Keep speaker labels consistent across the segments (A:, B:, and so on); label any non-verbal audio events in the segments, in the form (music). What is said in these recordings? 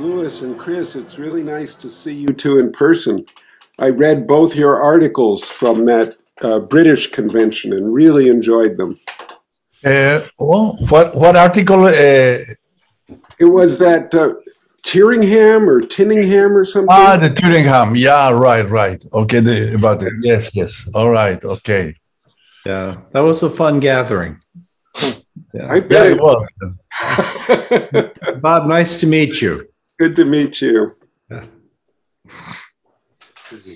A: Louis and Chris, it's really nice to see you two in person. I read both your articles from that uh, British convention and really enjoyed them.
B: Uh, well, what what article? Uh,
A: It was that uh, Tyringham or Tinningham or something.
B: ah, the Tyringham. Yeah, right, right. Okay, the, about it. Yes, yes. All right. Okay.
C: Yeah, that was a fun gathering.
A: I
B: Yeah,
A: bet
B: it was.
C: Bob, nice to meet you.
A: Good to meet you.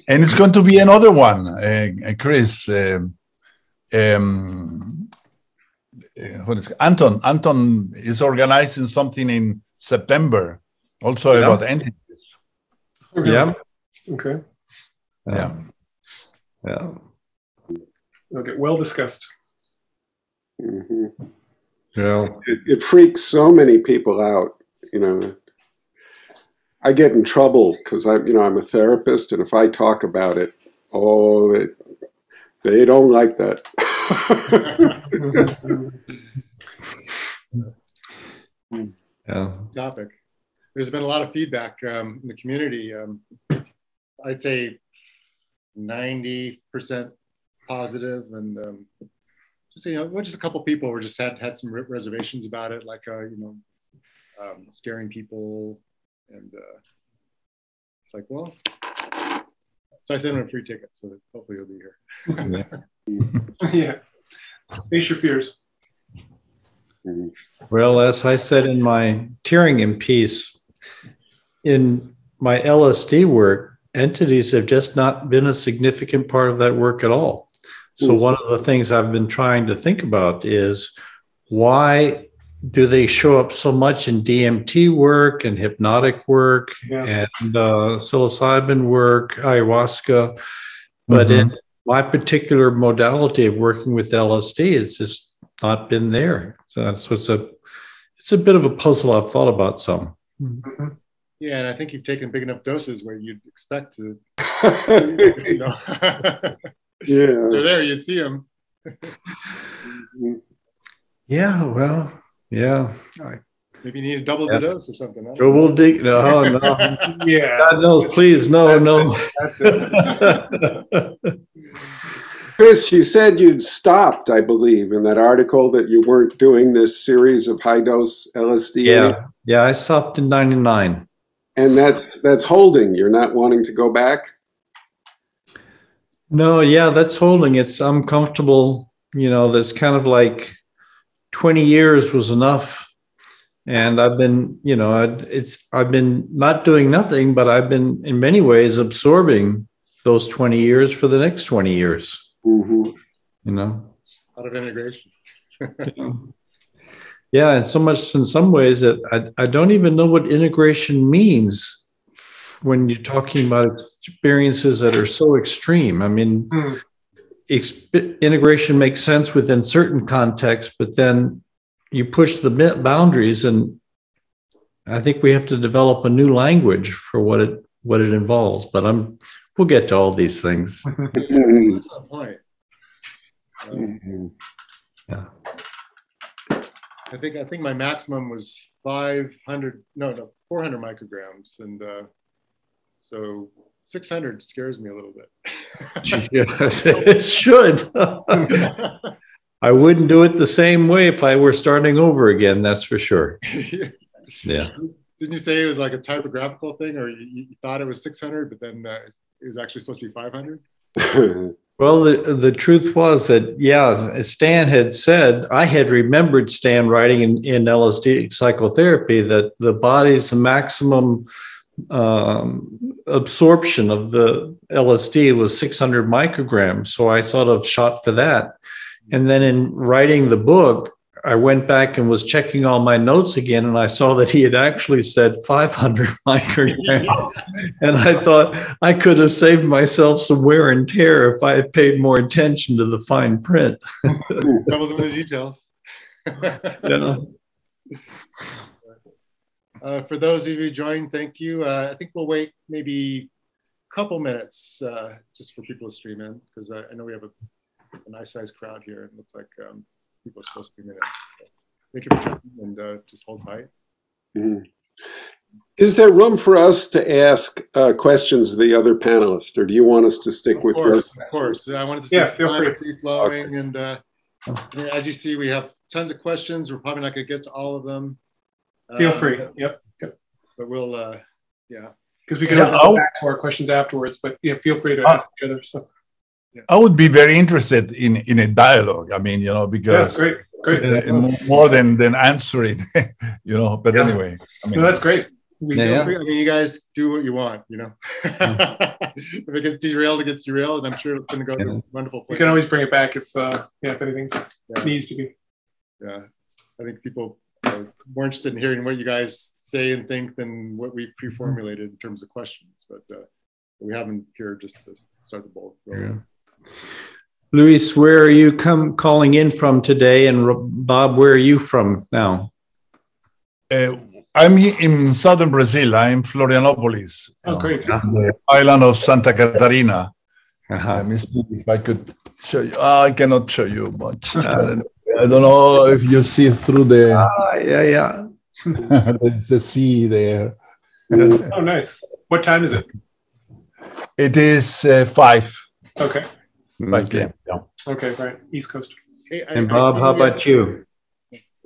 B: And it's going to be another one, uh, uh, Chris. Um, um, uh, what is Anton? Anton is organizing something in September, also
C: Yeah.
B: about entities.
C: Yeah,
D: Okay.
B: Yeah.
C: yeah.
D: Okay. Well discussed.
A: Mhm.
C: Yeah.
A: It, it freaks so many people out, you know. I get in trouble because I, you know, I'm a therapist, and if I talk about it, oh, they, they don't like that. (laughs)
C: Yeah.
E: topic. There's been a lot of feedback um, in the community. Um, I'd say 90% positive and um, just, you know, just a couple people were just had, had some reservations about it, like, uh, you know, um, scaring people. And uh, it's like, well, so I sent him a free ticket, so hopefully he'll be here.
D: yeah. (laughs) Face your fears.
C: Well, as I said in my Tyringham piece, in my LSD work, entities have just not been a significant part of that work at all. So,
A: Mm.
C: one of the things I've been trying to think about is why do they show up so much in DMT work and hypnotic work
D: Yeah.
C: and uh, psilocybin work, ayahuasca? But
B: Mhm.
C: in my particular modality of working with LSD, it's just not been there. So that's what's a it's a bit of a puzzle I've thought about some.
E: Yeah, and I think you've taken big enough doses where you'd expect to, (laughs) you know,
A: yeah.
E: they're there, you'd see them.
C: Yeah, well, yeah.
E: Maybe you need to double
C: Yeah.
E: the dose or something. I don't
C: Joe will dig. No, no. (laughs)
D: Yeah.
C: God knows, please, no, no.
D: That's it. (laughs)
A: Chris, you said you'd stopped, I believe, in that article that you weren't doing this series of high dose LSD.
C: yeah, yeah. I stopped in '99.
A: And that's that's holding. You're not wanting to go back?
C: No, yeah, that's holding. It's I'm. You know, there's kind of like 20 years was enough, and I've been, you know, I'd, it's I've been not doing nothing, but I've been in many ways absorbing those 20 years for the next 20 years.
A: hmm
C: You know.
E: Out of integration. (laughs)
C: Yeah, and so much in some ways that I, I don't even know what integration means when you're talking about experiences that are so extreme. I mean,
D: Hmm.
C: Exp- integration makes sense within certain contexts, but then you push the boundaries, and I think we have to develop a new language for what it what it involves. But I'm we'll get to all these things.
E: That's the point.
C: Yeah.
E: I think I think my maximum was 500, no, no, 400 micrograms, and uh, so 600 scares me a little bit. (laughs)
C: it should. (laughs) I wouldn't do it the same way if I were starting over again. That's for sure. (laughs) Yeah.
E: Didn't you say it was like a typographical thing, or you, you thought it was 600, but then uh, it was actually supposed to be 500?
C: Well, the, the truth was that, yeah, as Stan had said, I had remembered Stan writing in, in LSD psychotherapy that the body's maximum um, absorption of the LSD was 600 micrograms. So I sort of shot for that. And then in writing the book, I went back and was checking all my notes again, and I saw that he had actually said 500 (laughs) micrograms. (laughs) and I thought I could have saved myself some wear and tear if I had paid more attention to the fine print.
E: That was in the details. (laughs)
C: Yeah.
E: Uh, for those of you who joined, thank you. Uh, I think we'll wait maybe a couple minutes uh, just for people to stream in because I, I know we have a, a nice sized crowd here. It looks like um, people are supposed to be in. So thank you for joining and uh, just hold tight.
A: Mhm. Is there room for us to ask uh, questions of the other panelists, or do you want us to stick
E: Of
A: with your?
E: course, of course. I wanted to
D: Yeah,
E: stay
D: feel free.
E: free flowing, and uh, as you see, we have tons of questions. We're probably not going to get to all of them.
D: Feel
E: Um,
D: free. Yep.
E: but we'll, uh, yeah.
D: Because we can
B: Yeah,
D: go back to our questions afterwards. But yeah, feel free to
B: Uh,
D: ask each other stuff.
B: I would be very interested in in a dialogue. I mean, you know,
D: Yeah,
B: because
D: great, great. (laughs)
B: uh, more- more than than answering, (laughs) you know. But
D: Yeah.
B: anyway, I mean,
D: No, that's great. We
C: Yeah,
D: go-
C: yeah.
E: I mean, you guys do what you want, you know. (laughs) if it gets derailed, it gets derailed, and I'm sure it's going to go to a wonderful
D: We
E: place.
D: can always bring it back if uh, yeah, if anything
E: Yeah.
D: needs to be.
E: yeah, I think people are more interested in hearing what you guys say and think than what we pre-formulated in terms of questions. But uh, we have them here just to start the ball. rolling.
C: Luis, where are you come calling in from today? And Bob, where are you from now?
B: uh, I'm in southern Brazil. I'm Florianopolis,
D: Oh,
B: know,
D: great.
B: on the island of Santa Catarina.
C: Uh-huh.
B: Let me see if I could show you. Ah, I cannot show you much. (laughs) I don't know if you see through the
C: Ah, yeah, yeah. (laughs)
B: there's the sea there.
D: Oh, nice. What time is it?
B: It is uh, five.
D: Okay.
B: Five
C: Okay.
B: p.m. Yeah.
D: Okay. Right. East Coast.
E: Hey, I-
C: And Bob, how about you?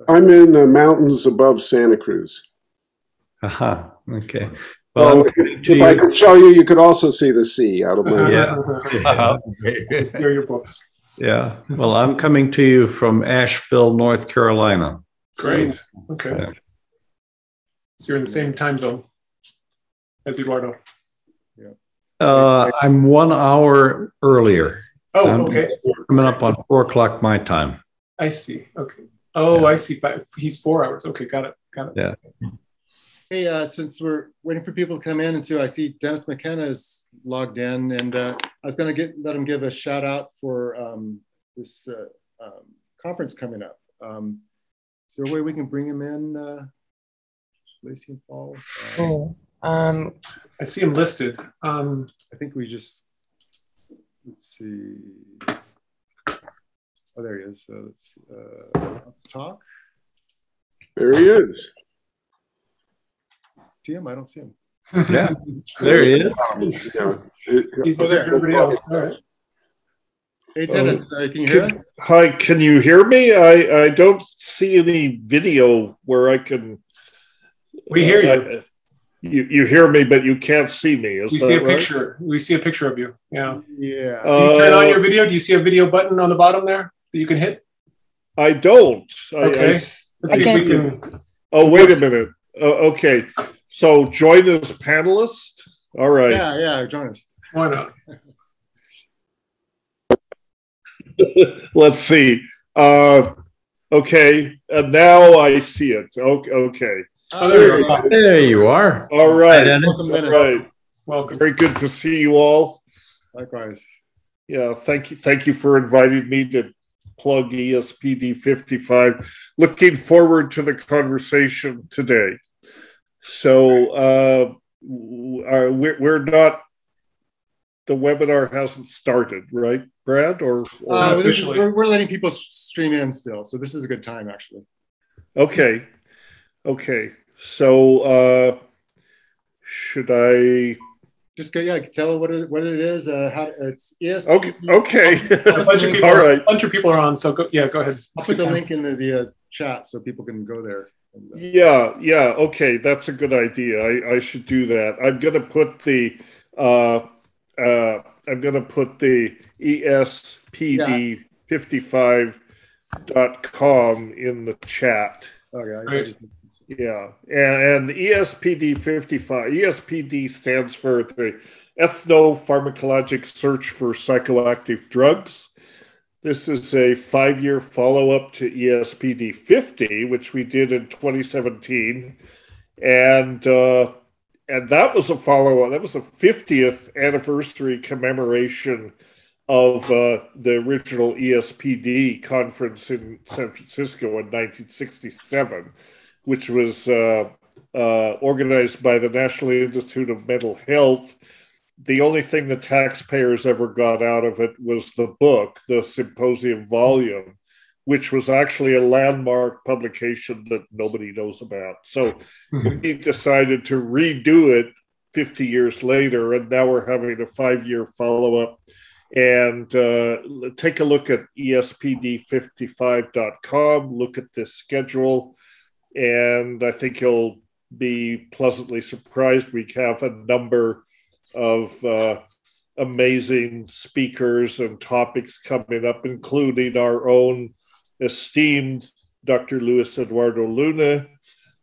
A: I'm in the mountains above Santa Cruz.
C: Aha. Okay.
A: Well,
C: Well,
A: if, if I could show you, you could also see the sea out of my.
C: Yeah.
B: Okay. (laughs)
D: Hear your books.
C: Yeah. Well, I'm coming to you from Asheville, North Carolina.
D: Great. Okay.
C: Yeah.
D: So you're in the same time zone as Eduardo.
C: Uh, I'm one hour earlier.
D: Oh,
C: I'm
D: okay.
C: Coming up on four o'clock my time.
D: I see. Okay. Oh,
C: Yeah.
D: I see. But He's four hours. Okay. Got it. Got it.
C: Yeah.
E: Hey, uh, since we're waiting for people to come in, and too, I see Dennis McKenna is logged in, and uh, I was going to get let him give a shout out for um, this uh, um, conference coming up. Um, is there a way we can bring him in, uh, Lacey and Paul? Uh,
F: Oh, um,
D: I see him listed. Um,
E: I think we just let's see. Oh, there he is. So let's uh, let's talk.
A: There he is.
E: See him? I don't see him.
C: Yeah. (laughs) There he is.
D: he's,
A: Yeah.
D: He's
E: Oh, there.
D: everybody else. All right.
E: Hey, Dennis, uh, can you hear us?
G: Hi, can you hear me? I, I don't see any video where I can.
D: We hear you.
G: I- you you hear me, but you can't see me. Is
D: We see a
G: right?
D: picture. We see a picture of you. Yeah.
E: Yeah.
D: Can you turn on
G: Uh,
D: your video? Do you see a video button on the bottom there that you can hit?
G: I don't. I- I
D: Okay. Let's see
F: I
D: if we can.
G: oh, wait a minute. Uh, okay, so join us, panelists. All right.
E: yeah, yeah, join us.
D: Why not? (laughs)
G: Let's see. Uh, okay, and now I see it. Okay. okay.
D: Oh, there you go.
C: There you are.
G: All right.
C: Dennis.
E: Welcome,
G: All
E: Dennis.
G: right.
D: Welcome.
G: Very good to see you all.
E: Likewise.
G: Yeah, thank you. Thank you for inviting me to plug ESPD 55. Looking forward to the conversation today. So, uh, uh, we're, we're not, the webinar hasn't started, right, Brad? Or, or
E: Uh, is, we're, we're letting people stream in still, so this is a good time actually.
G: okay, okay. So, uh, should I?
E: Just go, yeah, tell what it, what it is. Uh, how it's ESP.
G: Okay, okay. (laughs)
D: A bunch of people.
G: All right.
D: A bunch of people are on. So go. Yeah. Go ahead.
E: I'll put the
D: time.
E: link in the, the uh, chat so people can go there. And,
G: Yeah, yeah, okay, that's a good idea. I, I should do that. I'm gonna put the uh uh I'm gonna put the E ESPD fifty-five dot com in the chat.
E: okay, I- I
D: Great.
G: Yeah, and, and E ESPD 55, ESPD stands for the Ethnopharmacologic Search for Psychoactive Drugs. This is a five year follow up to ESPD 50, which we did in 2017. And, uh, and that was a follow up, that was the 50th anniversary commemoration of uh, the original ESPD conference in San Francisco in 1967 which was uh, uh, organized by the National Institute of Mental Health. The only thing the taxpayers ever got out of it was the book, the symposium volume, which was actually a landmark publication that nobody knows about. So we decided to redo it 50 years later, and now we're having a five year follow up. And uh, take a look at E espd55.com, look at this schedule, and I think you'll be pleasantly surprised. We have a number of uh, amazing speakers and topics coming up, including our own esteemed Dr. Luis Eduardo Luna,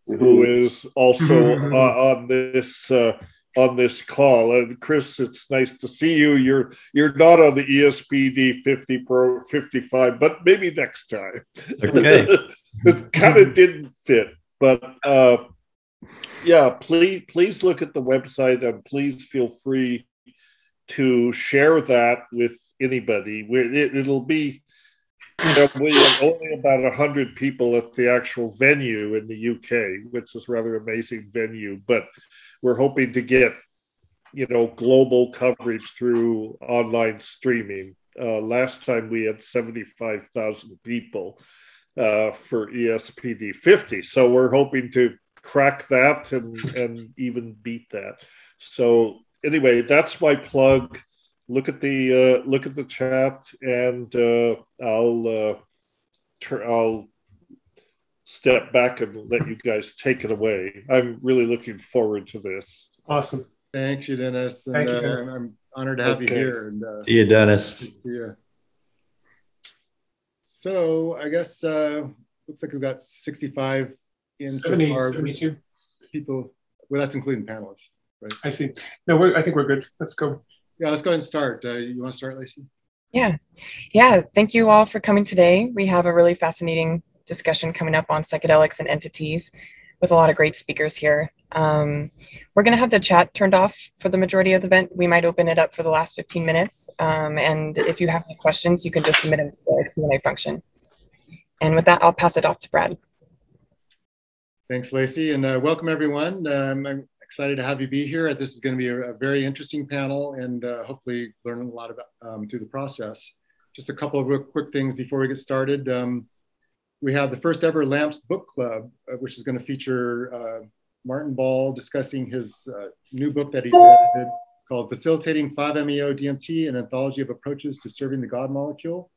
G: who is also (laughs) uh, on this uh, on this call. And Chris, it's nice to see you. You're you're not on the ESPD 50 Pro 55, but maybe next time.
C: Okay. (laughs)
G: it kind of didn't fit, but uh, yeah, please please look at the website and please feel free to share that with anybody. It, it'll be only about 100 people at the actual venue in the UK, which is rather amazing venue, but we're hoping to get you know global coverage through online streaming. Uh, last time we had 75,000 people uh, for ESPD 50, so we're hoping to crack that and and even beat that. So anyway, that's my plug. Look at the uh, look at the chat, and uh, I'll uh, tur- I'll step back and let you guys take it away. I'm really looking forward to this.
D: Awesome.
E: Thank you, Dennis. And,
D: Thank you,
E: uh,
D: Dennis.
E: I'm honored to have
G: Okay.
E: you here. And uh,
C: See you, Dennis.
E: yeah. So I guess uh, looks like we've got 65 in
D: 70,
E: so far.
D: 72.
E: People. Well, that's including panelists. right?
D: I see. No, we're, I think we're good. Let's go.
E: Yeah, let's go ahead and start. Uh, you want to start, Lacey?
F: Yeah. Yeah. Thank you all for coming today. We have a really fascinating discussion coming up on psychedelics and entities with a lot of great speakers here. Um, we're going to have the chat turned off for the majority of the event. We might open it up for the last 15 minutes. Um, and if you have any questions, you can just submit them to the Q&A function. And with that, I'll pass it off to Brad.
E: Thanks, Lacey, and uh, welcome everyone. Um, I'm excited to have you be here. This is going to be a, a very interesting panel, and uh, hopefully learn a lot about um, through the process. Just a couple of real quick things before we get started. Um, we have the first ever Lamps Book Club, uh, which is going to feature uh, Martin Ball discussing his uh, new book that he's edited called "Facilitating 5-MeO DMT: An Anthology of Approaches to Serving the God Molecule."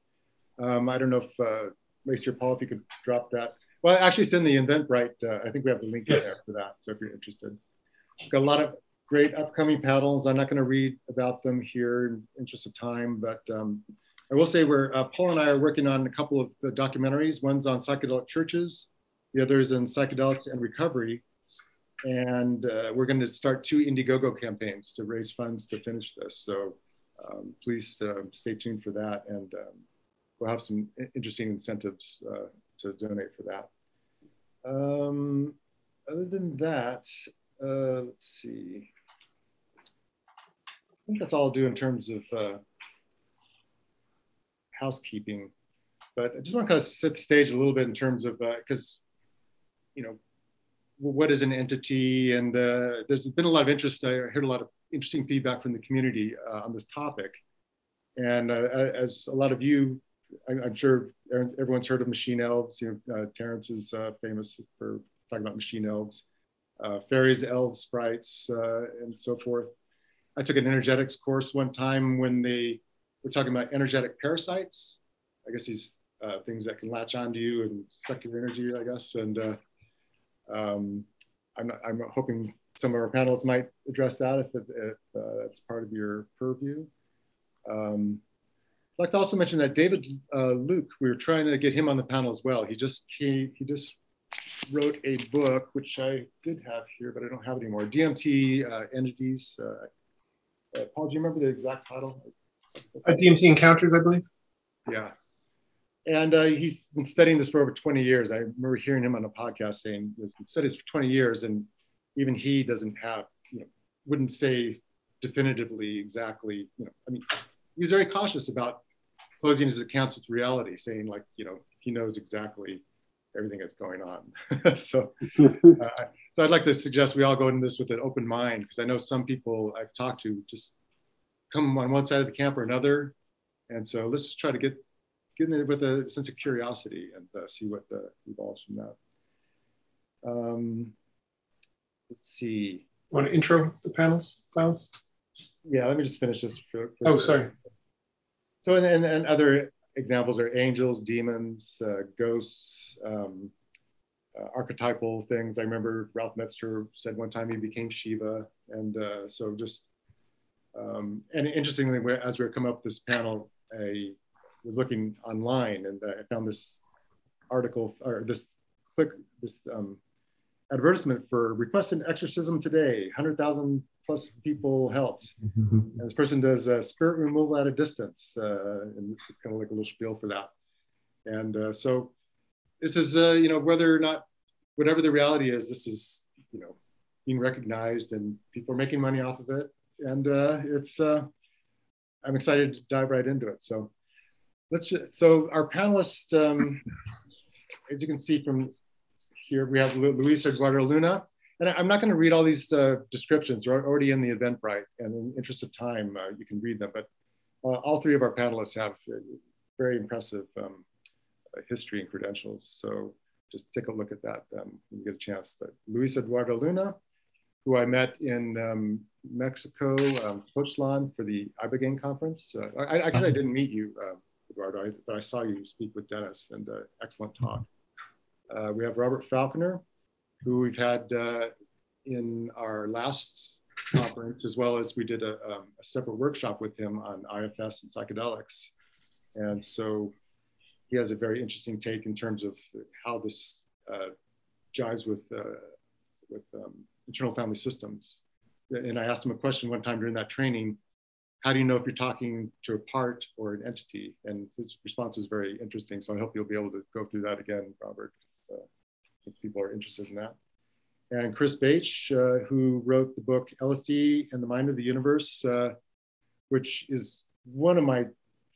E: Um, I don't know if uh, Lacey or Paul, if you could drop that. Well, actually, it's in the Eventbrite. Uh, I think we have the link
D: Yes.
E: there for that. So if you're interested, We've got a lot of great upcoming panels. I'm not going to read about them here in interest of time, but um, I will say we're uh, Paul and I are working on a couple of uh, documentaries. One's on psychedelic churches, the other is in psychedelics and recovery, and uh, we're going to start two Indiegogo campaigns to raise funds to finish this. So um, please uh, stay tuned for that, and um, we'll have some interesting incentives uh, to donate for that. Um, other than that, uh, let's see. I think that's all I'll do in terms of uh, housekeeping. But I just want to kind of set the stage a little bit in terms of because, you know, what is an entity? And uh, there's been a lot of interest. I heard a lot of interesting feedback from the community uh, on this topic. And uh, as a lot of you, I, I'm sure everyone's heard of machine elves. You know, uh, Terence is uh, famous for talking about machine elves uh, fairies, elves, sprites, uh, and so forth. I took an energetics course one time when they were talking about energetic parasites. I guess these uh, things that can latch onto you and suck your energy, I guess. And uh, um, I'm, not, I'm hoping some of our panelists might address that if, that's part of your purview. Um, I'd like to also mention that David uh, Luke, we were trying to get him on the panel as well. He just came, he just wrote a book, which I did have here, but I don't have it anymore. DMT uh, entities. Uh, uh, Paul, do you remember the exact title?
D: Uh, DMT Encounters, I believe.
E: Yeah. And uh, he's been studying this for over 20 years. I remember hearing him on a podcast saying he's been studying this for 20 years, and even he doesn't have, you know, wouldn't say definitively exactly, you know, I mean, he's very cautious about closing his accounts with reality, saying like, you know, he knows exactly everything that's going on. (laughs) so, uh, so I'd like to suggest we all go into this with an open mind because I know some people I've talked to just come on one side of the camp or another, and so let's try to get get in it with a sense of curiosity and uh, see what evolves from that. Um, let's see.
D: Want to intro the panels, Klaus?
E: Yeah, let me just finish this. For,
D: for oh, sorry.
E: So, and, and, and, other examples are angels, demons, uh, ghosts, um, uh, archetypal things. I remember Ralph Metzner said one time he became Shiva. And uh, so just, um, and interestingly, as we were coming up with this panel, I was looking online and I found this article or this quick, this um, advertisement for request an exorcism today. 100,000 plus people helped. Mm-hmm. And this person does uh, spirit removal at a distance, uh, and kind of like a little spiel for that. And uh, so this is, uh, you know, whether or not, whatever the reality is, this is, you know, being recognized and people are making money off of it. And uh, it's, uh, I'm excited to dive right into it. So let's just, so our panelists, um, as you can see from here we have Luis Eduardo Luna. And I'm not going to read all these uh, descriptions. They're already in the Eventbrite. And in the interest of time, uh, you can read them. But uh, all three of our panelists have uh, very impressive um, uh, history and credentials. So just take a look at that um, when you get a chance. But Luis Eduardo Luna, who I met in um, Mexico, um, for the Ibogaine conference. Uh, I, actually, I didn't meet you, Eduardo, I, but I saw you speak with Dennis and excellent talk. Uh, we have Robert Falconer, who we've had uh, in our last conference, as well as we did a, um, a, separate workshop with him on IFS and psychedelics. And so he has a very interesting take in terms of how this uh, jives with, uh, with um, internal family systems. And I asked him a question one time during that training how do you know if you're talking to a part or an entity? And his response was very interesting. So I hope you'll be able to go through that again, Robert if people are interested in that. And Chris Bache, uh, who wrote the book LSD and the Mind of the Universe, uh, which is one of my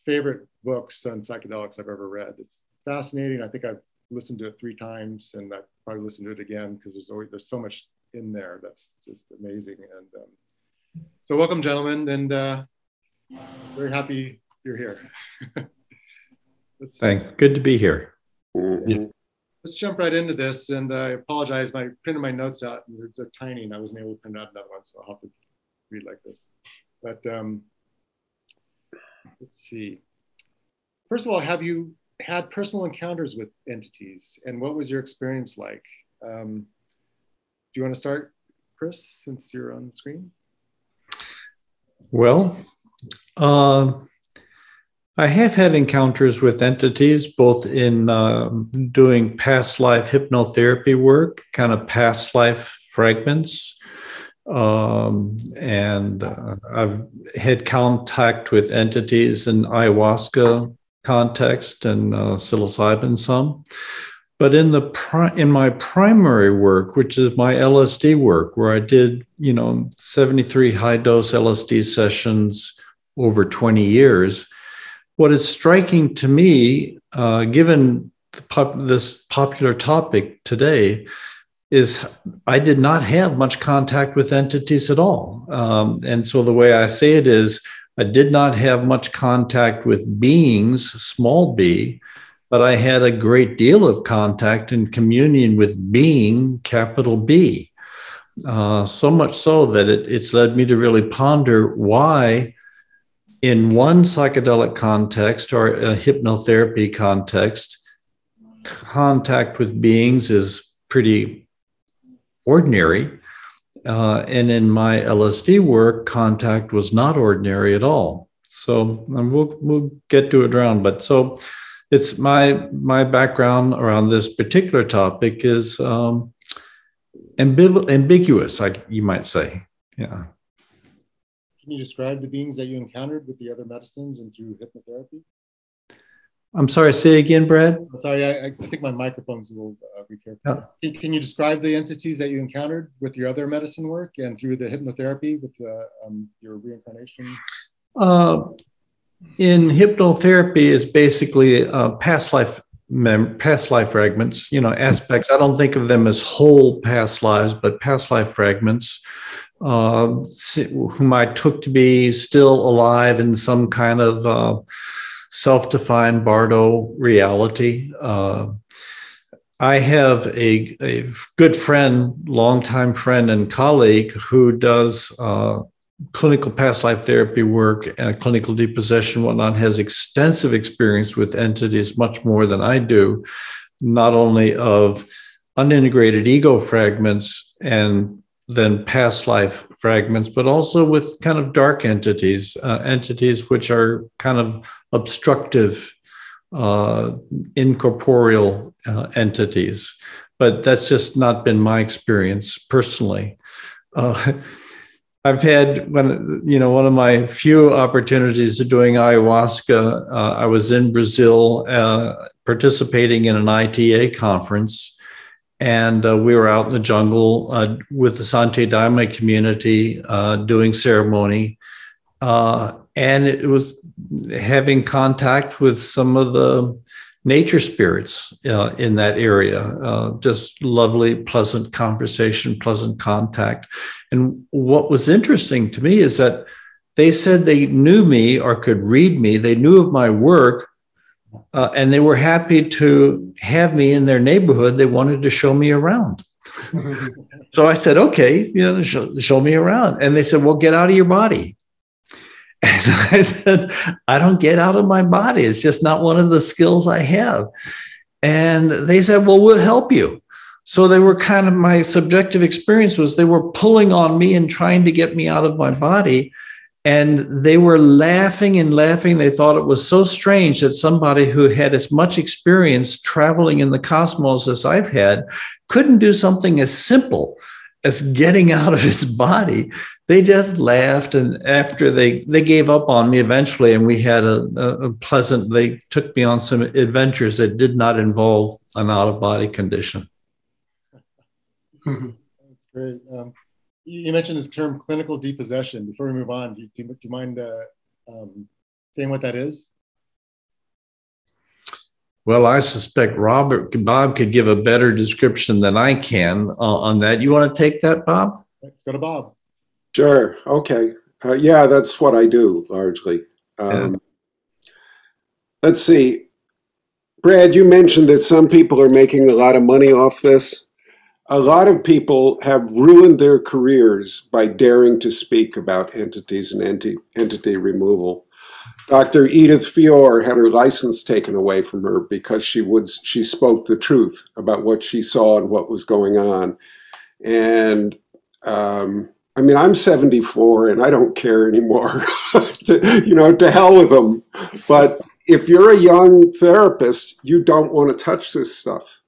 E: favorite books on psychedelics I've ever read. It's fascinating. I think I've listened to it three times, and I probably listened to it again because there's always there's so much in there that's just amazing. And um, so, welcome, gentlemen, and uh, very happy you're here. (laughs)
C: Thanks. Good to be here.
E: Mm-hmm let's jump right into this. And I apologize, I printed my notes out and they're, they're, tiny and I wasn't able to print out another one, so I'll have to read like this. But um, let's see. First of all, have you had personal encounters with entities and what was your experience like? Um, do you want to start, Chris, since you're on the screen?
C: Well, uh, I have had encounters with entities, both in uh, doing past life hypnotherapy work, kind of past life fragments. Um, and uh, I've had contact with entities in ayahuasca context and uh, psilocybin some. But in the pri- in my primary work, which is my LSD work, where I did you know 73 high dose LSD sessions over 20 years, what is striking to me, uh, given pop- this popular topic today, is I did not have much contact with entities at all. Um, and so the way I say it is, I did not have much contact with beings, small b, but I had a great deal of contact and communion with being, capital B. Uh, so much so that it, it's led me to really ponder why in one psychedelic context or a hypnotherapy context, contact with beings is pretty ordinary. Uh, and in my LSD work, contact was not ordinary at all. So we'll, we'll get to it around. But so it's my my background around this particular topic is um, ambiguous, I, you might say. Yeah.
E: Can you describe the beings that you encountered with the other medicines and through hypnotherapy?
C: I'm sorry, say again, Brad.
E: I'm sorry, I, I think my microphone's a little uh, be careful. Oh. Can, can, you describe the entities that you encountered with your other medicine work and through the hypnotherapy with uh, um, your reincarnation?
C: Uh, in hypnotherapy, is basically uh, past life mem- past life fragments. You know, aspects. I don't think of them as whole past lives, but past life fragments uh, whom I took to be still alive in some kind of uh, self defined Bardo reality. Uh, I have a, a good friend, longtime friend and colleague who does uh, clinical past life therapy work and clinical depossession, whatnot, has extensive experience with entities, much more than I do, not only of unintegrated ego fragments and then past life fragments, but also with kind of dark entities, uh, entities which are kind of obstructive, uh, incorporeal uh, entities. But that's just not been my experience personally. Uh, (laughs) I've had when you know one of my few opportunities of doing ayahuasca. Uh, I was in Brazil uh, participating in an ITA conference, and uh, we were out in the jungle uh, with the Santo Daime community uh, doing ceremony, uh, and it was having contact with some of the nature spirits uh, in that area. Uh, just lovely, pleasant conversation, pleasant contact. And what was interesting to me is that they said they knew me or could read me, they knew of my work. Uh, and they were happy to have me in their neighborhood. They wanted to show me around. (laughs) so I said, okay, you know, show, show me around. And they said, well, get out of your body. (laughs) And I said, I don't get out of my body. It's just not one of the skills I have. And they said, Well, we'll help you. So they were kind of my subjective experience was they were pulling on me and trying to get me out of my body. And they were laughing and laughing. They thought it was so strange that somebody who had as much experience traveling in the cosmos as I've had couldn't do something as simple as getting (laughs) out of his body. They just laughed and after they they gave up on me eventually and we had a, a, pleasant they took me on some adventures that did not involve an out-of-body condition. (laughs)
E: That's great. Um, you mentioned this term clinical depossession before we move on do you, do you mind uh, um, saying what that is
C: well, I suspect Robert Bob could give a better description than I can uh, on that. You want to take that, Bob?
E: Let's go to Bob.
A: Sure. Okay. Uh, yeah, that's what I do largely. Um, yeah. Let's see. Brad, you mentioned that some people are making a lot of money off this. A lot of people have ruined their careers by daring to speak about entities and enti entity removal. Dr. Edith Fiore had her license taken away from her because she would she spoke the truth about what she saw and what was going on. And um, I mean, I'm 74 and I don't care anymore. (laughs) to, you know, to hell with them. But if you're a young therapist, you don't want to touch this stuff.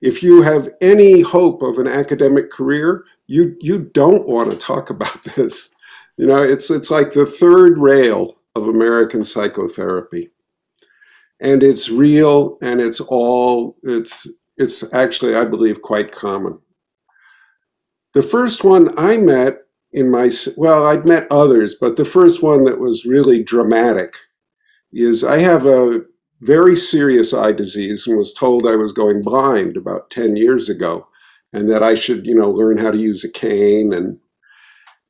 A: If you have any hope of an academic career, you you don't want to talk (laughs) about this. You know, it's it's like the third rail of American psychotherapy. And it's real and it's all it's it's actually I believe quite common. The first one I met in my, well, I'd met others, but the first one that was really dramatic is I have a very serious eye disease and was told I was going blind about 10 years ago and that I should, you know, learn how to use a cane and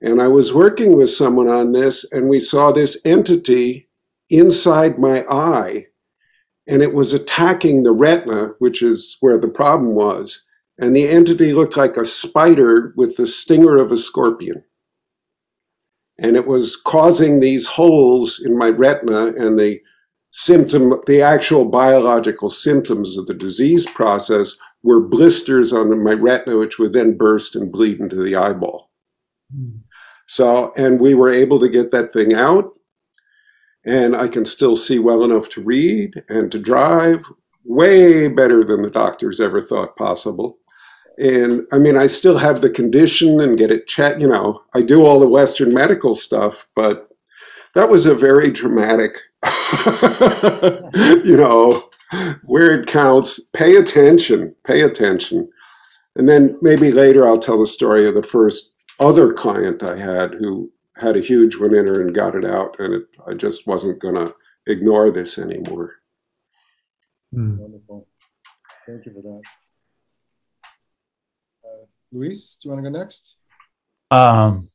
A: and I was working with someone on this and we saw this entity inside my eye and it was attacking the retina, which is where the problem was and the entity looked like a spider with the stinger of a scorpion. And it was causing these holes in my retina and the symptom, the actual biological symptoms of the disease process were blisters on the, my retina, which would then burst and bleed into the eyeball. Mm. So, and we were able to get that thing out and I can still see well enough to read and to drive way better than the doctors ever thought possible. And I mean, I still have the condition and get it checked. You know, I do all the Western medical stuff, but that was a very dramatic, (laughs) you know, where it counts. Pay attention, pay attention. And then maybe later I'll tell the story of the first other client I had who had a huge one in her and got it out. And it, I just wasn't going to ignore this anymore.
E: Mm. Wonderful. Thank you for that. Luis, do you want to go next?
B: Um,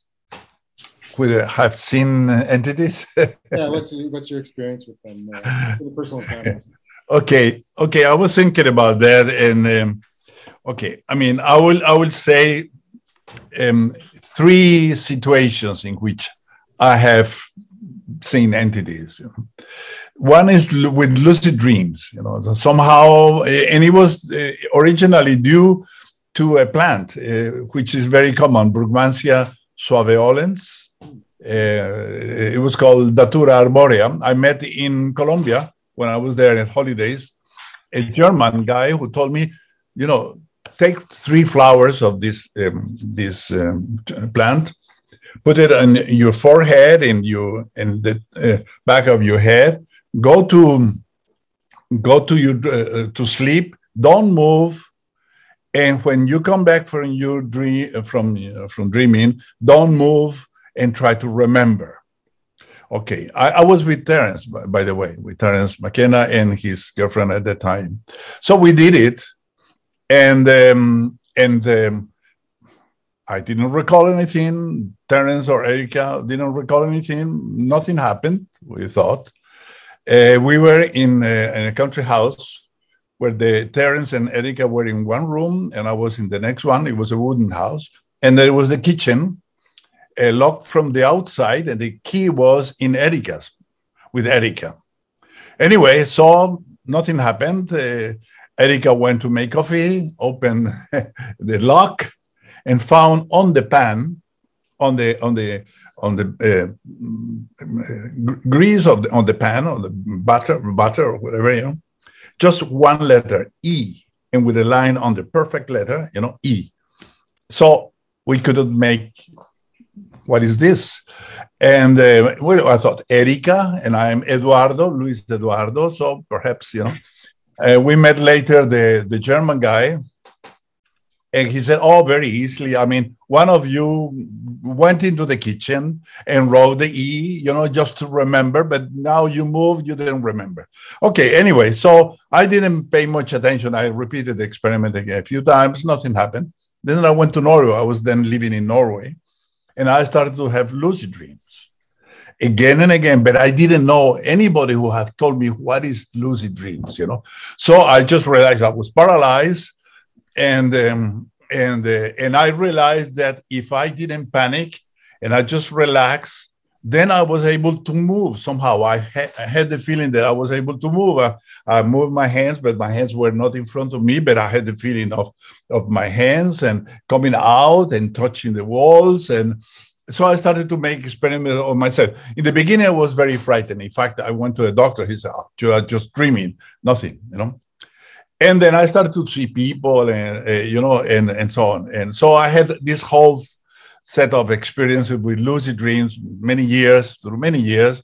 B: with have seen entities.
E: yeah, what's what's your experience with them? Uh, the personal encounters. (laughs)
B: okay, okay. I was thinking about that, and um, okay, I mean, I will I will say um, three situations in which I have seen entities. You know. One is with lucid dreams, you know, somehow, and it was uh, originally due to a plant, uh, which is very common, Brugmansia suaveolens. Uh, it was called Datura arborea. I met in Colombia when I was there at holidays a German guy who told me, you know, take three flowers of this um, this um, plant, put it on your forehead and you in the uh, back of your head. Go to go to your uh, to sleep. Don't move. And when you come back from your dream from uh, from dreaming, don't move and try to remember. Okay, I, I, was with Terence, by, by, the way, with Terence McKenna and his girlfriend at the time. So we did it, and um, and um, I didn't recall anything. Terence or Erica didn't recall anything. Nothing happened. We thought uh, we were in a, in a, country house where the Terence and Erica were in one room, and I was in the next one. It was a wooden house, and there was the kitchen, uh, locked from the outside, and the key was in Erica's with Erica. Anyway, so nothing happened. Uh, Erica went to make coffee, opened (laughs) the lock, and found on the pan, on the on the on the uh, grease of the, on the pan, on the butter, butter or whatever, you know, just one letter, E, and with a line on the perfect letter, you know, E. So we couldn't make what is this? And uh, well, I thought Erica, and I'm Eduardo, Luis Eduardo. So perhaps you know, uh, we met later the the German guy, and he said, "Oh, very easily. I mean, one of you went into the kitchen and wrote the E, you know, just to remember, but now you moved, you didn't remember. Okay, anyway, so I didn't pay much attention. I repeated the experiment again a few times, nothing happened. Then I went to Norway. I was then living in Norway, and I started to have lucid dreams again and again but i didn't know anybody who had told me what is lucid dreams you know? So i just realized i was paralyzed and um, and uh, and I realized that if I didn't panic and I just relaxed, then I was able to move somehow. I, ha- I had the feeling that I was able to move. I, I, moved my hands, but my hands were not in front of me. But I had the feeling of of my hands and coming out and touching the walls and. So I started to make experiments on myself. In the beginning, I was very frightened. In fact, I went to the doctor. He said, oh, "You are just dreaming, nothing," you know and then I started to see people and uh, you know and and so on. And so I had this whole set of experiences with lucid dreams many years through many years.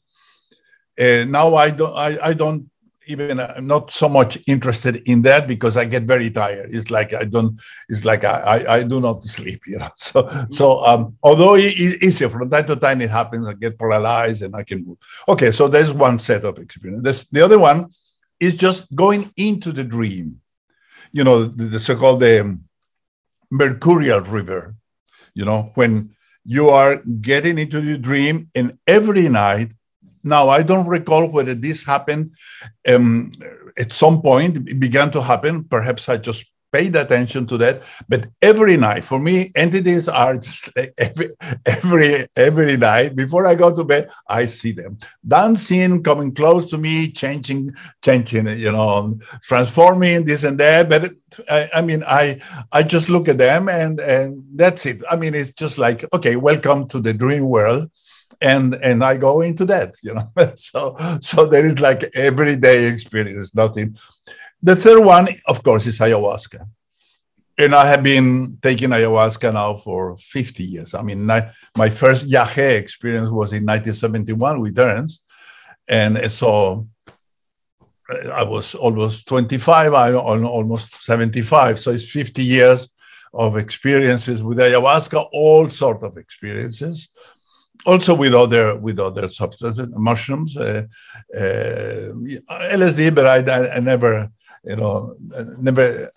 B: And now I don't I, I don't even I'm uh, not so much interested in that because I get very tired. It's like I don't. It's like I I, I do not sleep. (laughs) You know. So so um, although it's easier from time to time it happens, I get paralyzed and I can move. Okay, so there's one set of experience. There's, the other one is just going into the dream. You know, the, the so-called the um, mercurial river. You know, when you are getting into the dream, and every night. Now I don't recall whether this happened um, at some point. It began to happen. Perhaps I just paid attention to that. But every night, for me, entities are just like (laughs) every every every night before I go to bed, I see them dancing, coming close to me, changing, changing, you know, transforming this and that. But I, I mean, I I just look at them and and that's it. I mean, it's just like okay, welcome to the dream world and and I go into that, you know. (laughs) so so there is like everyday experience, nothing the third one, of course, is ayahuasca. And I have been taking ayahuasca now for 50 years. I mean, I, my first yahe experience was in 1971 with Terence. And so uh, I was almost 25, I'm almost 75. So it's 50 years of experiences with ayahuasca, all sort of experiences. Also with other with other substances, mushrooms, uh, uh, LSD, but I, I never you know, never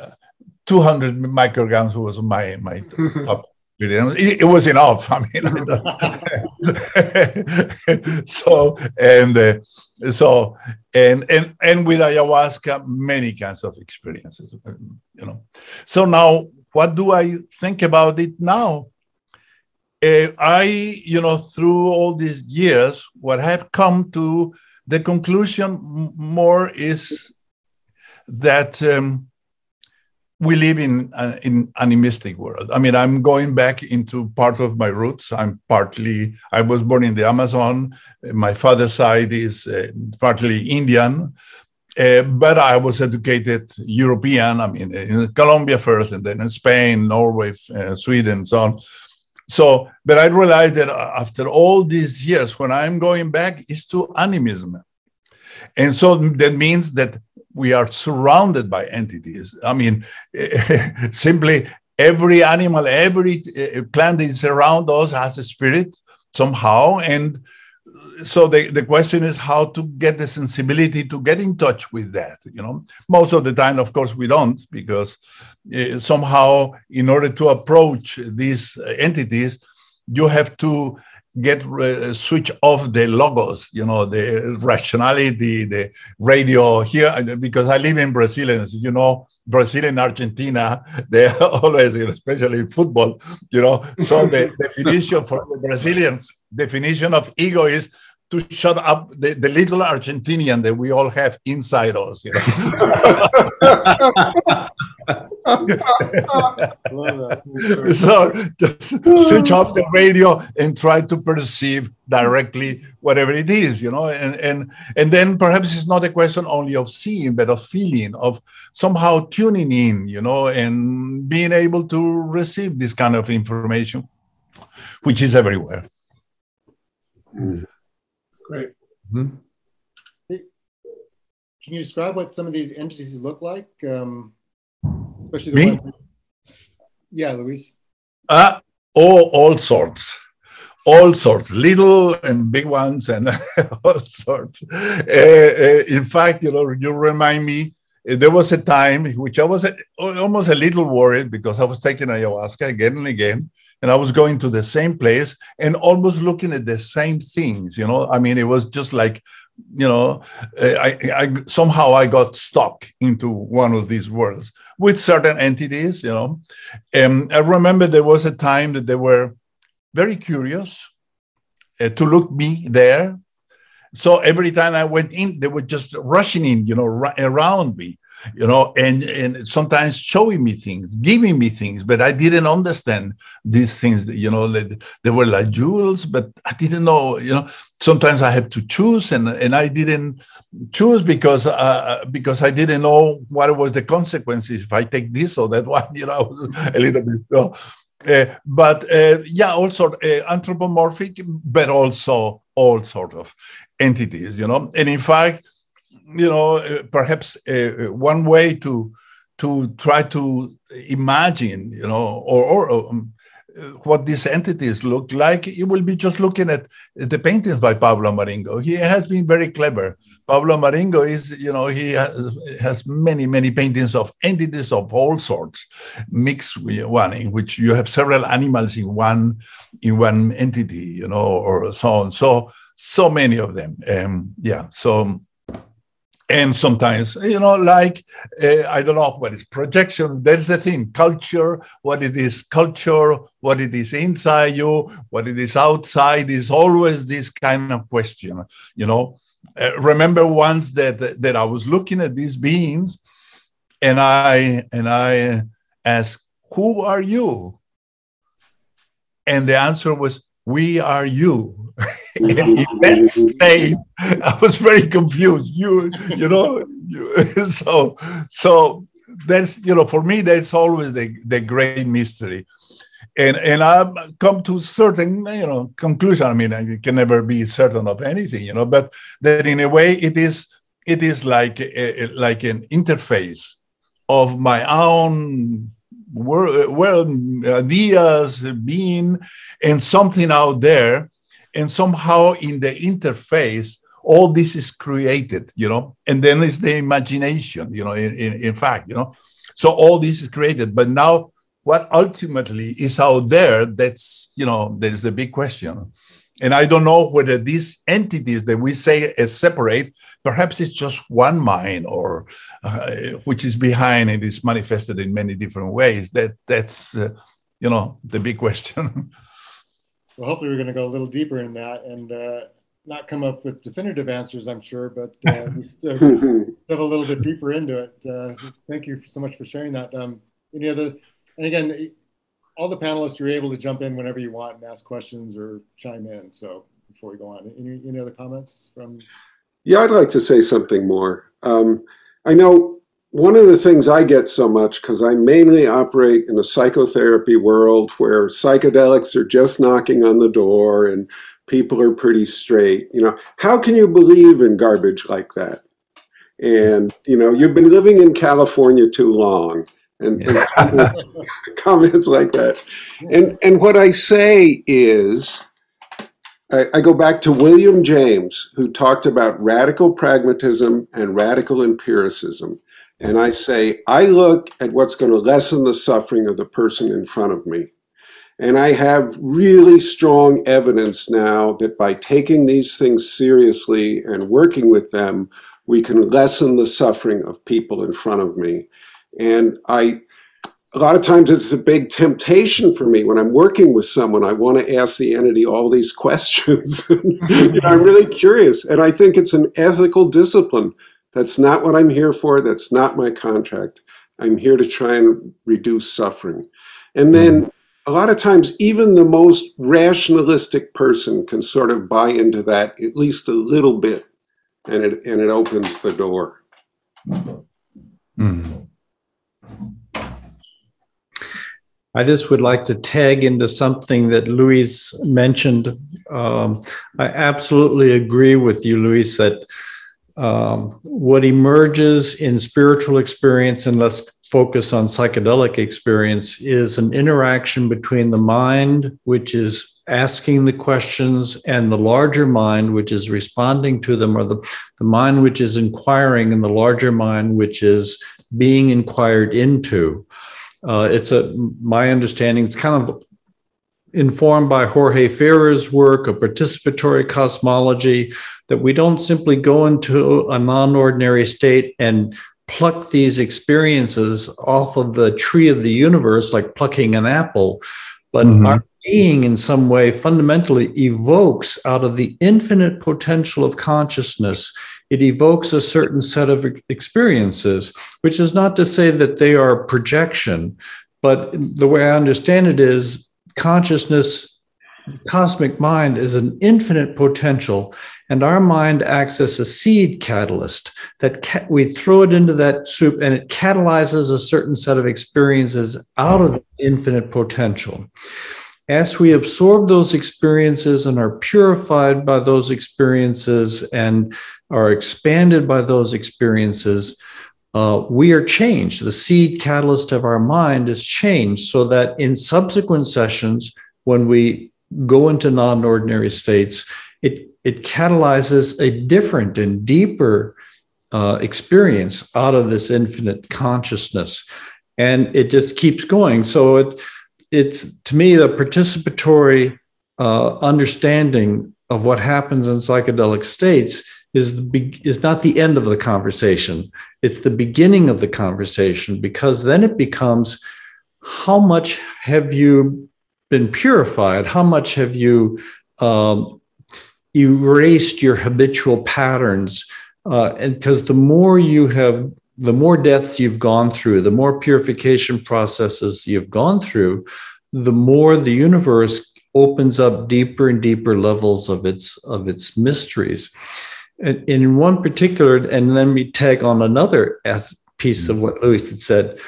B: 200 micrograms was my my (laughs) top experience. It, it was enough. (laughs) I mean, (laughs) so and uh, so and and and with ayahuasca, many kinds of experiences. You know. So now, what do I think about it now? Uh, I, you know, through all these years, what I have come to the conclusion more is that. Um, we live in uh, in animistic world. I mean, I'm going back into part of my roots. I'm partly I was born in the Amazon. My father's side is uh, partly Indian, uh, but I was educated European. I mean, in Colombia first, and then in Spain, Norway, uh, Sweden, so on. So, but I realized that after all these years, when I'm going back, is to animism, and so that means that we are surrounded by entities. I mean, (laughs) simply every animal, every uh, plant that is around us has a spirit somehow. And so the, the question is how to get the sensibility to get in touch with that. You know, most of the time, of course, we don't because uh, somehow, in order to approach these entities, you have to get uh, switch off the logos you know the rationality the radio here because i live in brazil and you know brazil and argentina (laughs) they are (laughs) always especially football you know. So the (laughs) definition for the brazilian definition of ego is to shut up the, the little argentinian that we all have inside us you know (laughs) so just switch off the radio and try to perceive directly whatever it is, you know, and and and then perhaps it's not a question only of seeing, but of feeling, of somehow tuning in, you know, and being able to receive this kind of information, which is everywhere.
D: Great.
E: Mm-hmm. Can you describe what some of these entities look like? Um, especially the
B: Me?
E: ones. Yeah, Luis.
B: Uh, all, all sorts, all sorts, little and big ones, and (laughs) all sorts. Uh, uh, in fact, you know, you remind me. uh, There was a time which I was almost a little worried because I was taking ayahuasca again and again, and I was going to the same place and almost looking at the same things. You know, I mean, it was just like, you know, uh, I, I somehow I got stuck into one of these worlds with certain entities. You know, And I remember there was a time that they were very curious uh, to look me there. So every time I went in, they were just rushing in, you know, around me, you know, and, and sometimes showing me things, giving me things, but I didn't understand these things, you know, they, they were like jewels, but I didn't know, you know, sometimes I had to choose and, and I didn't choose because, uh, because I didn't know what was the consequences if I take this or that (laughs) one, you know, a little bit, know, uh, but uh, yeah, also uh, anthropomorphic, but also all sort of entities, you know. And in fact, you know, uh, perhaps uh, one way to to try to imagine, you know, or, or um, what these entities look like, you will be just looking at the paintings by Pablo Amaringo. He has been very clever. Pablo Amaringo is, you know, he has, has many, many paintings of entities of all sorts, mixed with one in which you have several animals in one in one entity, you know, or so on. So so many of them. Um, yeah. So and sometimes you know like uh, i don't know what is projection. There's the thing culture what it is culture what it is inside you what it is outside is always this kind of question you know. Uh, remember once that that i was looking at these beings and i and i asked who are you? And the answer was we are you. (laughs) In that state. (laughs) I was very confused. You you know you, (laughs) so so that's you know for me that's always the, the great mystery. And and i've come to certain you know conclusion. I mean i can never be certain of anything you know but that in a way it is it is like a, like an interface of my own world uh, ideas being and something out there. And somehow in the interface all this is created you know? And then it's the imagination you know in, in, in fact you know? So all this is created. But now what ultimately is out there, that's, you know, there's a big question. And I don't know whether these entities that we say is separate, perhaps it's just one mind or uh, which is behind and is manifested in many different ways. That that's uh, you know the big question. (laughs)
E: well, hopefully we're going to go a little deeper in that and uh, not come up with definitive answers, I'm sure, but uh, we still (laughs) dive a little bit deeper into it. Uh, thank you so much for sharing that. Um, any other? And again, all the panelists you're able to jump in whenever you want and ask questions or chime in. So before we go on, any, any other comments from?
A: Yeah, I'd like to say something more. Um, I know one of the things I get so much because I mainly operate in a psychotherapy world where psychedelics are just knocking on the door and people are pretty straight. You know, how can you believe in garbage like that? And you know, you've been living in California too long and, yeah. and (laughs) comments like that. And and what I say is, I, I, go back to William James, who talked about radical pragmatism and radical empiricism. And I say, I look at what's going to lessen the suffering of the person in front of me. And I have really strong evidence now that by taking these things seriously and working with them, we can lessen the suffering of people in front of me. And I, a lot of times it's a big temptation for me when I'm working with someone. I want to ask the entity all these (laughs) questions. you know, I'm really curious. And I think it's an ethical discipline. That's not what I'm here for. That's not my contract. I'm here to try and reduce suffering. And then a lot of times, even the most rationalistic person can sort of buy into that at least a little bit, and it, and it opens the door. Mm.
C: I just would like to tag into something that Luis mentioned. Um, I absolutely agree with you, Luis, that um, what emerges in spiritual experience, and let's focus on psychedelic experience, is an interaction between the mind, which is asking the questions, and the larger mind, which is responding to them, or the, the mind which is inquiring, and the larger mind, which is being inquired into. Uh, it's a my understanding. It's kind of informed by Jorge Ferrer's work of participatory cosmology that we don't simply go into a non-ordinary state and pluck these experiences off of the tree of the universe like plucking an apple, but mm-hmm. our being in some way fundamentally evokes out of the infinite potential of consciousness it evokes a certain set of experiences, which is not to say that they are projection, but the way I understand it is consciousness, cosmic mind is an infinite potential, and our mind acts as a seed catalyst that ca- we throw it into that soup and it catalyzes a certain set of experiences out of the infinite potential as we absorb those experiences and are purified by those experiences and are expanded by those experiences, uh, we are changed. The seed catalyst of our mind is changed so that in subsequent sessions, when we go into non ordinary states, it, it catalyzes a different and deeper uh, experience out of this infinite consciousness. And it just keeps going. So it, it's to me the participatory uh, understanding of what happens in psychedelic states is the is not the end of the conversation. It's the beginning of the conversation because then it becomes how much have you been purified? How much have you um, erased your habitual patterns? Uh, and because the more you have the more deaths you've gone through, the more purification processes you've gone through, the more the universe opens up deeper and deeper levels of its of its mysteries. And in one particular, and then we tag on another piece of mm-hmm. what Luis had said.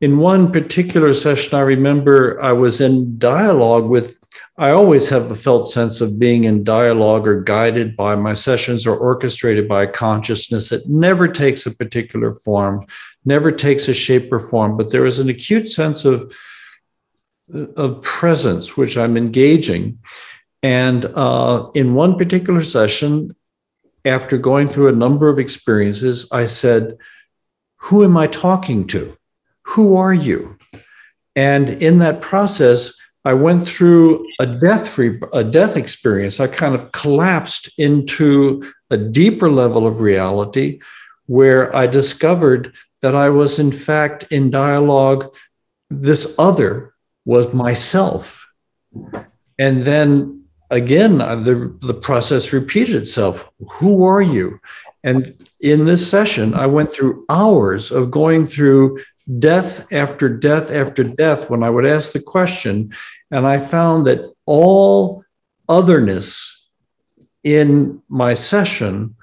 C: In one particular session, I remember I was in dialogue with I always have a felt sense of being in dialogue or guided by my sessions or orchestrated by a consciousness. that never takes a particular form, never takes a shape or form, but there is an acute sense of, of presence, which I'm engaging. And uh, in one particular session, after going through a number of experiences, I said, Who am I talking to? Who are you? And in that process, I went through a death re- a death experience. I kind of collapsed into a deeper level of reality where I discovered that I was in fact in dialogue this other was myself. And then again uh, the the process repeated itself. Who are you? And in this session I went through hours of going through death after death after death when I would ask the question. And I found that all otherness in my session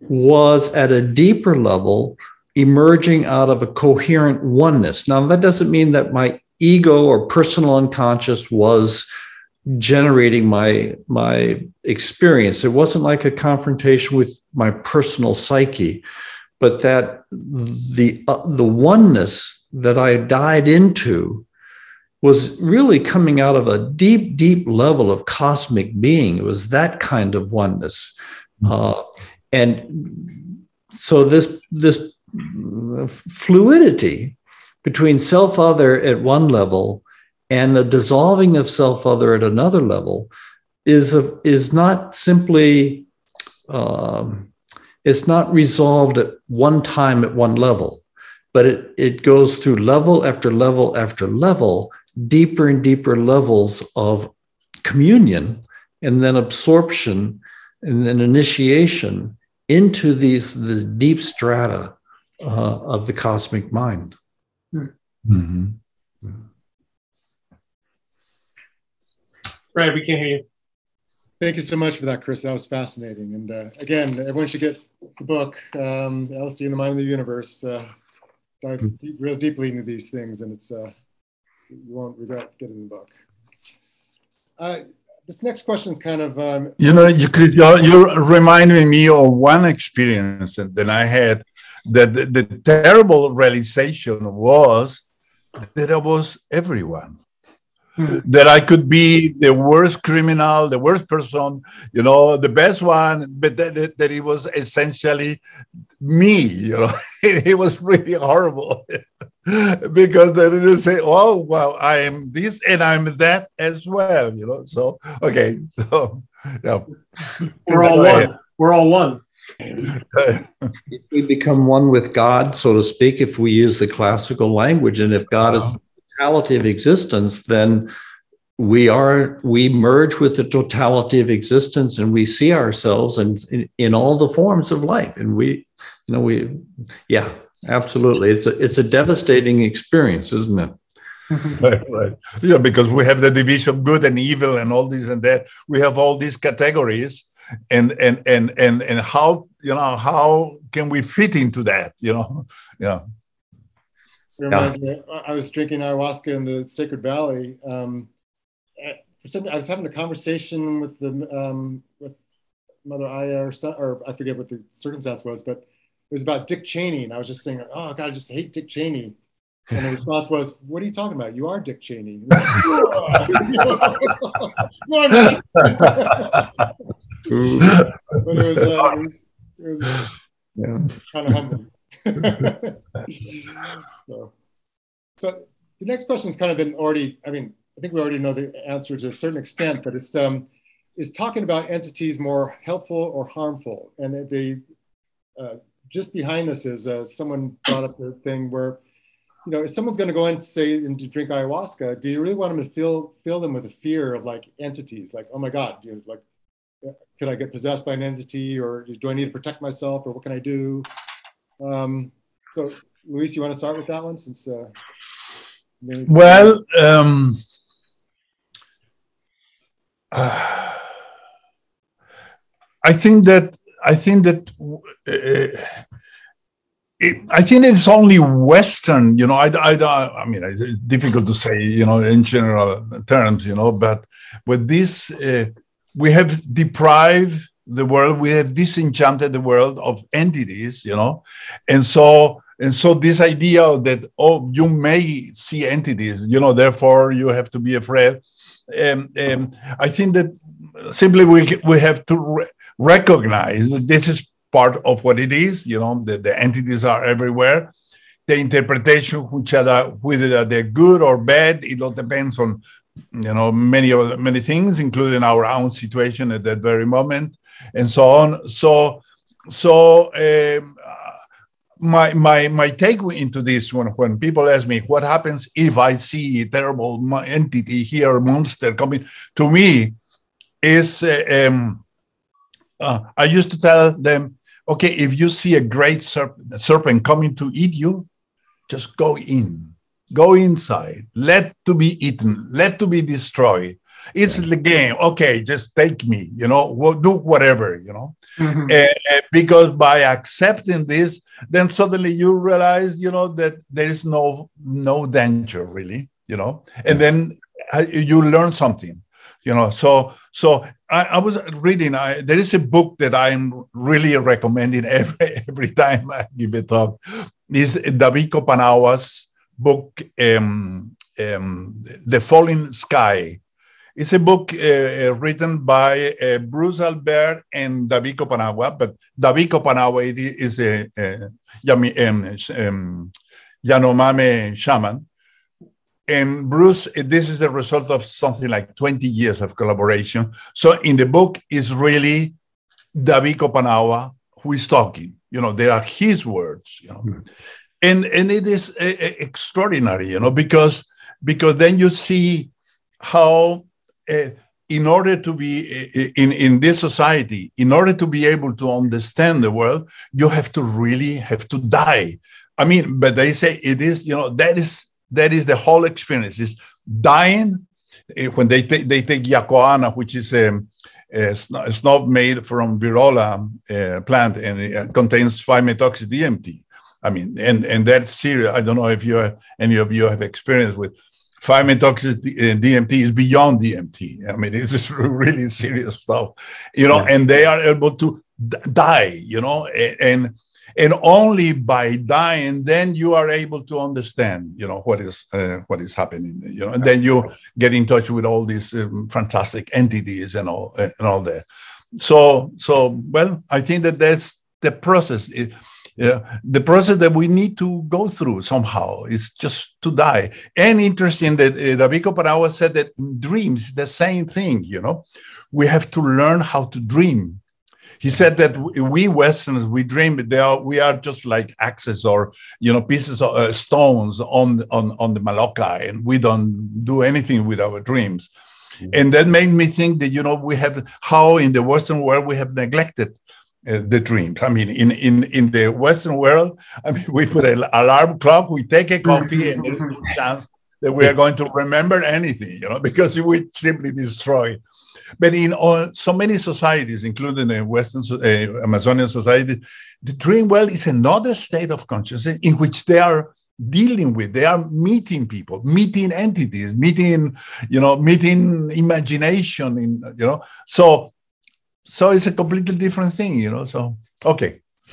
C: was at a deeper level emerging out of a coherent oneness. Now, that doesn't mean that my ego or personal unconscious was generating my my experience it wasn't like a confrontation with my personal psyche but that the uh, the oneness that I died into was really coming out of a deep, deep level of cosmic being. It was that kind of oneness, mm-hmm. uh, and so this this fluidity between self other at one level and the dissolving of self other at another level is a, is not simply um, it's not resolved at one time at one level, but it, it goes through level after level after level, deeper and deeper levels of communion, and then absorption, and then initiation into these the deep strata uh, of the cosmic mind. Mm-hmm.
D: Right, we can't hear you.
E: Thank you so much for that, Chris. That was fascinating. And uh, again, everyone should get the book, um, LSD and the Mind of the Universe. Uh, dives hmm. deep, real deeply into these things, and it's uh, you won't regret getting the book. Uh, this next question is kind of um,
B: you know you could you're, you're, reminding me of one experience that I had that the, the terrible realization was that I was everyone that I could be the worst criminal, the worst person, you know, the best one, but that, that, that it was essentially me, you know, (laughs) it, it was really horrible (laughs) because they didn't say, oh, well, I am this and I'm that as well, you know. So, okay, (laughs) so, yeah.
D: We're all one. We're all one.
C: if we become one with God, so to speak, if we use the classical language, and if God is uh-huh totality of existence, then we are we merge with the totality of existence and we see ourselves and in, in, all the forms of life. And we you know we yeah absolutely. It's a it's a devastating experience isn't it? Mm-hmm.
B: Right, right. Yeah because we have the division of good and evil and all this and that. We have all these categories and and and and and how you know how can we fit into that you know? (laughs) Yeah
E: reminds yeah. me, I was drinking ayahuasca in the Sacred Valley. Um, for some, I was having a conversation with the um, with Mother Aya or, son, or I forget what the circumstance was, but it was about Dick Cheney, and I was just saying, "Oh God, I just hate Dick Cheney." And the response was, "What are you talking about? You are Dick Cheney." (laughs) (laughs) but it was, uh, it was, it was yeah. kind of humbling. So, so the next question has kind of been already, I mean, I think we already know the answer to a certain extent, but it's um, is talking about entities more helpful or harmful? And they, uh, just behind this is uh, someone brought up the thing where, you know, if someone's going to go in say and to drink ayahuasca, do you really want them to feel feel them with a fear of like entities, like oh my god, know, like could I get possessed by an entity, or do I need to protect myself, or what can I do? Um, so, Luis, you want to start with that one since? Uh,
B: well, um, uh, I think that I think that uh, it, I think it's only Western. You know, I, I, I mean, it's difficult to say. You know, in general terms. You know, but with this, uh, we have deprived the world we have disenchanted the world of entities you know? And so and so this idea that oh you may see entities you know therefore you have to be afraid. Um, i think that simply we, we have to re- recognize that this is part of what it is you know the, the entities are everywhere. The interpretation, which are whether they're good or bad, it all depends on you know many of many things, including our own situation at that very moment, and so on. So so. Um, my my my take into this when when people ask me what happens if I see a terrible entity here, monster coming to me, is uh, um, uh, I used to tell them, okay, if you see a great serpent, serpent coming to eat you, just go in, go inside, let to be eaten, let to be destroyed. It's the game. Okay, just take me. You know, do whatever. You know, mm-hmm. uh, because by accepting this, then suddenly you realize, you know, that there is no no danger really. You know, and then uh, you learn something you know so so i, I was reading I, there is a book that i'm really recommending (laughs) every every time i give a talk is david kopenawa's book um, um, the falling sky it's a book uh, uh written by uh, Bruce Albert and David Kopenawa, but David Kopenawa is a, a, um, um, Yanomami shaman and Bruce, this is the result of something like 20 years of collaboration. So in the book is really David Kopenawa who is talking. You know, they are his words. You know, mm-hmm. And and it is a, a extraordinary. You know, because because then you see how. Uh, in order to be in, in this society, in order to be able to understand the world, you have to really have to die. I mean, but they say it is, you know, that is that is the whole experience. Is dying eh, when they take they take yakoana, which is a, a snuff made from virola uh, plant and it contains 5-methoxy DMT. I mean, and and that's serious. I don't know if you any of you have experience with 5-methoxy DMT is beyond DMT. I mean, this is (laughs) really serious stuff, you know. Yeah. And they are able to die, you know, and and only by dying then you are able to understand you know what is uh, what is happening you know and then you get in touch with all these um, fantastic entities and all uh, and all that so so well i think that that's the process it, yeah, the process that we need to go through somehow is just to die. And interesting that uh, David Kopenawa said that in dreams, the same thing, you know, we have to learn how to dream he said that we Westerners we dream they are we are just like axes or you know pieces of uh, stones on on on the Molokai, and we don't do anything with our dreams. Mm-hmm. And that made me think that you know we have how in the Western world we have neglected uh, the dreams. I mean, in in in the Western world, I mean, we put an alarm clock, we take a coffee, and there's no chance that we are going to remember anything, you know, because we simply destroy. But in all, so many societies, including the Western uh, Amazonian society, the dream world is another state of consciousness in which they are dealing with they are meeting people meeting entities meeting you know meeting imagination in you know. So so it's a completely different thing you know so okay (laughs)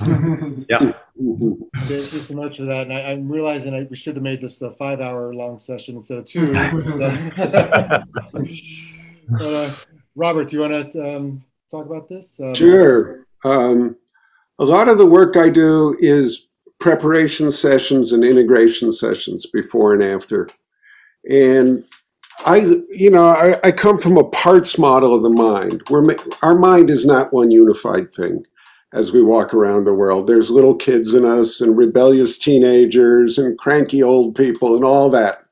C: yeah
E: thank you so much for that and I, am realizing I, we should have made this a five hour long session instead of two (laughs) (laughs) uh, Robert, do you want to um, talk about this?
A: Um, sure. Um, a lot of the work I do is preparation sessions and integration sessions before and after. And I, you know, I, I come from a parts model of the mind where our mind is not one unified thing as we walk around the world. There's little kids in us and rebellious teenagers and cranky old people and all that.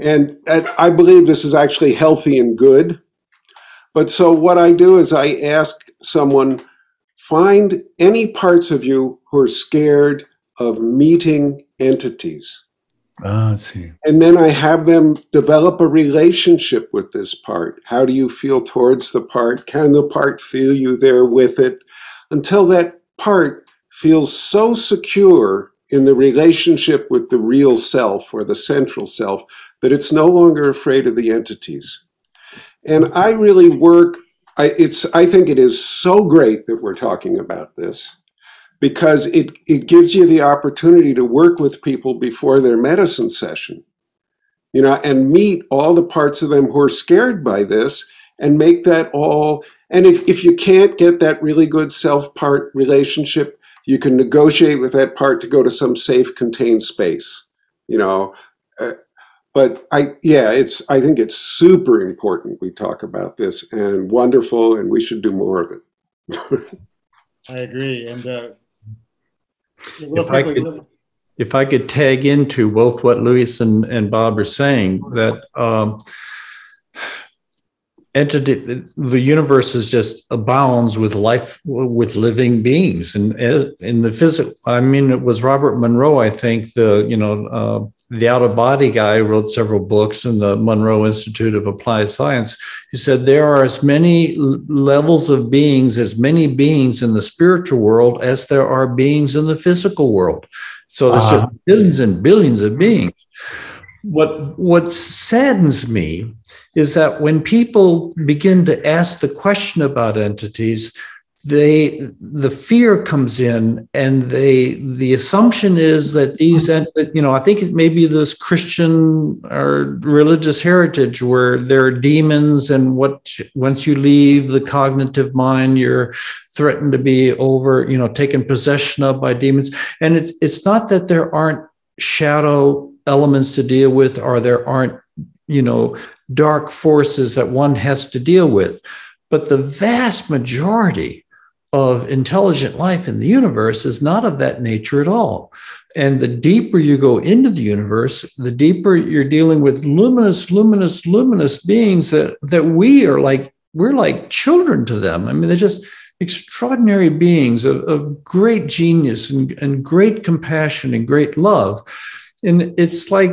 A: And I believe this is actually healthy and good but so what I do is I ask someone, find any parts of you who are scared of meeting entities.
B: Ah.
A: And then I have them develop a relationship with this part. How do you feel towards the part? Can the part feel you there with it? Until that part feels so secure in the relationship with the real self or the central self that it's no longer afraid of the entities. And I really work, I, it's, I think it is so great that we're talking about this because it, it gives you the opportunity to work with people before their medicine session, you know, and meet all the parts of them who are scared by this and make that all. And if, if you can't get that really good self part relationship, you can negotiate with that part to go to some safe, contained space. You know, uh, but I yeah, it's I think it's super important we talk about this and wonderful, and we should do more of it. (laughs)
E: I agree. And uh,
C: if I, could, if I could tag into both what Luis and, and Bob are saying, that um, entity the universe is just abounds with life with living beings. And in the physical i mean it was robert monroe i think the you know uh, the out of body guy wrote several books in the monroe institute of applied science. He said there are as many levels of beings as many beings in the spiritual world as there are beings in the physical world. So there's uh-huh. just billions and billions of beings. What what saddens me is that when people begin to ask the question about entities, they the fear comes in and they the assumption is that these you know i think it may be this christian or religious heritage where there are demons and what once you leave the cognitive mind you're threatened to be over you know taken possession of by demons. And it's it's not that there aren't shadow elements to deal with or there aren't you know, dark forces that one has to deal with. But the vast majority of intelligent life in the universe is not of that nature at all. And the deeper you go into the universe, the deeper you're dealing with luminous, luminous, luminous beings that, that we are like, we're like children to them. I mean, they're just extraordinary beings of, of great genius and, and great compassion and great love and it's like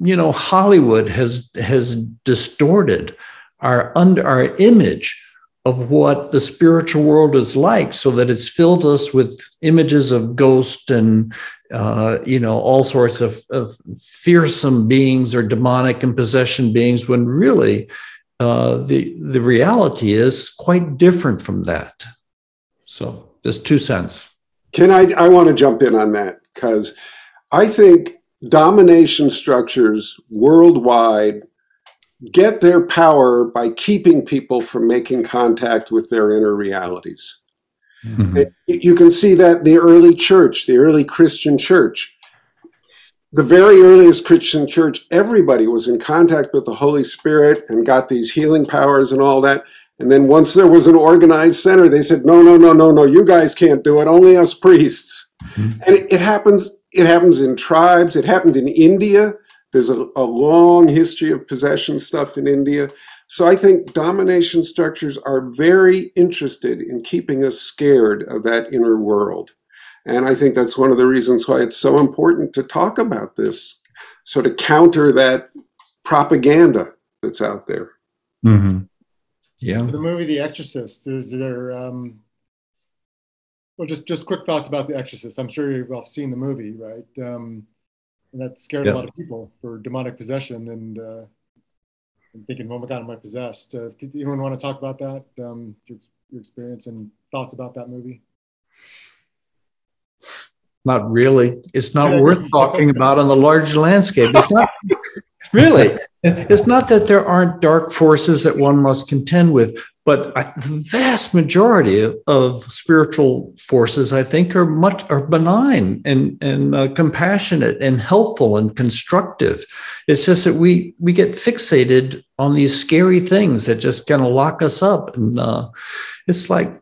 C: you know hollywood has has distorted our under our image of what the spiritual world is like so that it's filled us with images of ghosts and uh, you know all sorts of, of, fearsome beings or demonic and possession beings when really uh, the the reality is quite different from that. So there's two cents.
A: Can i i want to jump in on that because I think domination structures worldwide get their power by keeping people from making contact with their inner realities. Mm-hmm. You can see that the early church, the early Christian church, the very earliest Christian church, everybody was in contact with the Holy Spirit and got these healing powers and all that. And then once there was an organized center, they said, no, no, no, no, no, you guys can't do it, only us priests. Mm-hmm. And it, it happens it happens in tribes. It happened in India. There's a, a, long history of possession stuff in India. So I think domination structures are very interested in keeping us scared of that inner world. And I think that's one of the reasons why it's so important to talk about this, so to counter that propaganda that's out there.
C: Mm-hmm. Yeah.
E: The movie The Exorcist, is there um, well, just just quick thoughts about The Exorcist. I'm sure you've all seen the movie, right? Um, and that scared a lot of people for demonic possession and, uh, and thinking, "Oh my God, am I possessed?" Uh, anyone want to talk about that? Um, your, your experience and thoughts about that movie?
C: Not really. It's not worth (laughs) talking about on the large landscape. It's not (laughs) really. It's not that there aren't dark forces that one must contend with, but I, the vast majority of, spiritual forces, I think, are much are benign and and uh, compassionate and helpful and constructive. It's just that we we get fixated on these scary things that just kind of lock us up, and uh, it's like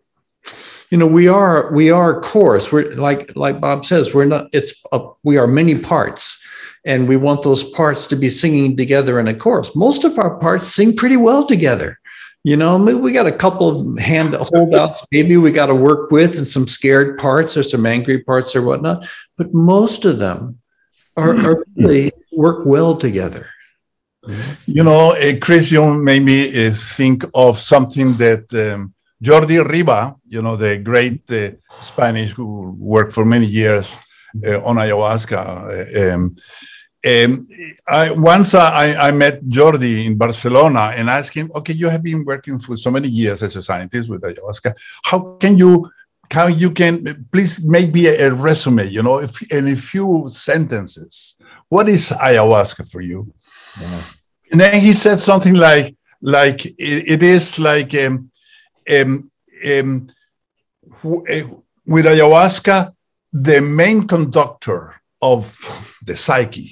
C: you know we are we are chorus we're like like bob says we're not it's a, we are many parts and we want those parts to be singing together in a chorus. Most of our parts sing pretty well together you know, maybe we got a couple of hand holdouts, maybe we got to work with, and some scared parts or some angry parts or whatnot. But most of them are, are (clears throat) really work well together.
B: You know, uh, Chris, you made me uh, think of something that um, Jordi Riba, you know, the great uh, Spanish who worked for many years uh, on ayahuasca. Um, um, I, once I, I, met Jordi in Barcelona and asked him, okay, you have been working for so many years as a scientist with ayahuasca. How can you, how you can, please make me a, a resume, you know, if, in a few sentences. What is ayahuasca for you? Yeah. And then he said something like, like it, it is like, um, um, um, with ayahuasca, the main conductor of the psyche.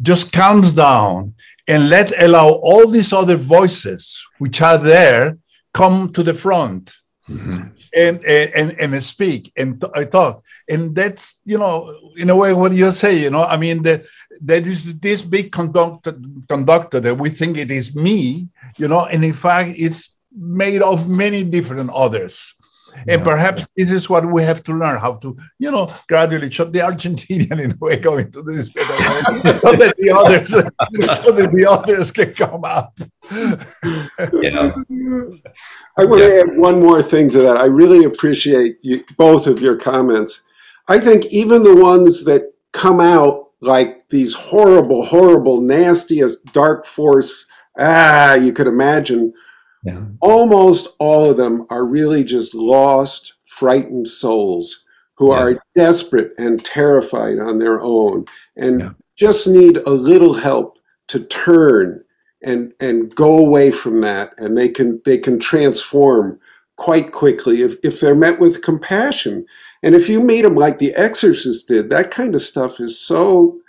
B: Just calms down and let allow all these other voices which are there come to the front mm-hmm. and, and and speak and I talk. And that's you know in a way what you say you know I mean the, that is this big conductor conductor that we think it is me you know and in fact it's made of many different others and perhaps this is what we have to learn how to, you know, gradually shut the Argentinian (laughs) in a way going to this so that the others (laughs) so that the others can come up. (laughs)
A: yeah. I want yeah. to add one more thing to that. I really appreciate you, both of your comments. I think even the ones that come out like these horrible, horrible, nastiest dark force, ah, you could imagine yeah. Almost all of them are really just lost, frightened souls who yeah. are desperate and terrified on their own and yeah. just need a little help to turn and and go away from that and they can they can transform quite quickly if, if they're met with compassion and if you meet them like the exorcist did that kind of stuff is so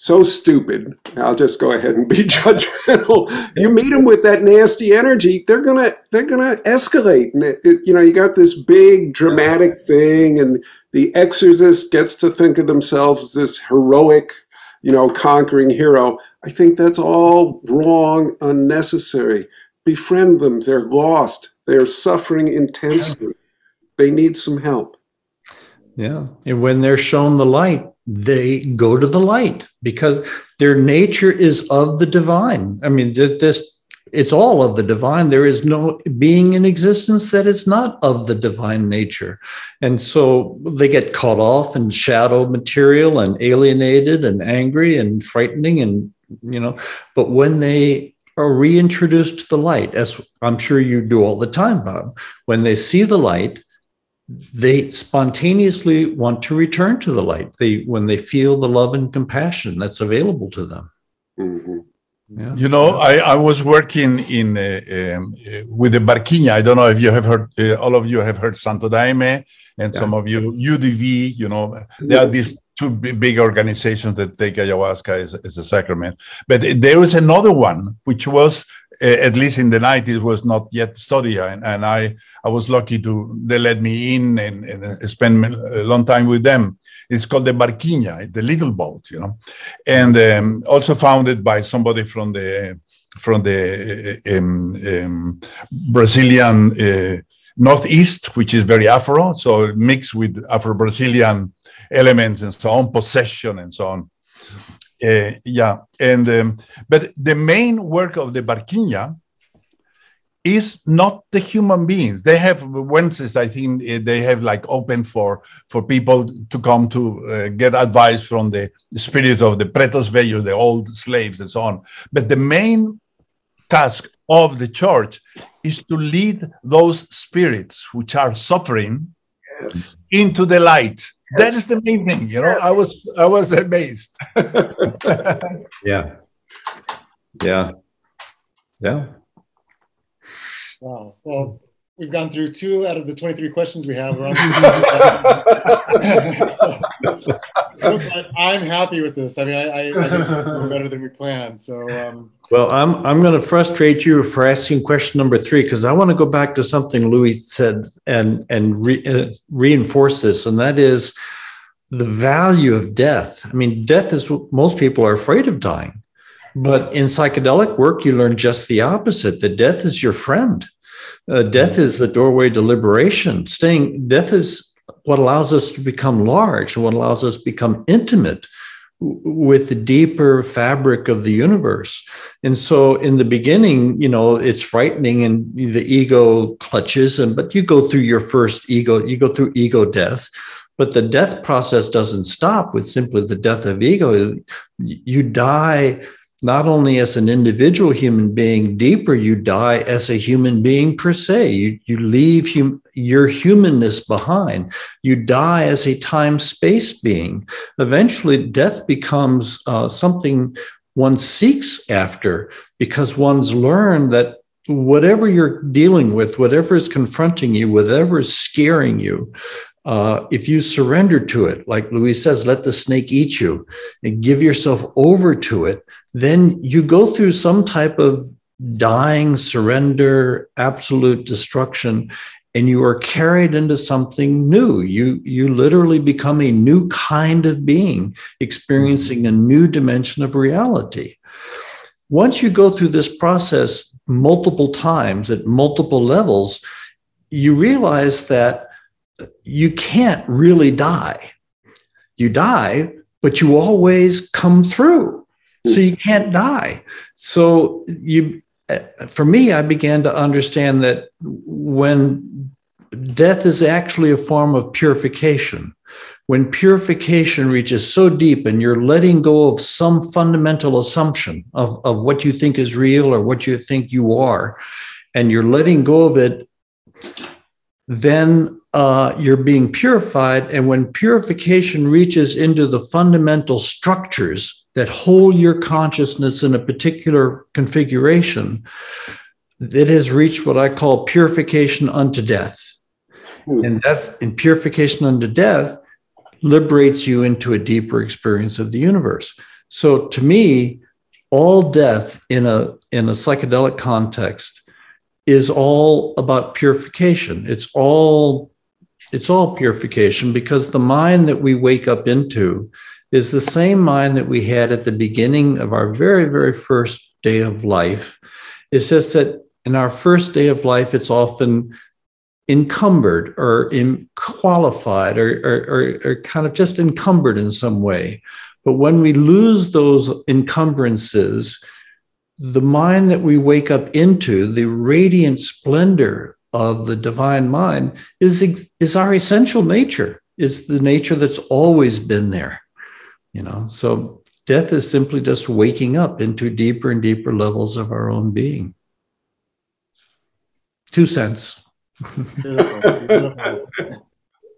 A: so stupid. I'll just go ahead and be (laughs) judgmental. You meet them with that nasty energy, they're gonna they're gonna escalate. And it, it, you know, you got this big dramatic thing, and the exorcist gets to think of themselves as this heroic, you know, conquering hero. I think that's all wrong, unnecessary. Befriend them. They're lost. They're suffering intensely. They need some help.
C: Yeah. And when they're shown the light, they go to the light because their nature is of the divine. I mean, this it's all of the divine. There is no being in existence that is not of the divine nature. And so they get caught off in shadow material and alienated and angry and frightening and you know, but when they are reintroduced to the light, as I'm sure you do all the time, Bob, when they see the light, they spontaneously want to return to the light they when they feel the love and compassion that's available to them
B: mm-hmm. yeah. you know I, I was working in uh, um, uh, with the barquinha i don't know if you have heard uh, all of you have heard santo daime and yeah. some of you udv you know there are these two big organizations that take ayahuasca as, as a sacrament. But there is another one, which was, uh, at least in the 90s, was not yet studied. And, and, I, I was lucky to, they let me in and, and spend a long time with them. It's called the Barquinha, the little boat, you know, and um, also founded by somebody from the from the um, um, Brazilian uh, Northeast, which is very Afro, so mixed with Afro Brazilian elements and so on, possession and so on. Uh, yeah, and um, but the main work of the Barquinha is not the human beings. They have Wednesdays, I think uh, they have like open for for people to come to uh, get advice from the, the spirit of the pretos velhos, the old slaves and so on. But the main task of the church is to lead those spirits which are suffering yes. into the light that is the main thing. You know, I was I was amazed. (laughs)
C: yeah. Yeah. Yeah.
E: Wow. Well, we've gone through two out of the 23 questions we have. (laughs) (laughs) so, so I'm happy with this. I mean, I, I, I think it's (laughs) better than we planned. So, um,
C: well, I'm I'm going to frustrate you for asking question number three because I want to go back to something Luis said and and re, uh, reinforce this, and that is the value of death. I mean, death is what most people are afraid of dying, but in psychedelic work, you learn just the opposite. That death is your friend. Uh, death is the doorway to liberation. Staying death is what allows us to become large and what allows us to become intimate with the deeper fabric of the universe. And so in the beginning, you know, it's frightening and the ego clutches and but you go through your first ego, you go through ego death. But the death process doesn't stop with simply the death of ego. You die not only as an individual human being, deeper, you die as a human being per se. You, you leave hum, your humanness behind. You die as a time space being. Eventually, death becomes uh, something one seeks after because one's learned that whatever you're dealing with, whatever is confronting you, whatever is scaring you, uh, if you surrender to it, like Luis says, let the snake eat you and give yourself over to it, then you go through some type of dying, surrender, absolute destruction, and you are carried into something new. You, you literally become a new kind of being, experiencing a new dimension of reality. Once you go through this process multiple times at multiple levels, you realize that you can't really die. You die, but you always come through. So you can't die. So you for me, I began to understand that when death is actually a form of purification, when purification reaches so deep and you're letting go of some fundamental assumption of, of what you think is real or what you think you are, and you're letting go of it, then uh, you're being purified. And when purification reaches into the fundamental structures that hold your consciousness in a particular configuration, it has reached what I call purification unto death. Hmm. And that's in purification unto death liberates you into a deeper experience of the universe. So to me, all death in a in a psychedelic context is all about purification. It's all it's all purification because the mind that we wake up into is the same mind that we had at the beginning of our very, very first day of life. It's just that in our first day of life, it's often encumbered or qualified or, or, or, or kind of just encumbered in some way. But when we lose those encumbrances, the mind that we wake up into, the radiant splendor of the divine mind, is, is our essential nature, is the nature that's always been there you know? So death is simply just waking up into deeper and deeper levels of our own being. Two cents.
E: Beautiful, beautiful. I don't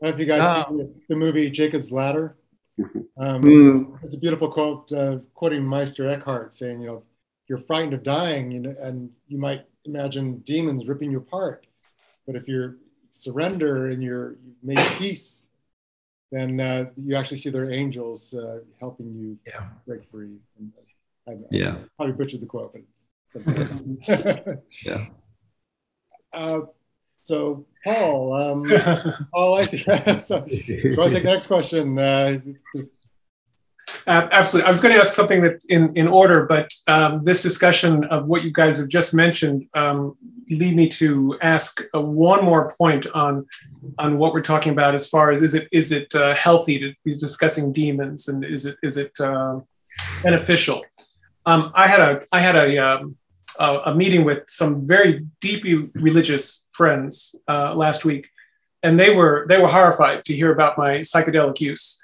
E: know if you guys uh, see the movie Jacob's Ladder. Um, mm. It's a beautiful quote, uh, quoting Meister Eckhart, saying, "You know, you're frightened of dying, you know, and you might imagine demons ripping you apart, but if you surrender and you're you made peace then uh, you actually see their angels uh, helping you
C: yeah.
E: break free. And I, I
C: yeah,
E: probably butchered the quote,
C: but yeah. (laughs) (laughs)
E: Uh, so Paul, um, (laughs) Paul, I see. so, go ahead, take the next question. Uh,
D: uh, absolutely. I was going to ask something that in, in order, but um, this discussion of what you guys have just mentioned um, lead me to ask uh, one more point on on what we're talking about as far as is it is it uh, healthy to be discussing demons and is it is it uh, beneficial? Um, I had a I had a, um, a, a meeting with some very deeply religious friends uh, last week, and they were they were horrified to hear about my psychedelic use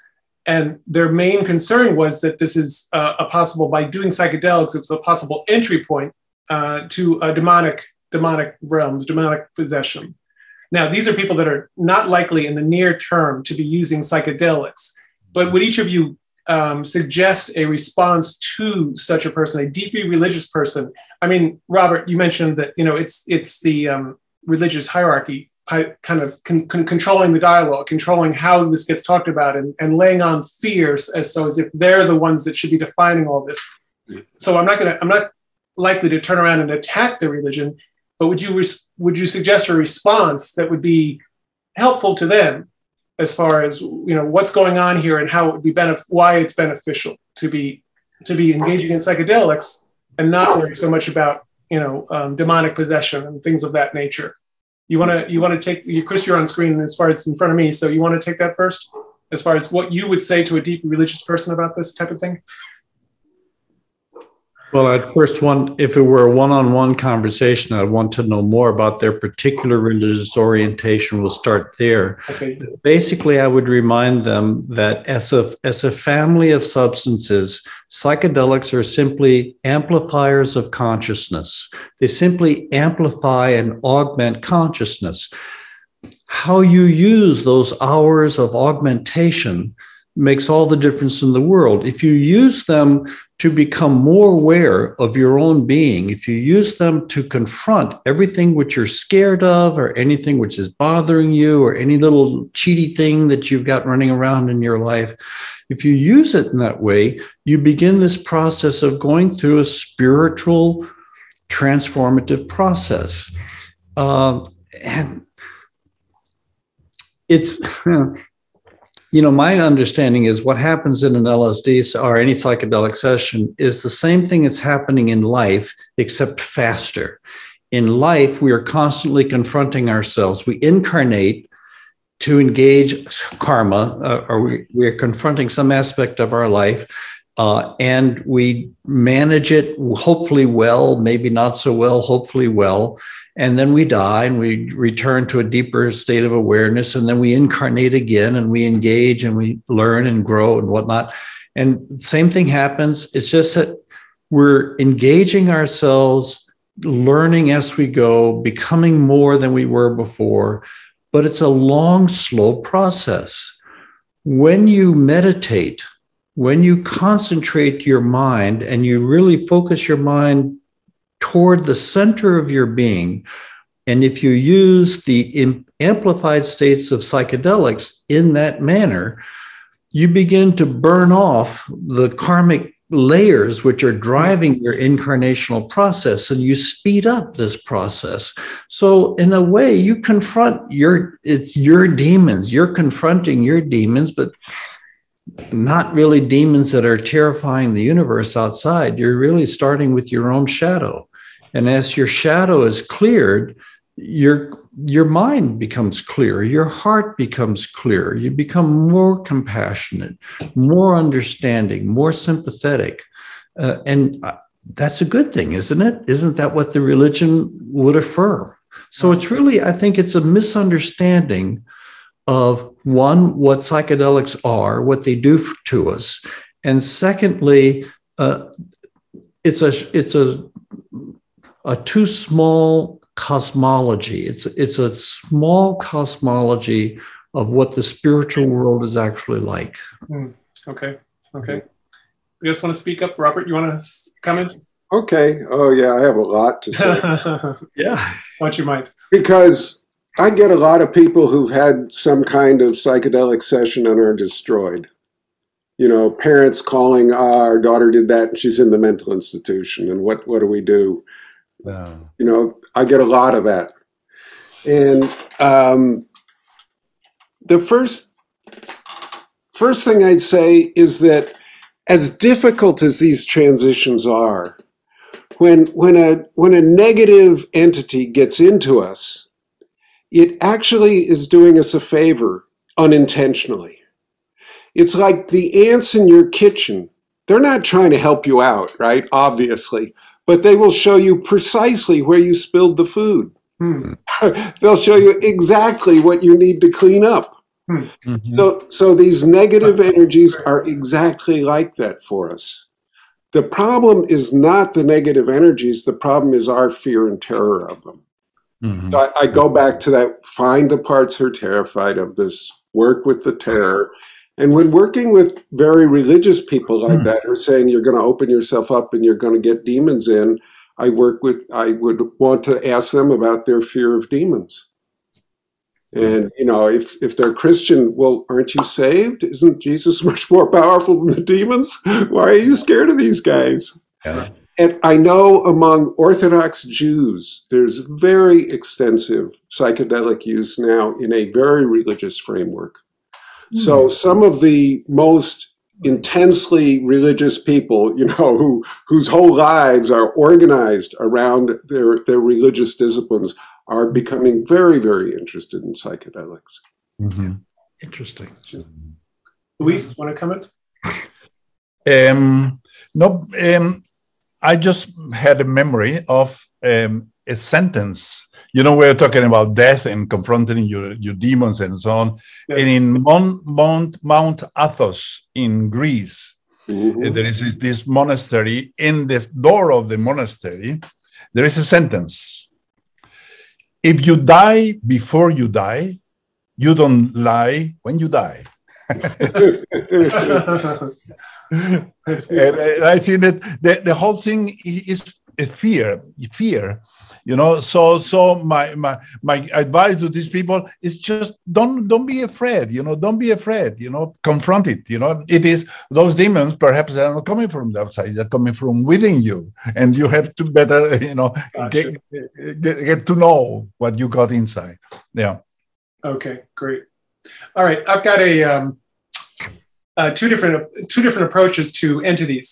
D: and their main concern was that this is uh, a possible by doing psychedelics it was a possible entry point uh, to a demonic demonic realms demonic possession. Now these are people that are not likely in the near term to be using psychedelics but would each of you um, suggest a response to such a person a deeply religious person? I mean robert you mentioned that you know it's it's the um, religious hierarchy kind of con- con- controlling the dialogue, controlling how this gets talked about, and, and laying on fears as so as if they're the ones that should be defining all this. So I'm not gonna, I'm not likely to turn around and attack the religion, but would you res- would you suggest a response that would be helpful to them as far as you know what's going on here and how it would be benef- why it's beneficial to be to be engaging in psychedelics and not worry so much about you know um, demonic possession and things of that nature you want to you want to take Chris? You're on screen as far as in front of me, so you want to take that first, as far as what you would say to a deeply religious person about this type of thing.
C: Well, I'd first want, if it were a one on one conversation, I'd want to know more about their particular religious orientation. We'll start there.
D: Okay.
C: Basically, I would remind them that as a, as a family of substances, psychedelics are simply amplifiers of consciousness. They simply amplify and augment consciousness. How you use those hours of augmentation makes all the difference in the world. If you use them to become more aware of your own being, if you use them to confront everything which you're scared of or anything which is bothering you or any little cheaty thing that you've got running around in your life, if you use it in that way, you begin this process of going through a spiritual transformative process. Uh, and it's (laughs) you know, my understanding is what happens in an LSD or any psychedelic session is the same thing that's happening in life, except faster. In life, we are constantly confronting ourselves. We incarnate to engage karma, uh, or we, we are confronting some aspect of our life. Uh, and we manage it hopefully well, maybe not so well, hopefully well and then we die and we return to a deeper state of awareness. And then we incarnate again and we engage and we learn and grow and whatnot. And same thing happens. It's just that we're engaging ourselves learning as we go becoming more than we were before. But it's a long slow process. When you meditate when you concentrate your mind and you really focus your mind toward the center of your being. And if you use the amplified states of psychedelics in that manner, you begin to burn off the karmic layers which are driving your incarnational process and you speed up this process. So in a way you confront your it's your demons. You're confronting your demons but not really demons that are terrifying the universe outside. You're really starting with your own shadow and as your shadow is cleared, your your mind becomes clear, your heart becomes clear, you become more compassionate, more understanding, more sympathetic. Uh, and uh, that's a good thing, isn't it? Isn't that what the religion would affirm? So it's really, I think it's a misunderstanding of one, what psychedelics are, what they do to us. And secondly, uh, it's a it's a a too small cosmology. It's it's a small cosmology of what the spiritual world is actually like.
D: Mm, okay. Okay. You guys want to speak up, Robert? You want to comment?
A: Okay. Oh yeah, I have a lot to say. (laughs)
C: yeah.
D: What you mind?
A: Because I get a lot of people who've had some kind of psychedelic session and are destroyed. You know, parents calling, ah, our daughter did that and she's in the mental institution, and what what do we do? You know, I get a lot of that. And um, the first first thing I'd say is that as difficult as these transitions are, when when a when a negative entity gets into us, it actually is doing us a favor unintentionally. It's like the ants in your kitchen. They're not trying to help you out, right? Obviously but they will show you precisely where you spilled the food. Hmm. (laughs) They'll show you exactly what you need to clean up. Hmm. Mm-hmm. So, so these negative energies are exactly like that for us. The problem is not the negative energies, the problem is our fear and terror of them. Mm-hmm. So I, I, go back to that find the parts who are terrified of this, work with the terror, and when working with very religious people like mm. that who are saying you're going to open yourself up and you're going to get demons in, I work with, I would want to ask them about their fear of demons. And you know, if if they're Christian, well, aren't you saved? Isn't Jesus (laughs) much more powerful than the demons? Why are you scared of these guys? Yeah. And I know among Orthodox Jews, there's very extensive psychedelic use now in a very religious framework. So hmm. some of the most intensely religious people, you know, who whose whole lives are organized around their their religious disciplines, are becoming very, very interested in psychedelics.
C: Mm-hmm. Interesting.
D: Luis, want to comment?
B: Um, no, um, I just had a memory of um, a sentence you know, we're talking about death and confronting your, your demons and so on. Yes. And in Mount, Mount, Mount Athos in Greece, mm-hmm. there is this monastery. In the door of the monastery, there is a sentence If you die before you die, you don't lie when you die. (laughs) and, I think that the, the whole thing is a fear, fear you know so so my my my advice to these people is just don't don't be afraid you know don't be afraid you know confront it you know. It is those demons perhaps they're not coming from the outside they're coming from within you and you have to better (laughs) you know gotcha. get, get, get to know what you got inside. Yeah.
D: Okay great. All right i've got a um uh, two different two different approaches to entities.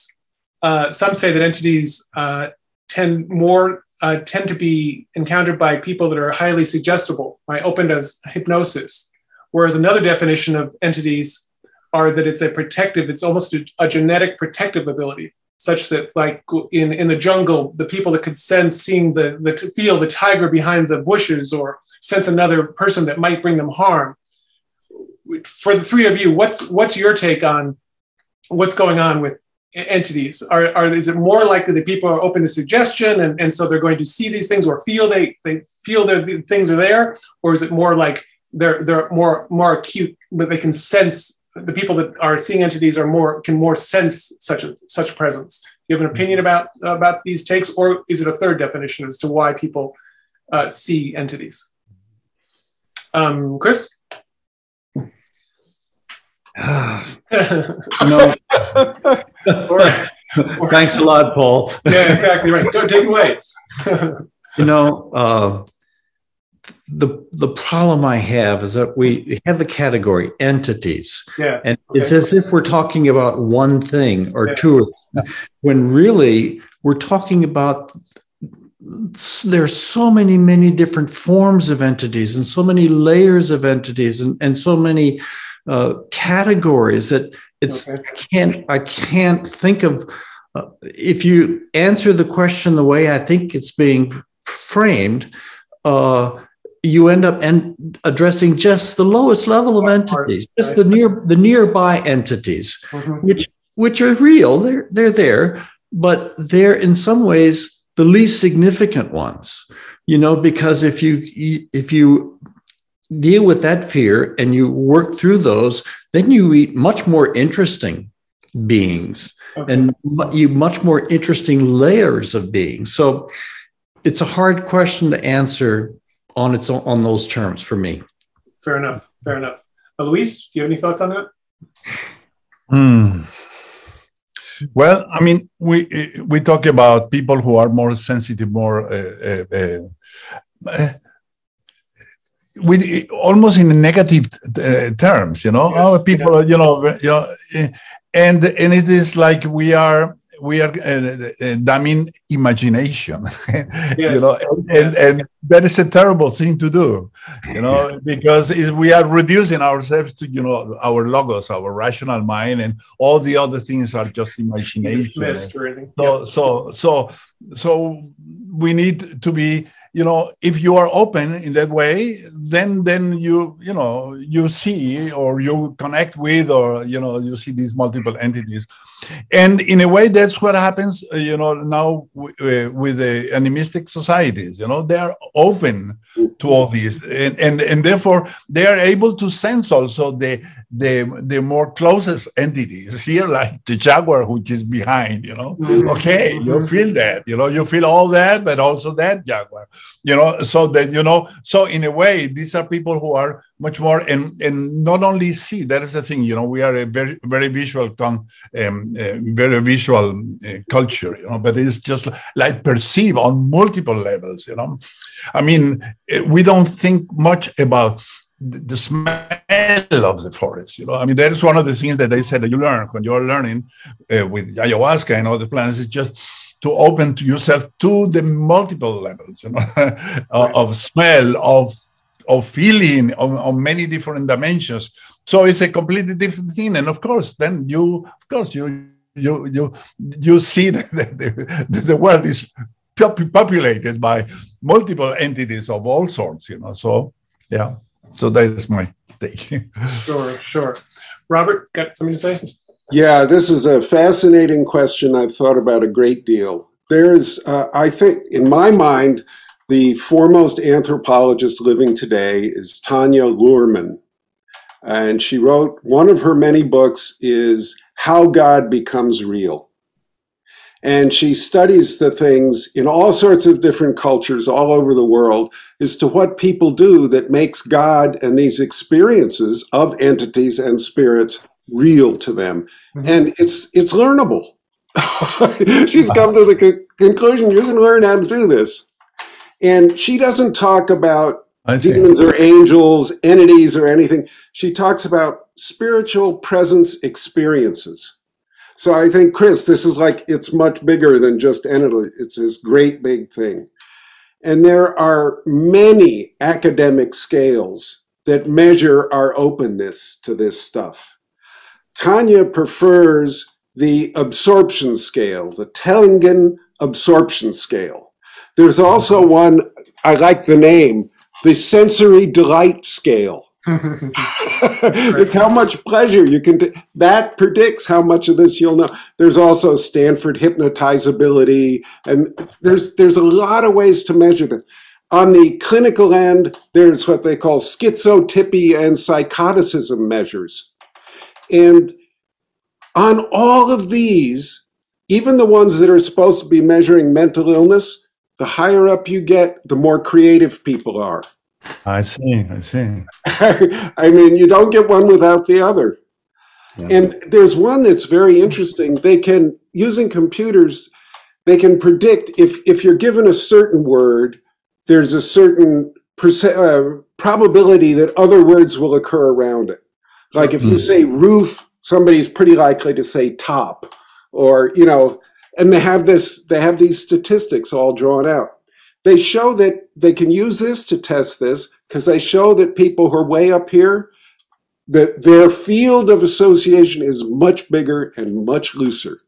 D: Uh, some say that entities uh, tend more uh, tend to be encountered by people that are highly suggestible, right? Open as hypnosis. Whereas another definition of entities are that it's a protective, it's almost a, a, genetic protective ability, such that like in, in the jungle, the people that could sense seeing the, the feel the tiger behind the bushes or sense another person that might bring them harm. For the three of you, what's what's your take on what's going on with entities? Are, are is it more likely that people are open to suggestion and, and so they're going to see these things or feel they they feel that the things are there, or is it more like they're they're more more acute, but they can sense the people that are seeing entities are more can more sense such a such presence. Do you have an opinion about about these takes, or is it a third definition as to why people uh, see entities? Um, Chris. (sighs) (laughs)
C: no. (laughs) (laughs) Thanks a lot, Paul. (laughs)
D: yeah, exactly right. Go take away.
C: you know, uh, the the problem I have is that we have the category entities,
D: yeah,
C: and okay. it's as if we're talking about one thing or yeah. two, when really we're talking about there's so many many different forms of entities and so many layers of entities and, and so many uh, categories that it's okay. I can't I can't think of uh, if you answer the question the way I think it's being framed. Uh, you end up en- addressing just the lowest level of entities, just the near the nearby entities, mm-hmm. which which are real. They're they're there, but they're in some ways the least significant ones. You know, because if you if you deal with that fear and you work through those, then you meet much more interesting beings okay. and you much more interesting layers of beings. So it's a hard question to answer on its own, on those terms for me.
D: Fair enough. Fair enough. Uh, Luis, do you have any thoughts on that?
B: Hmm. Well, I mean, we we talk about people who are more sensitive, more uh, uh, with almost in negative uh, terms, you know, yes. our people, yeah. you know, you know, and and it is like we are we are uh, uh, damning imagination, (laughs) yes. you know, and, and, and, that is a terrible thing to do, you know, because we are reducing ourselves to, you know, our logos, our rational mind, and all the other things are just imagination. So, so, so, so we need to be you know if you are open in that way then then you you know you see or you connect with or you know you see these multiple entities and in a way that's what happens uh, you know now uh, with the animistic societies you know they are open to all these and, and and therefore they are able to sense also the the the more closest entities here like the jaguar which is behind you know mm-hmm. okay you mm-hmm. feel that you know you feel all that but also that jaguar you know so that you know so in a way these are people who are much more and and not only see that is the thing you know we are a very very visual um, uh, very visual uh, culture you know but it's just like perceive on multiple levels you know. I mean eh, we don't think much about the smell of the forest you know. I mean that is one of the things that they said that you learn when you're learning uh, with ayahuasca and other plants is just to open to yourself to the multiple levels you know (laughs) of smell of of feeling on, on many different dimensions. So it's a completely different thing. And of course, then you, of course, you you you you see (laughs) that the, the, the world is populated by multiple entities of all sorts. You know, so yeah. So that is my take. (laughs)
D: sure, sure. Robert, got something to say?
A: Yeah, this is a fascinating question I've thought about a great deal. There's, uh, I think, in my mind, the foremost anthropologist living today is Tanya Luhrmann. And she wrote one of her many books is How God Becomes Real. And she studies the things in all sorts of different cultures all over the world as to what people do that makes God and these experiences of entities and spirits real to them. Mm-hmm. And it's it's learnable. (laughs) She's come to the co- conclusion you can learn how to do this. And she doesn't talk about demons or angels, entities, or anything. She talks about spiritual presence experiences. So I think, Chris, this is like it's much bigger than just entity. It's this great big thing. And there are many academic scales that measure our openness to this stuff. Tanya prefers the absorption scale, the Tellegen absorption scale. There's also one, I like the name, the sensory delight scale. (laughs) (laughs) it's how much pleasure you can t- that predicts how much of this you'll know. There's also stanford hypnotizability and there's there's a lot of ways to measure that on the clinical end there's what they call schizotypy and psychoticism measures. And on all of these even the ones that are supposed to be measuring mental illness the higher up you get, the more creative people are.
B: I see. I see. (laughs)
A: I mean, you don't get one without the other. Yeah. And there's one that's very interesting. They can, using computers, they can predict if, if you're given a certain word, there's a certain percent, uh, probability that other words will occur around it. Like if you say roof, somebody's pretty likely to say top, or, you know, and they have this they have these statistics all drawn out they show that they can use this to test this because they show that people who are way up here that their field of association is much bigger and much looser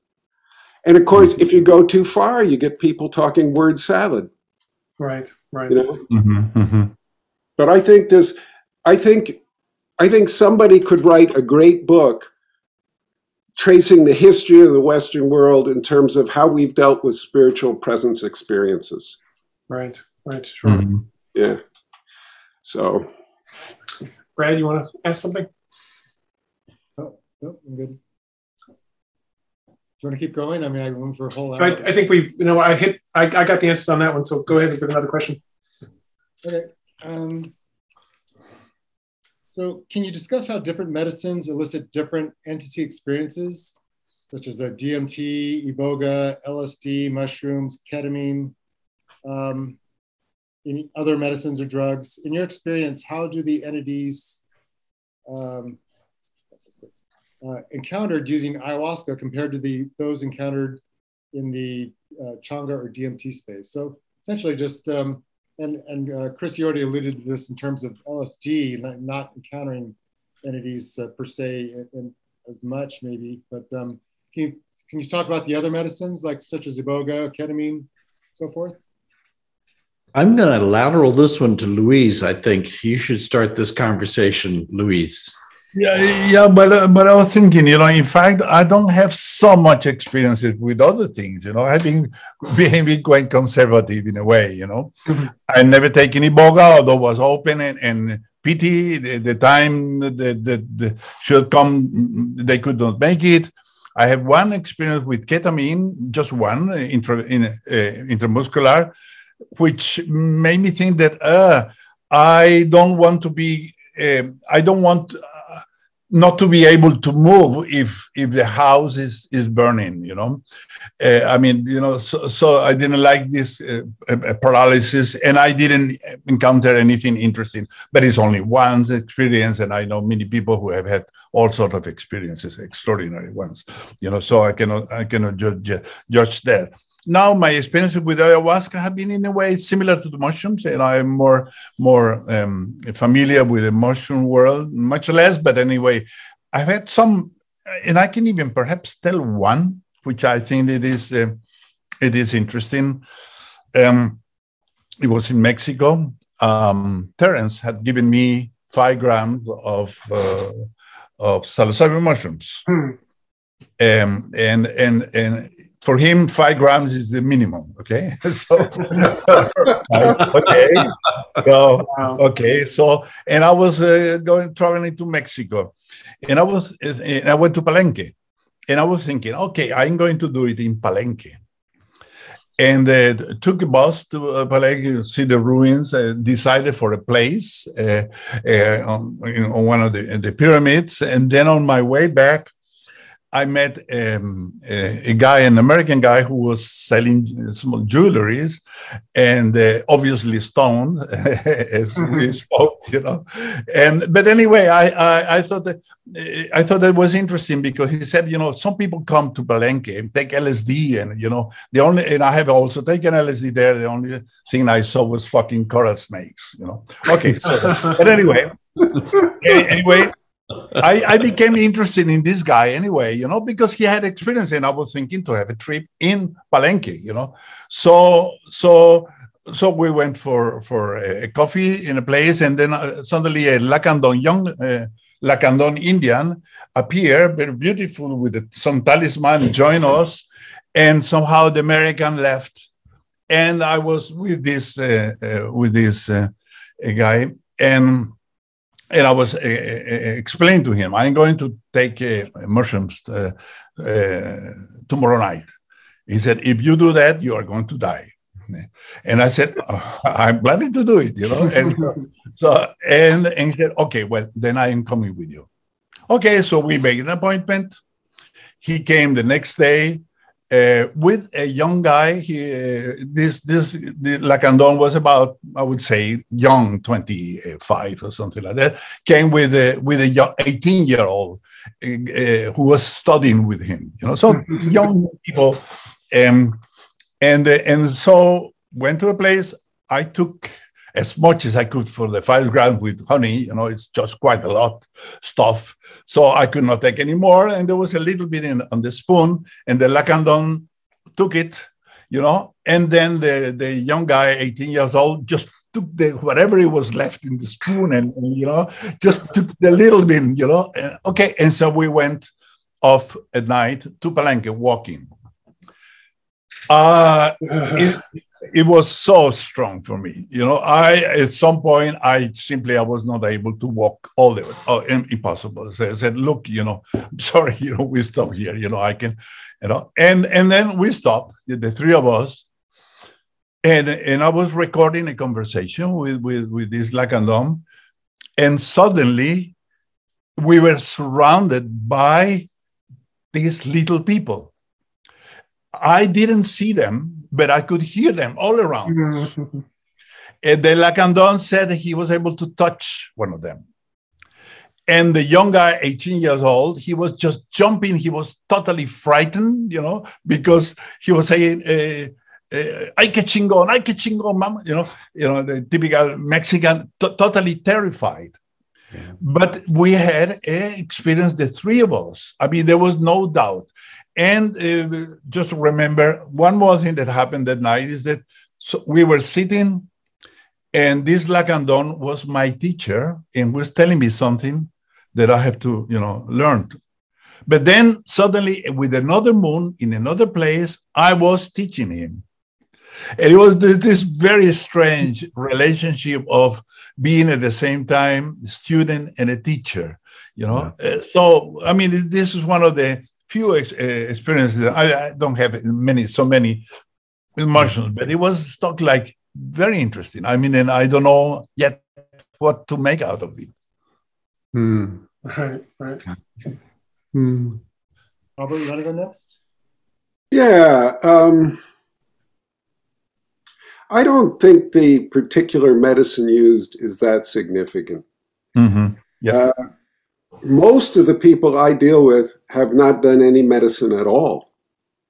A: and of course if you go too far you get people talking word salad
D: right right you know?
B: mm-hmm, mm-hmm.
A: but i think this i think i think somebody could write a great book tracing the history of the Western world in terms of how we've dealt with spiritual presence experiences.
D: Right, right, sure.
A: Mm-hmm. Yeah. So,
D: Brad, you want to ask something?
E: Oh, no, I'm good. Do you want to keep going? I mean, I went for a whole hour.
D: I, I think we, you know, I hit, I, I got the answers on that one. So go ahead with another question.
E: Okay. Um, so can you discuss how different medicines elicit different entity experiences, such as a DMT, Iboga, LSD, mushrooms, ketamine, um, any other medicines or drugs? In your experience, how do the entities um, uh, encountered using ayahuasca compared to the those encountered in the uh, changa or DMT space? So essentially, just um, and and uh, Chris, you already alluded to this in terms of LSD, not, encountering entities uh, per se in, in as much, maybe. But um, can you can you talk about the other medicines like such as iboga, ketamine, so forth?
C: I'm going to lateral this one to Luis. I think you should start this conversation, Luis.
B: Yeah, yeah, but uh, but I was thinking, you know, in fact, I don't have so much experience with other things. You know, I've been (laughs) being quite conservative in a way. You know, mm-hmm. I never take any boga, although it was open and, and pity the, the time that the, the should come, they could not make it. I have one experience with ketamine, just one intra, in, uh, intramuscular, which made me think that uh, I don't want to be. Uh, I don't want not to be able to move if if the house is is burning you know? Uh, i mean you know so, so i didn't like this uh, uh, paralysis and i didn't encounter anything interesting but it's only one experience and i know many people who have had all sorts of experiences extraordinary ones you know? So i cannot i cannot judge judge that now my experience with ayahuasca have been in a way similar to the mushrooms and i'm more more um, familiar with the mushroom world much less but anyway i've had some and i can even perhaps tell one which i think it is uh, it is interesting. Um, it was in mexico. Um, terence had given me five grams of uh, of psilocybin mushrooms. Hmm. um, and and and for him, five grams is the minimum. Okay, (laughs) so (laughs) okay, so okay, so and I was uh, going traveling to Mexico, and I was and I went to Palenque, and I was thinking, okay, I'm going to do it in Palenque, and uh, took a bus to uh, Palenque, to see the ruins, uh, decided for a place uh, uh, on, on, one of the, the pyramids, and then on my way back. I met um, a, a, guy, an American guy, who was selling small jewelries, and uh, obviously stoned (laughs) as mm-hmm. we spoke, you know. And but anyway, I, I, I thought that I thought that was interesting because he said, you know, some people come to Palenque and take LSD, and you know, the only and I have also taken LSD there. The only thing I saw was fucking coral snakes, you know. Okay, so, but anyway, (laughs) anyway, I, I became interested in this guy anyway, you know, because he had experience, and I was thinking to have a trip in Palenque, you know. So so so we went for for a coffee in a place, and then uh, suddenly a Lacandon young uh, Lacandon Indian appeared, very beautiful with some talisman, join us, and somehow the American left, and I was with this uh, uh with this uh, guy, and and I was uh, explaining to him, I'm going to take uh, mushrooms uh, tomorrow night. He said, if you do that, you are going to die. And I said, oh, (laughs) I'm planning to do it, you know. And so, and, and he said, okay, well, then I am coming with you. Okay, so we made an appointment. He came the next day uh, with a young guy. He, uh, this this Lacandon was about I would say young, twenty five or something like that. Came with a with a young, eighteen year old uh, who was studying with him. You know, so (laughs) young people, um, and uh, and so went to a place. I took as much as I could for the five grams with honey. You know, it's just quite a lot stuff. So I could not take any more. And there was a little bit in, on the spoon, and the Lacandon took it, you know. And then the, the young guy, 18 years old, just took the whatever it was left in the spoon and, and you know, just took the little bit, you know. Uh, okay. And so we went off at night to Palenque walking. Uh, (sighs) it, it was so strong for me. You know, I at some point I simply I was not able to walk all the way. Oh, impossible. So I said, look, you know, (laughs) I'm sorry, you know, we stop here. You know, I can, you know, and and then we stopped, the three of us, and and I was recording a conversation with with with this Lacandon, and suddenly we were surrounded by these little people. I didn't see them but I could hear them all around us. and the Lacandon said he was able to touch one of them. And the young guy, 18 years old, he was just jumping. He was totally frightened, you know, because he was saying, uh, uh, "Ay que chingón, ay que chingón, mama," you know, you know, the typical Mexican, totally terrified. Yeah. But we had uh, experienced the three of us. I mean, there was no doubt. And uh, just remember one more thing that happened that night is that so we were sitting, and this Lacandon was my teacher and was telling me something that I have to, you know, learn. But then suddenly, with another moon in another place, I was teaching him. And it was this very strange relationship of being at the same time student and a teacher, you know. Yeah. Uh, so, I mean, this is one of the few ex- uh, experiences. I, I, don't have many, so many emotions, but it was stuck like very interesting. I mean, and I don't know yet what to make out of it.
D: Hmm. Right, right.
E: Hmm. Robert, you want to go next?
A: Yeah. Um, I don't think the particular medicine used is that significant.
B: Mm-hmm. Yeah.
A: Uh, most of the people I deal with have not done any medicine at all.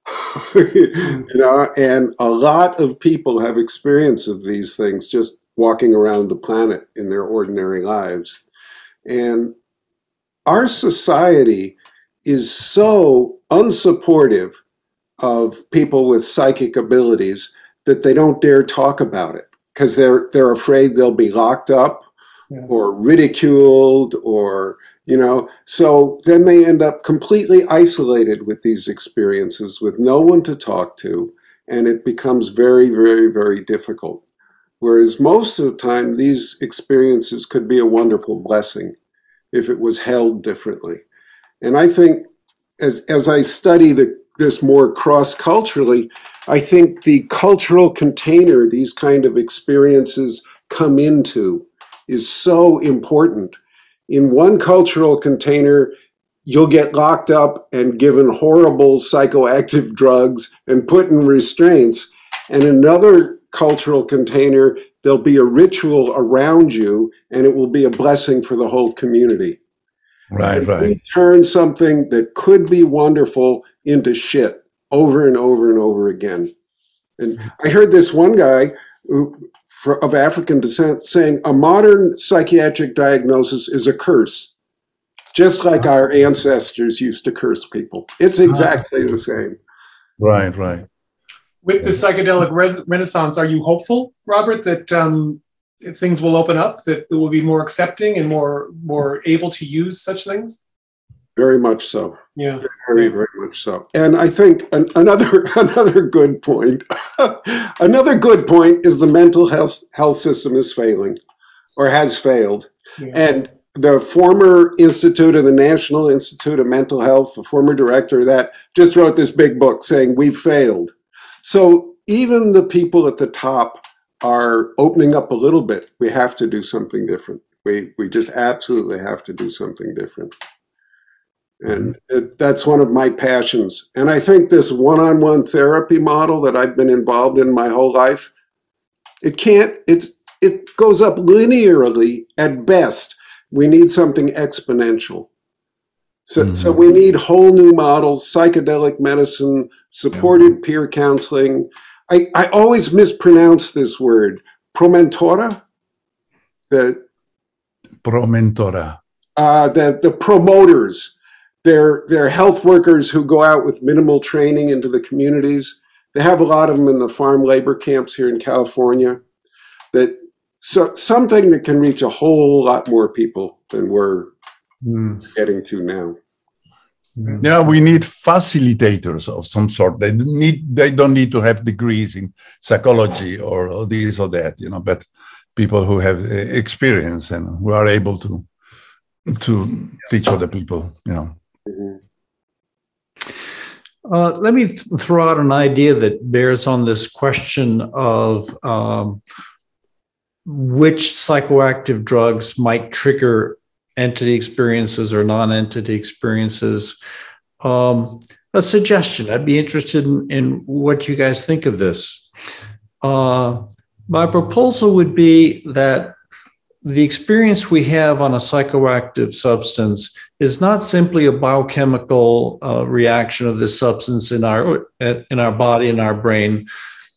A: (laughs) you know, and a lot of people have experience of these things just walking around the planet in their ordinary lives. And our society is so unsupportive of people with psychic abilities that they don't dare talk about it because they're they're afraid they'll be locked up
D: Yeah.
A: or ridiculed or you know? So then they end up completely isolated with these experiences with no one to talk to and it becomes very very very difficult. Whereas most of the time these experiences could be a wonderful blessing if it was held differently. And i think as as i study the, this more cross culturally i think the cultural container these kind of experiences come into is so important. In one cultural container, you'll get locked up and given horrible psychoactive drugs and put in restraints. And another cultural container, there'll be a ritual around you and it will be a blessing for the whole community.
B: Right, right.
A: We turn something that could be wonderful into shit over and over and over again. And I heard this one guy who, for, of African descent saying a modern psychiatric diagnosis is a curse, just like our ancestors used to curse people. It's exactly the same.
B: Right, right.
D: With the psychedelic res- renaissance, are you hopeful, Robert, that um, things will open up, that it will be more accepting and more more able to use such things?
A: Very much so.
D: Yeah.
A: Very, very much so. And I think an, another (laughs) another good point, (laughs) another good point is the mental health health system is failing, or has failed.
D: Yeah.
A: And the former institute of the National Institute of Mental Health, the former director of that, just wrote this big book saying we've failed. So even the people at the top are opening up a little bit. We have to do something different. We we just absolutely have to do something different. And it, that's one of my passions. And I think this one-on-one therapy model that I've been involved in my whole life, it can't, it's, it goes up linearly at best. We need something exponential. So, so we need whole new models, psychedelic medicine, supported peer counseling. I, I always mispronounce this word, promentora, the,
B: Promentora.
A: uh, the, the promoters. They're, they're health workers who go out with minimal training into the communities. They have a lot of them in the farm labor camps here in California. That so something that can reach a whole lot more people than we're
C: Mm.
A: getting to now.
B: Yeah, we need facilitators of some sort. They need they don't need to have degrees in psychology or, or this or that, you know, but people who have uh, experience and who are able to to teach other people, you know.
A: Mhm.
C: Uh, let me th- throw out an idea that bears on this question of um, which psychoactive drugs might trigger entity experiences or non entity experiences. Um, a suggestion. I'd be interested in, in what you guys think of this. Uh, my proposal would be that the experience we have on a psychoactive substance is not simply a biochemical uh, reaction of this substance in our in our body in our brain,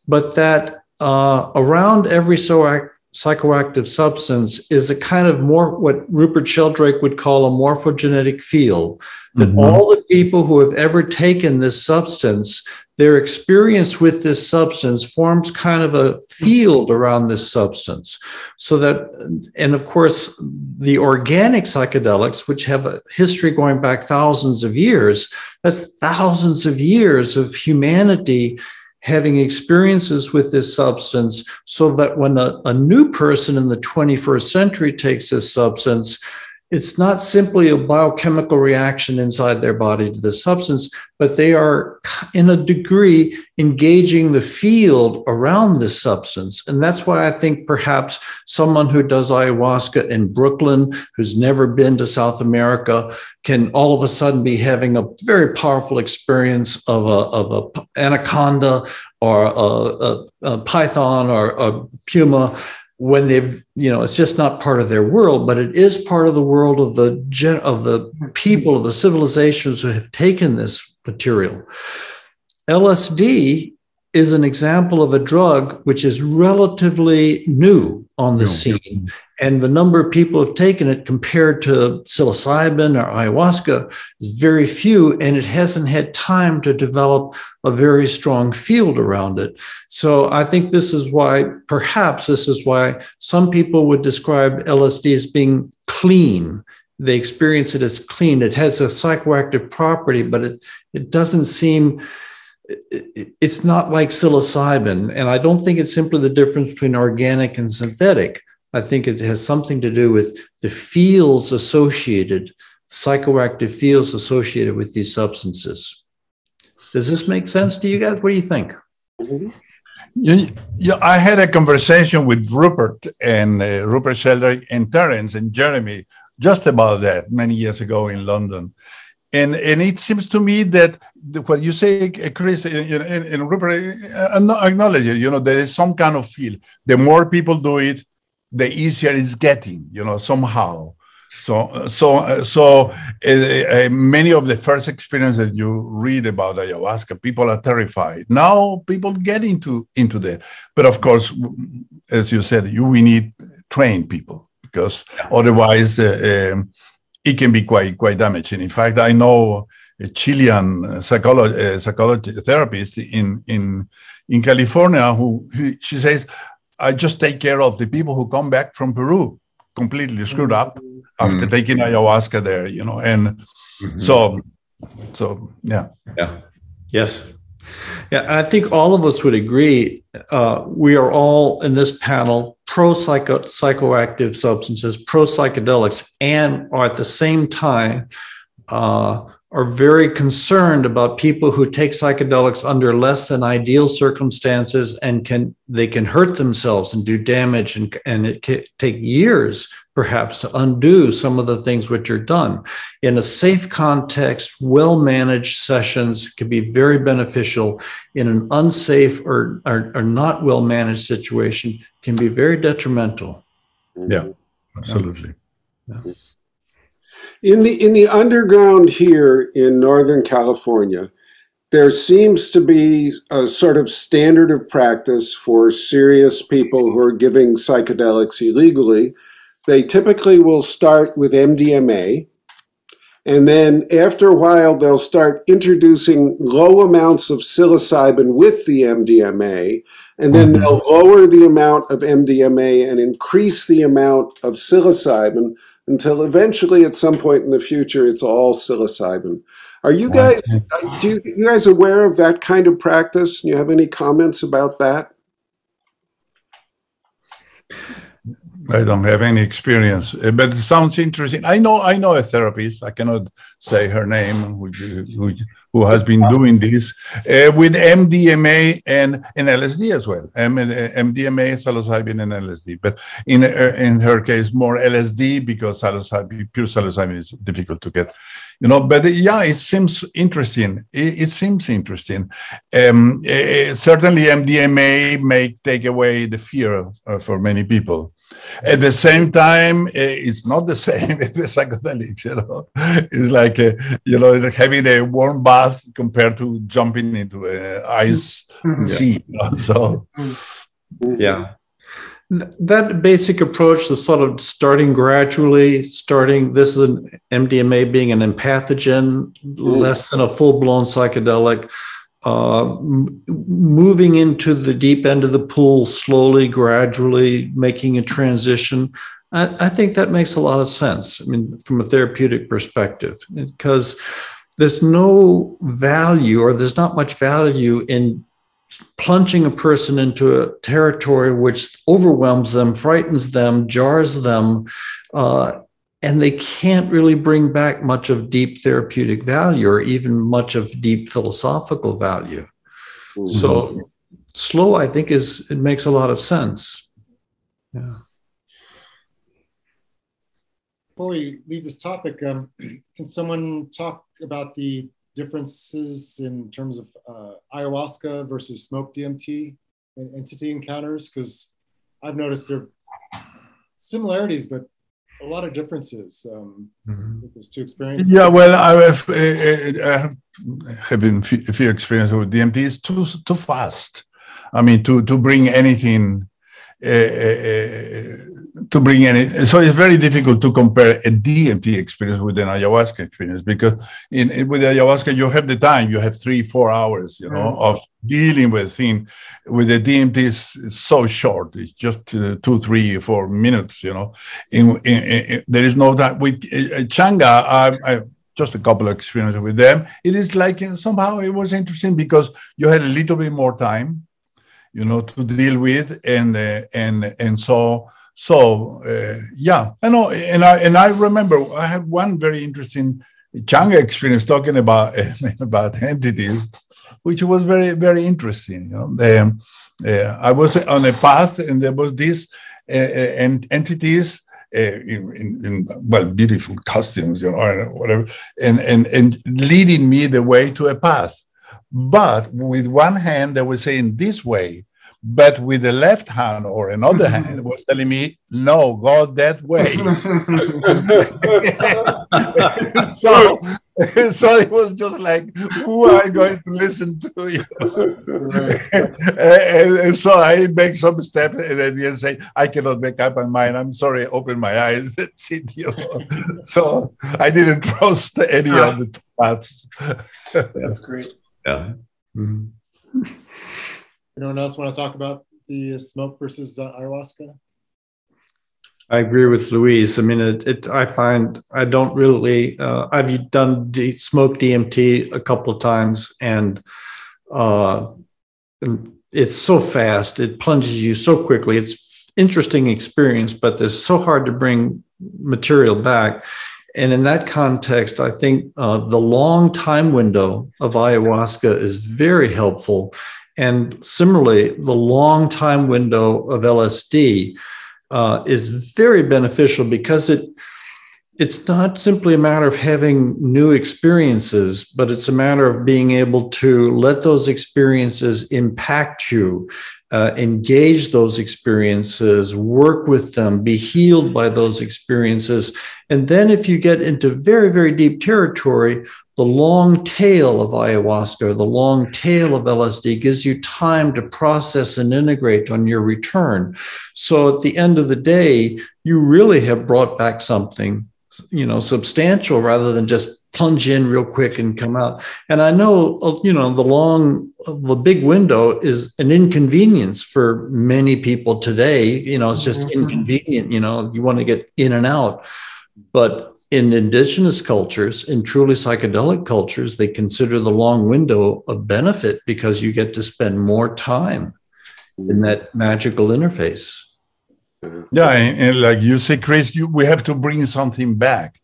C: but that uh, around every so psychoactive substance is a kind of more what Rupert Sheldrake would call a morphogenetic field. That
B: Mhm.
C: all the people who have ever taken this substance, their experience with this substance forms kind of a field around this substance. So that, and of course, the organic psychedelics, which have a history going back thousands of years, that's thousands of years of humanity having experiences with this substance so that when a, a new person in the 21st century takes this substance, it's not simply a biochemical reaction inside their body to the substance, but they are, in a degree, engaging the field around this substance. And that's why I think perhaps someone who does ayahuasca in Brooklyn, who's never been to South America, can all of a sudden be having a very powerful experience of a, of a anaconda or a, a, a python or a puma when they've you know it's just not part of their world but it is part of the world of the gen of the people of the civilizations who have taken this material. Lsd is an example of a drug which is relatively new on the scene. And the number of people have taken it compared to psilocybin or ayahuasca is very few, and it hasn't had time to develop a very strong field around it. So I think this is why, perhaps this is why some people would describe LSD as being clean. They experience it as clean. It has a psychoactive property, but it, it doesn't seem it's not like psilocybin. And I don't think it's simply the difference between organic and synthetic. I think it has something to do with the feels associated, psychoactive feels associated with these substances. Does this make sense to you guys? What do you think?
B: Yeah, yeah, I had a conversation with Rupert and uh, Rupert Sheldrake and Terence and Jeremy just about that many years ago in London. And, and it seems to me that what you say, Chris, and, and Rupert, uh, acknowledge it, you know, there is some kind of feel. The more people do it, the easier it's getting, you know, somehow. So, so, so uh, uh, many of the first experiences you read about ayahuasca, people are terrified. Now people get into into that, but of course, as you said, you we need trained people because otherwise uh, um, it can be quite quite damaging. In fact, I know Chilean psychology, uh, psychology therapist in in in California who, she says, I just take care of the people who come back from Peru completely screwed up mm-hmm. after taking ayahuasca there, you know, and mm-hmm. so so yeah
C: yeah yes yeah i think all of us would agree uh, we are all in this panel pro psychoactive substances pro psychedelics and are at the same time uh, are very concerned about people who take psychedelics under less than ideal circumstances and can they can hurt themselves and do damage and, and it can take years perhaps to undo some of the things which are done. In a safe context well managed sessions can be very beneficial. In an unsafe or, or, or not well managed situation can be very detrimental. Mm-hmm.
B: Yeah absolutely. Yeah. Mm-hmm.
A: In the in the underground here in Northern California, there seems to be a sort of standard of practice for serious people who are giving psychedelics illegally. They typically will start with MDMA, and then after a while, they'll start introducing low amounts of psilocybin with the MDMA, and then mm-hmm. they'll lower the amount of MDMA and increase the amount of psilocybin until eventually at some point in the future it's all psilocybin. Are you guys do you, you guys aware of that kind of practice? Do you have any comments about that?
B: I don't have any experience, uh, but it sounds interesting. I know I know a therapist. I cannot say her name, who, who, who has been doing this uh, with MDMA and, and LSD as well. M- MDMA, psilocybin, and LSD. But in in her case, more LSD because psilocybin, pure psilocybin is difficult to get. You know, but yeah, it seems interesting. It, it seems interesting. Um, uh, certainly, MDMA may take away the fear uh, for many people at the same time, eh, it's not the (laughs) same with the psychedelics. You know, it's like a, you know like having a warm bath compared to jumping into an ice mm-hmm. sea. You know? So,
C: yeah, that basic approach, the sort of starting gradually, starting this is an MDMA being an empathogen, mm. less than a full blown psychedelic uh, moving into the deep end of the pool slowly, gradually, making a transition. I, I, think that makes a lot of sense. I mean, from a therapeutic perspective, because there's no value or there's not much value in plunging a person into a territory which overwhelms them, frightens them, jars them, uh, and they can't really bring back much of deep therapeutic value or even much of deep philosophical value. Mm-hmm. So slow, I think, is it makes a lot of sense. Yeah.
E: Before we leave this topic, um, (clears throat) can someone talk about the differences in terms of uh, ayahuasca versus smoke DMT and entity encounters? Because I've noticed there are similarities, but a lot of differences um,
B: Mhm.
E: with those two experiences.
B: Yeah, well, I have, uh, uh, I have having few, few experiences with DMT. It's too too fast. I mean, to to bring anything, uh, uh, to bring any. So it's very difficult to compare a DMT experience with an ayahuasca experience because in, in- with ayahuasca you have the time. You have three four hours, you know, of dealing with thing. With the DMT, it's, it's so short. It's just uh, two, three, four minutes. You know, in, in, in- there is no time with uh, Changa. I, I just a couple of experiences with them. It is like uh, somehow it was interesting because you had a little bit more time, you know, to deal with, and uh, and and so so uh, yeah, I know, and I and I remember I had one very interesting Changa experience talking about (laughs) about entities, which was very very interesting. You know, um, uh, I was on a path, and there was these uh, uh, entities uh, in, in, in well beautiful costumes, you know, or whatever, and and and leading me the way to a path. But with one hand, they were saying this way, but with the left hand or another (laughs) hand was telling me, no, go that way. (laughs) so, (laughs) so it was just like, who am I going to listen to? You know? and, and so I make some step and then you say, I cannot make up my mind. I'm sorry, open my eyes. That's it. You know? so I didn't trust any of the paths.
D: That's great.
C: Yeah. Mhm.
E: Anyone else want to talk about the smoke versus uh, ayahuasca?
C: I agree with Luis. I mean, it, it I find I don't really. Uh, I've done D, smoke DMT a couple of times, and uh, it's so fast. It plunges you so quickly. It's interesting experience, but it's so hard to bring material back. And in that context, I think uh, the long time window of ayahuasca is very helpful. And similarly, the long time window of LSD uh, is very beneficial because it it's not simply a matter of having new experiences, but it's a matter of being able to let those experiences impact you, uh, engage those experiences, work with them, be healed by those experiences. And then, if you get into very, very deep territory, the long tail of ayahuasca, or the long tail of LSD gives you time to process and integrate on your return. So, at the end of the day, you really have brought back something you know substantial rather than just plunge in real quick and come out and i know you know the long the big window is an inconvenience for many people today you know it's just
D: Mhm.
C: inconvenient you know you want to get in and out but in indigenous cultures in truly psychedelic cultures they consider the long window a benefit because you get to spend more time in that magical interface
B: Yeah, and, and like you say, Chris, you, we have to bring something back.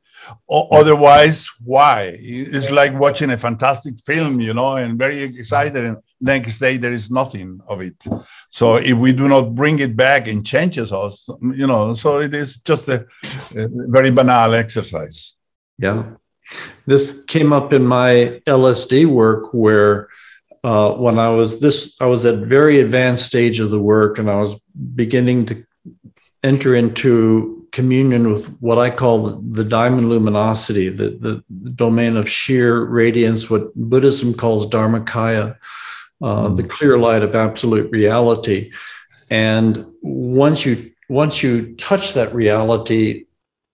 B: O- otherwise, why? It's like watching a fantastic film, you know, and very excited, and next day there is nothing of it. So if we do not bring it back and changes us, you know, so it is just a, a very banal exercise.
C: Yeah. This came up in my LSD work where uh, when I was this, I was at very advanced stage of the work and I was beginning to enter into communion with what I call the diamond luminosity, the, the domain of sheer radiance, what Buddhism calls Dharmakaya, uh, the clear light of absolute reality. And once you once you touch that reality,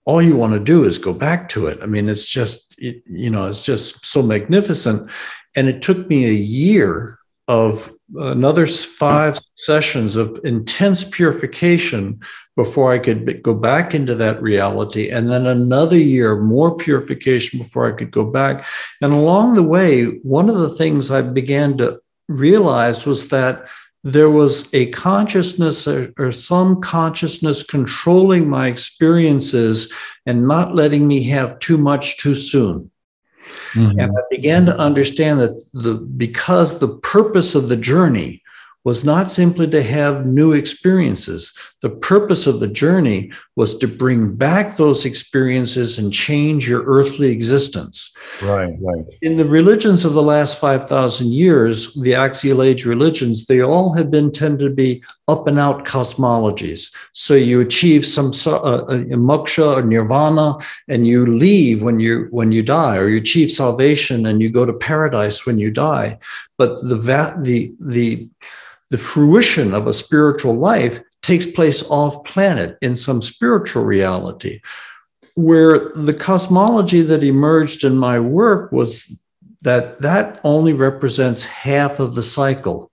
C: all you want to do is go back to it. I mean, it's just it, you know, it's just so magnificent. And it took me a year of another five sessions of intense purification before I could go back into that reality. And then another year more purification before I could go back. And along the way, one of the things I began to realize was that there was a consciousness or, or, some consciousness controlling my experiences and not letting me have too much too soon. Mm-hmm. And I began to understand that the because the purpose of the journey was not simply to have new experiences. The purpose of the journey was to bring back those experiences and change your earthly existence.
B: Right, right.
C: In the religions of the last 5,000 years, the axial age religions, they all have been tended to be up and out cosmologies. So you achieve some uh, uh, moksha or nirvana, and you leave when you when you die, or you achieve salvation and you go to paradise when you die. But the the the the fruition of a spiritual life takes place off planet in some spiritual reality where the cosmology that emerged in my work was that that only represents half of the cycle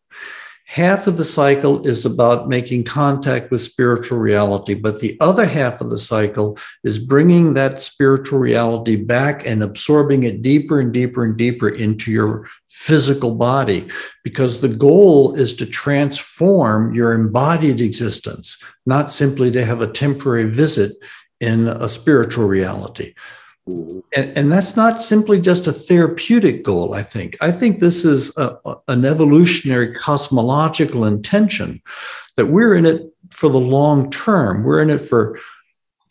C: half of the cycle is about making contact with spiritual reality, but the other half of the cycle is bringing that spiritual reality back and absorbing it deeper and deeper and deeper into your physical body, because the goal is to transform your embodied existence, not simply to have a temporary visit in a spiritual reality. And, and, that's not simply just a therapeutic goal, I think. I think this is a, an evolutionary cosmological intention that we're in it for the long term. We're in it for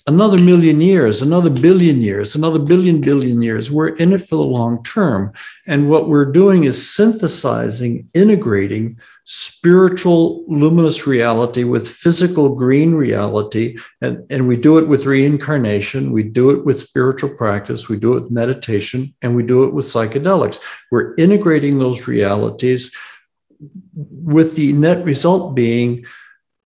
C: another million years, another billion years, another billion billion years. We're in it for the long term. And what we're doing is synthesizing, integrating spiritual luminous reality with physical green reality. And, and we do it with reincarnation, we do it with spiritual practice, we do it with meditation, and we do it with psychedelics. We're integrating those realities with the net result being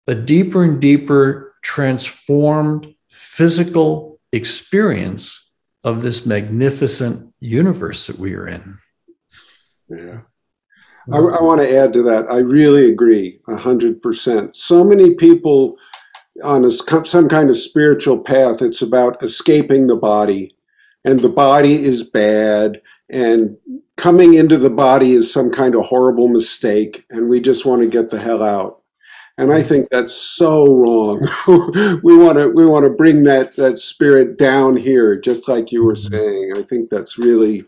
C: a deeper and deeper transformed physical experience of this magnificent universe that we are in.
A: Yeah. I, I want to add to that. I really agree, hundred percent. So many people on a, some kind of spiritual path. It's about escaping the body, and the body is bad, and coming into the body is some kind of horrible mistake, and we just want to get the hell out. And I think that's so wrong. (laughs) we want to we want to bring that that spirit down here, just like you were mm-hmm. saying. I think that's really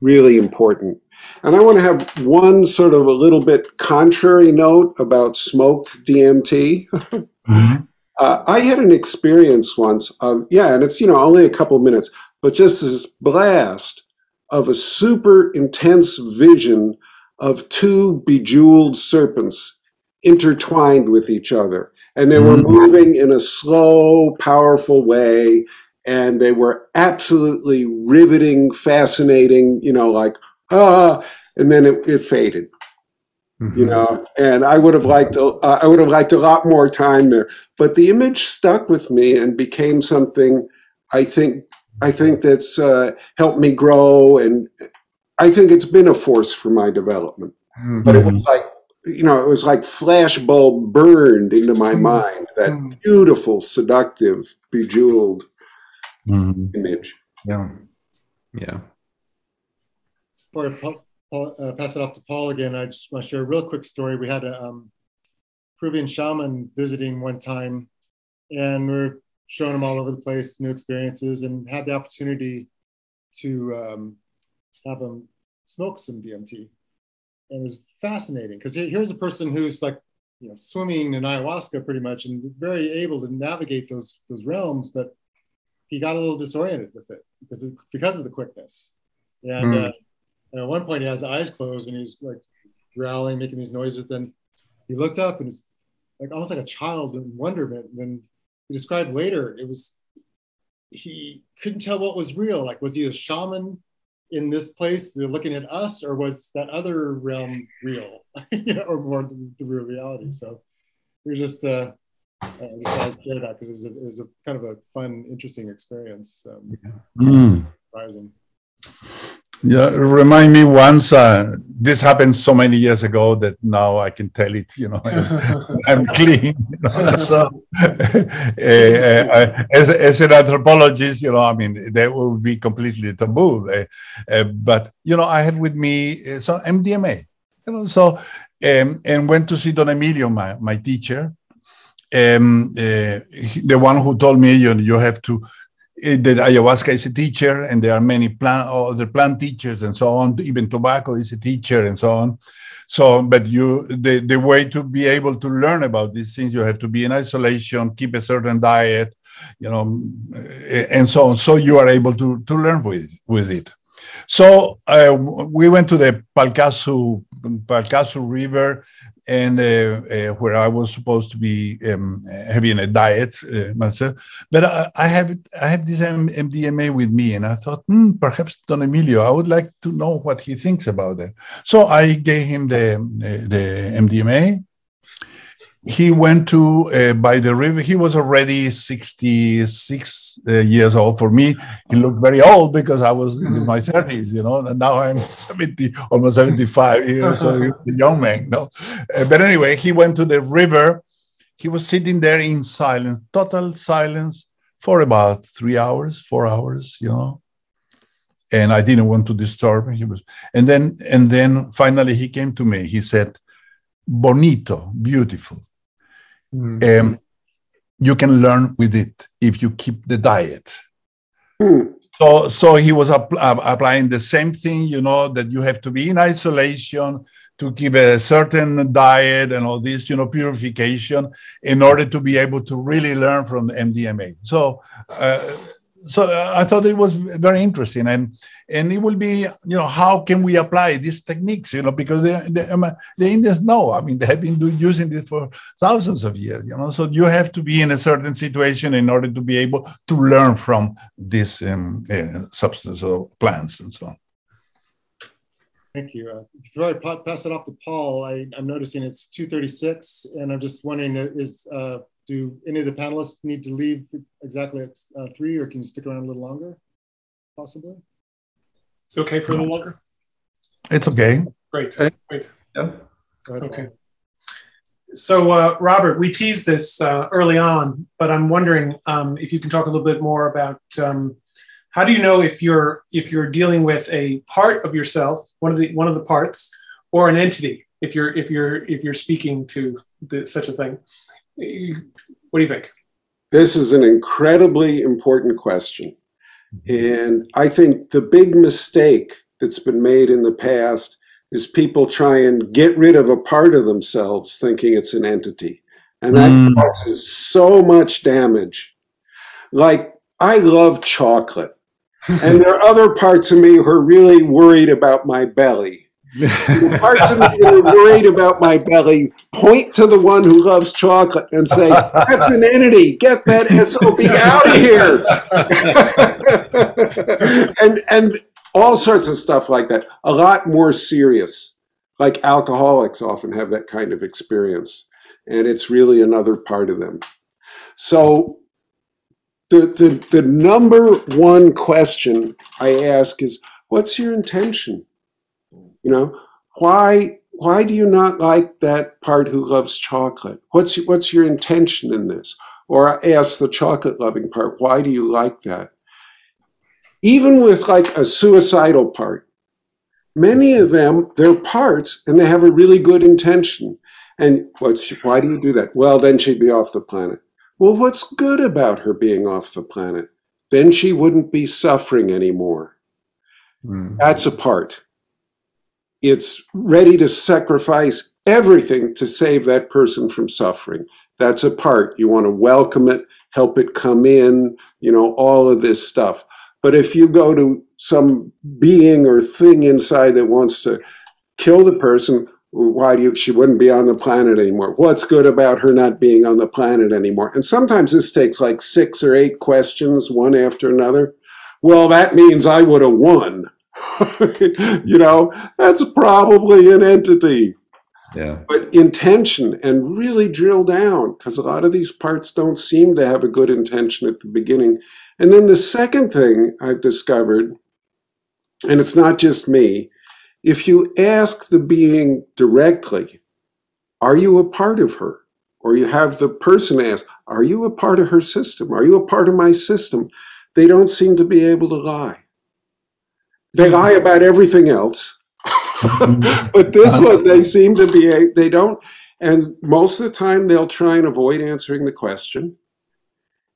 A: really important. And I want to have one sort of a little bit contrary note about smoked DMT. mm-hmm. (laughs) uh, I had an experience once of, yeah, and it's, you know, only a couple minutes, but just this blast of a super intense vision of two bejeweled serpents intertwined with each other. And they were mm-hmm. moving in a slow, powerful way. And they were absolutely riveting, fascinating, you know, like ah, (laughs) and then it, it faded. Mm-hmm. You know, and I would have liked uh, I would have liked a lot more time there, but the image stuck with me and became something. I think I think that's uh, helped me grow, and I think it's been a force for my development. Mm-hmm. But it was like you know, it was like flashbulb burned into my mm-hmm. mind. That mm-hmm. beautiful, seductive, bejeweled mm-hmm. image.
C: Yeah, yeah
E: before I Paul, uh, pass it off to Paul again, I just want to share a real quick story. We had a um, Peruvian shaman visiting one time, and we are showing him all over the place, new experiences, and had the opportunity to um, have him smoke some DMT. And it was fascinating because here's a person who's like, you know, swimming in ayahuasca pretty much and very able to navigate those those realms, but he got a little disoriented with it because of, because of the quickness. And mm. uh, and at one point, he has his eyes closed and he's like growling, making these noises. Then he looked up and it's like almost like a child in wonderment. And then he described later, it was he couldn't tell what was real. Like, was he a shaman in this place? They're looking at us, or was that other realm real, (laughs) you know, or more the, real reality? So we're just uh, uh, just to share that because it, was a, it was a kind of a fun, interesting experience. Um, yeah. mm. Surprising.
B: Yeah, remind me once. Uh, this happened so many years ago that now I can tell it. You know, (laughs) I'm clean. You know? So, (laughs) uh, uh, as, as an anthropologist, you know, I mean, that would be completely taboo. Uh, uh, but you know, I had with me uh, some MDMA. You know, so um, and went to see Don Emilio, my my teacher, um, the one who told me you know, you have to Eh, that ayahuasca is a teacher, and there are many plant, other plant teachers and so on. Even tobacco is a teacher and so on. So, but you, the, the way to be able to learn about these things, you have to be in isolation, keep a certain diet, you know, and so on. So you are able to, to learn with, with it. So uh, we went to the Palcazu, Palcazu River and uh, uh, where I was supposed to be um, having a diet uh, myself. But I, I, have I have this MDMA with me, and I thought, hmm, perhaps Don Emilio, I would like to know what he thinks about it. So I gave him the the, the MDMA, he went to uh, by the river. He was already 66 uh, years old. For me, he looked very old because I was in my 30s, you know, and now I'm (laughs) 70, almost 75 years, so (laughs) a young man, you know. Uh, but anyway, he went to the river. He was sitting there in silence, total silence, for about three hours, four hours, you know. And I didn't want to disturb him. He was, and then, and then finally he came to me. He said, "Bonito, beautiful." Mm. Um, you can learn with it if you keep the diet. Mm. So, so he was uh, applying the same thing, you know, that you have to be in isolation to keep a certain diet and all this, you know, purification in order to be able to really learn from the MDMA. So, uh, so I thought it was very interesting, and and it will be you know how can we apply these techniques you know because the the, um, the Indians know I mean they have been doing, using this for thousands of years you know so you have to be in a certain situation in order to be able to learn from this um, uh, substance or plants and so on.
E: Thank you. Uh, before I pass it off to Paul, I, am noticing it's 2:36, and I'm just wondering: is uh, do any of the panelists need to leave exactly at uh, three, or can you stick around a little longer, possibly?
D: It's okay for a little longer?
B: It's okay.
D: Great, great. Yeah. Okay. So, uh, Robert, we teased this uh, early on, but I'm wondering um, if you can talk a little bit more about um, how do you know if you're if you're dealing with a part of yourself, one of the one of the parts, or an entity. If you're if you're if you're speaking to the, such a thing, what do you think?
A: This is an incredibly important question. And I think the big mistake that's been made in the past is people try and get rid of a part of themselves thinking it's an entity. And that mm. causes so much damage. Like, I love chocolate. (laughs) and there are other parts of me who are really worried about my belly the parts of me that are worried about my belly point to the one who loves chocolate and say, That's an entity. Get that SOB out of here. (laughs) and, and all sorts of stuff like that. A lot more serious. Like alcoholics often have that kind of experience. And it's really another part of them. So the, the, the number one question I ask is, What's your intention? You know, why why do you not like that part who loves chocolate? What's what's your intention in this? Or ask the chocolate loving part, why do you like that? Even with like a suicidal part, many of them, they're parts and they have a really good intention. And what's, why do you do that? Well, then she'd be off the planet. Well, what's good about her being off the planet? Then she wouldn't be suffering anymore. Mm. That's a part it's ready to sacrifice everything to save that person from suffering. That's a part. You want to welcome it, help it come in, you know, all of this stuff. But if you go to some being or thing inside that wants to kill the person, why do you, she wouldn't be on the planet anymore? What's good about her not being on the planet anymore? And sometimes this takes like six or eight questions, one after another. Well, that means I would have won. (laughs) you know, that's probably an entity.
B: Yeah.
A: But intention and really drill down because a lot of these parts don't seem to have a good intention at the beginning. And then the second thing I've discovered, and it's not just me, if you ask the being directly, are you a part of her? Or you have the person ask, are you a part of her system? Are you a part of my system? They don't seem to be able to lie. They lie about everything else. Mm-hmm. (laughs) but this uh-huh. one, they seem to be, they don't, and most of the time they'll try and avoid answering the question.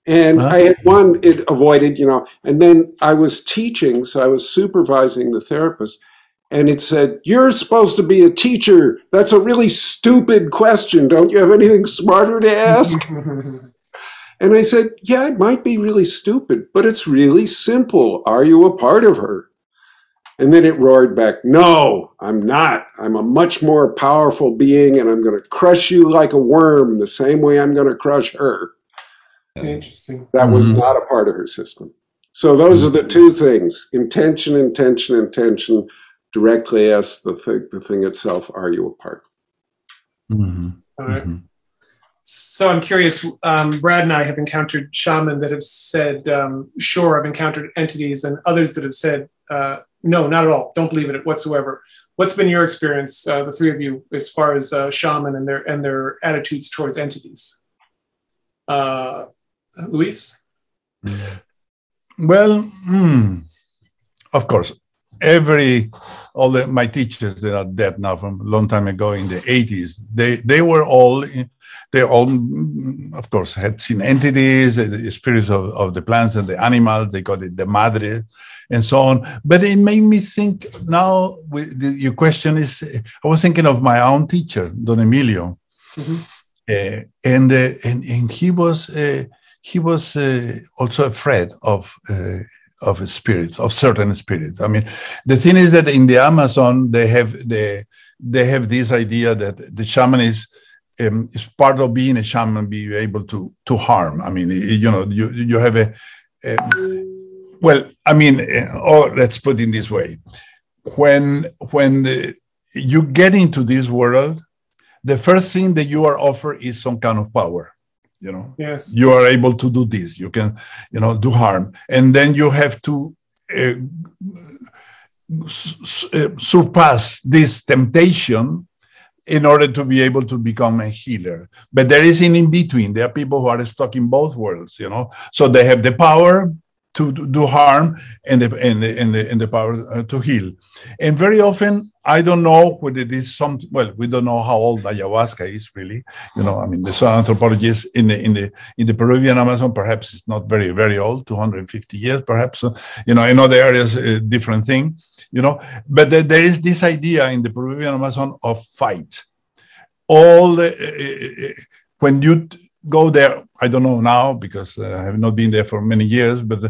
A: And I had one, it avoided, you know, and then I was teaching, so I was supervising the therapist, and it said, You're supposed to be a teacher. That's a really stupid question. Don't you have anything smarter to ask? (laughs) and I said, Yeah, it might be really stupid, but it's really simple. Are you a part of her? And then it roared back, No, I'm not. I'm a much more powerful being, and I'm going to crush you like a worm the same way I'm going to crush her.
D: Interesting.
A: That was
B: Mhm.
A: not a part of her system. So those are the two things intention, intention, intention. Directly ask the thing, the thing itself, Are you a part?
B: Mhm.
D: All right.
B: Mhm.
D: So I'm curious. Um, Brad and I have encountered shaman that have said, um, "Sure, I've encountered entities," and others that have said, uh, "No, not at all. Don't believe in it whatsoever." What's been your experience, uh, the three of you, as far as uh, shaman and their and their attitudes towards entities? Uh, Luis.
B: Well, hmm, of course, every all the, my teachers that are dead now from a long time ago in the 80s, they they were all they all of course had seen entities, the spirits of, of the plants and the animals. They call it the madre, and so on. But it made me think. Now, with the, your question is, I was thinking of my own teacher, Don Emilio,
D: Mhm.
B: uh, and, uh, and and he was. Uh, he was uh, also afraid of uh, of spirits, of certain spirits. I mean, the thing is that in the Amazon they have the they have this idea that the shaman is um, is part of being a shaman, be able to to harm. I mean, you know, you you have a, a well, I mean, uh, or let's put it in this way: when when the, you get into this world, the first thing that you are offered is some kind of power. You know,
D: Yes.
B: you are able to do this. You can you know do harm. And then you have to uh, surpass this temptation in order to be able to become a healer. But there is an in between there are people who are stuck in both worlds you know? So they have the power to do- harm and the, and the, and the, and the power uh, to heal. And very often i don't know whether it is some well we don't know how old ayahuasca is really. You know i mean the anthropologists in the in the in the peruvian amazon perhaps it's not very very old 250 years perhaps uh, you know in other areas a different thing you know. But there, is this idea in the peruvian amazon of fight. All uh, uh, when you go there i don't know now because uh, i have not been there for many years but uh,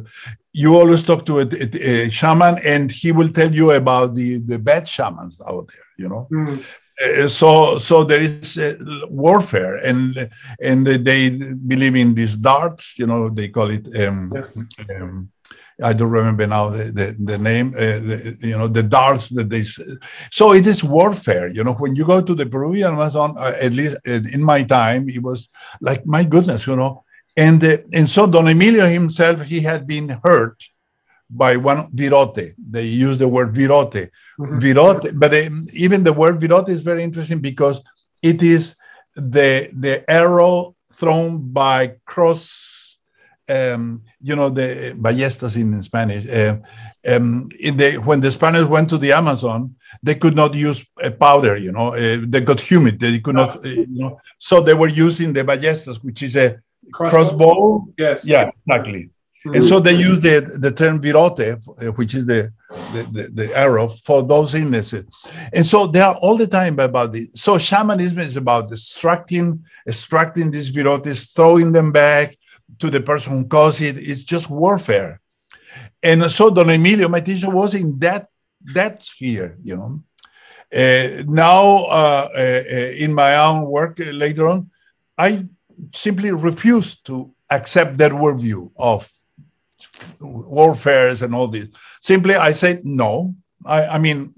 B: you always talk to a, a, a shaman and he will tell you about the the bad shamans out there you know
D: Mm.
B: uh, so so there is uh, warfare and and they believe in these darts you know they call it um,
D: Yes.
B: um, I don't remember now the, the, the name, uh, the, you know, the darts that they, so it is warfare, you know, when you go to the Peruvian Amazon, uh, at least in in my time, it was like, my goodness, you know, and, uh, and so Don Emilio himself, he had been hurt by one virote. They use the word virote.
D: Mhm.
B: Virote, but um, even the word virote is very interesting because it is the the arrow thrown by cross um, you know the ballestas in Spanish. Uh, um, in the when the Spanish went to the Amazon, they could not use uh, powder. You know, uh, they got humid. They could not. Uh, you know, so they were using the ballestas, which is a crossbow.
D: Yes.
B: Yeah, exactly.
D: Mhm.
B: And so they use the, the term virote, uh, which is the, the, the, the arrow for those illnesses. And so they are all the time about this. So shamanism is about extracting, extracting these virotes, throwing them back to the person who caused it. It's just warfare. And so Don Emilio, my teacher, was in that that sphere, you know. Uh, now, uh, uh, uh, in my own work uh, later on, I simply refuse to accept that worldview of warfares and all this. Simply, I say no. I, I mean,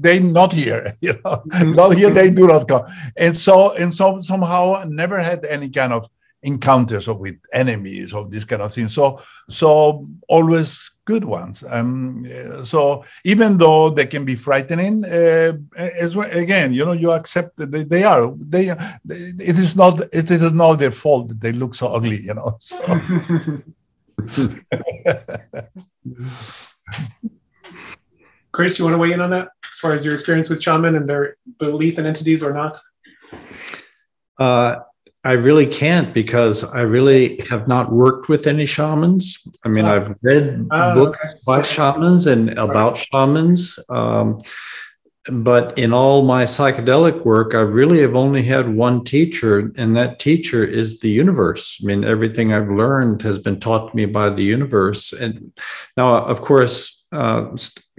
B: they not here, (laughs) you know, not here. They do not come, and so and so somehow never had any kind of encounters of with enemies or this kind of thing. So so always good ones. Um, uh, so even though they can be frightening, uh, as well, again, you know, you accept that they, they are. They, they it is not it is not their fault that they look so ugly, you know. So. (laughs)
D: Chris, you want to weigh in on that as far as your experience with shaman and their belief in entities or not?
C: Uh, I really can't because I really have not worked with any shamans. I mean, I've read
D: Oh,
C: books
D: okay.
C: by shamans and about shamans. Um, but in all my psychedelic work, I really have only had one teacher, and that teacher is the universe. I mean, everything I've learned has been taught to me by the universe. And now, of course, uh,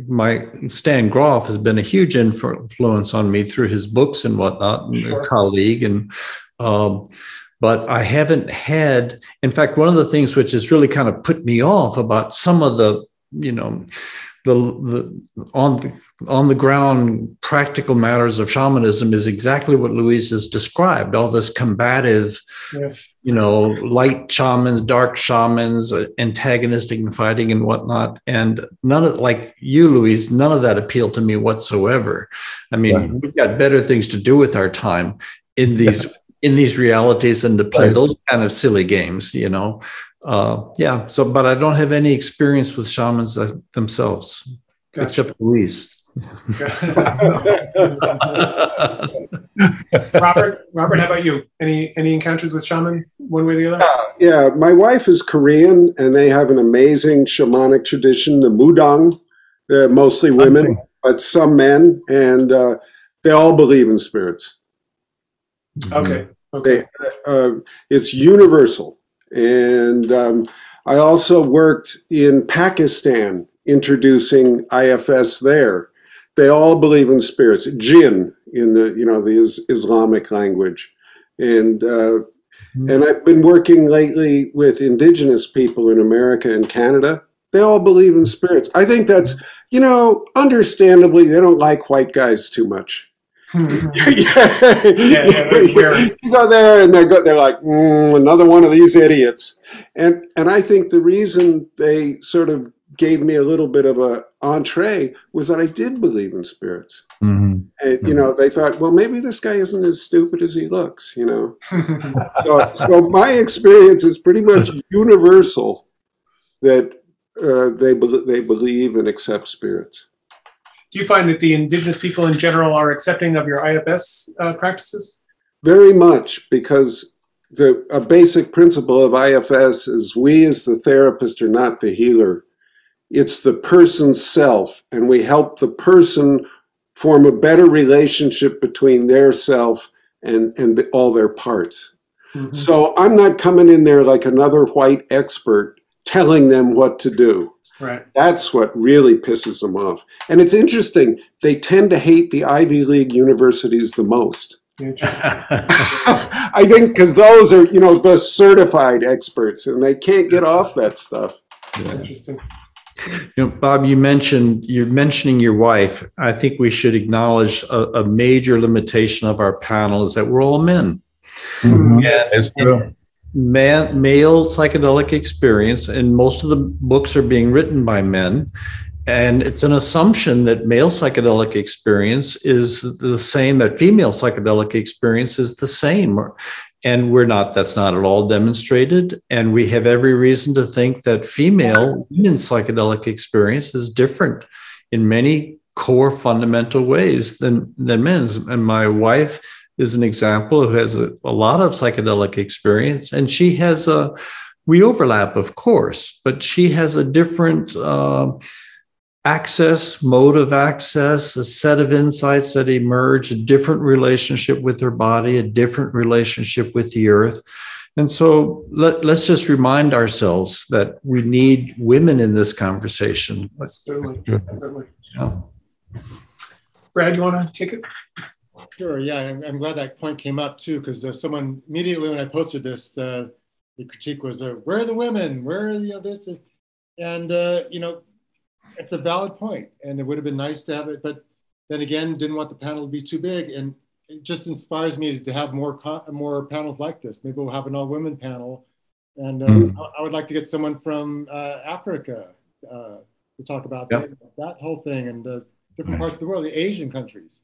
C: my Stan Grof has been a huge influence on me through his books and whatnot, and a colleague. And um, but I haven't had. In fact, one of the things which has really kind of put me off about some of the, you know, the the on the on the ground practical matters of shamanism is exactly what Luis has described. All this combative
D: Yes.
C: you know, light shamans, dark shamans, uh, antagonistic and fighting and whatnot. And none of, like you, Luis, none of that appealed to me whatsoever. I mean,
B: Yeah.
C: we've got better things to do with our time in these (laughs) in these realities and to play
B: Right.
C: those kind of silly games, you know. Uh, yeah. So, but I don't have any experience with shamans uh, themselves,
D: Gotcha.
C: except Luis. (laughs)
D: Robert, Robert, how about you? Any any encounters with shaman, one way or the other?
A: Yeah, my wife is Korean, and they have an amazing shamanic tradition, the Mudang. They're mostly women, but some men, and uh, they all believe in spirits.
D: Okay. Okay.
A: They, uh, it's universal. And um, I also worked in Pakistan introducing IFS there. They all believe in spirits, jinn in the you know the is- Islamic language, and uh, and I've been working lately with indigenous people in America and Canada. They all believe in spirits. I think that's you know understandably they don't like white guys too much. (laughs) yeah,
D: yeah, they're (laughs)
A: you go there and they're go, they're like mm, another one of these idiots, and and I think the reason they sort of gave me a little bit of a entree was that I did believe in spirits,
B: Mhm.
A: and you know they thought, well, maybe this guy isn't as stupid as he looks, you know. (laughs) So, so my experience is pretty much universal that uh, they bel they believe and accept spirits.
D: Do you find that the indigenous people in general are accepting of your IFS uh, practices?
A: Very much because the a basic principle of IFS is we as the therapist are not the healer. It's the person's self, and we help the person form a better relationship between their self and, and the, all their parts.
D: Mhm.
A: So I'm not coming in there like another white expert telling them what to do.
D: Right.
A: That's what really pisses them off. And it's interesting, they tend to hate the Ivy League universities the most.
D: Interesting. (laughs)
A: I think because those are, you know, the certified experts and they can't get off that stuff.
D: Interesting.
C: You know, Bob, you mentioned you're mentioning your wife. I think we should acknowledge a, a major limitation of our panel is that we're all men.
B: Mhm.
D: Yes.
B: It's true.
C: Man, male psychedelic experience, and most of the books are being written by men. And it's an assumption that male psychedelic experience is the same, that female psychedelic experience is the same. And we're not, that's not at all demonstrated. And we have every reason to think that female women's psychedelic experience is different in many core fundamental ways than, than men's. And my wife is an example who has a, a lot of psychedelic experience, and she has a, we overlap, of course, but she has a different uh, access, mode of access, a set of insights that emerge, a different relationship with her body, a different relationship with the earth. And so let, let's just remind ourselves that we need women in this conversation.
D: Certainly.
B: Yeah.
D: Certainly.
C: Yeah.
D: Brad, you want to take it?
E: Sure. Yeah, I'm, I'm glad that point came up too, because uh, someone immediately when I posted this, the the critique was, uh, "Where are the women? Where are you know this?" And uh, you know, it's a valid point, and it would have been nice to have it, but then again, didn't want the panel to be too big, and it just inspires me to have more more panels like this. Maybe we'll have an all women panel, and uh,
B: Mm.
E: I, I would like to get someone from uh, Africa uh, to talk about
C: Yep.
E: that, that whole thing and the different parts of the world, the Asian countries.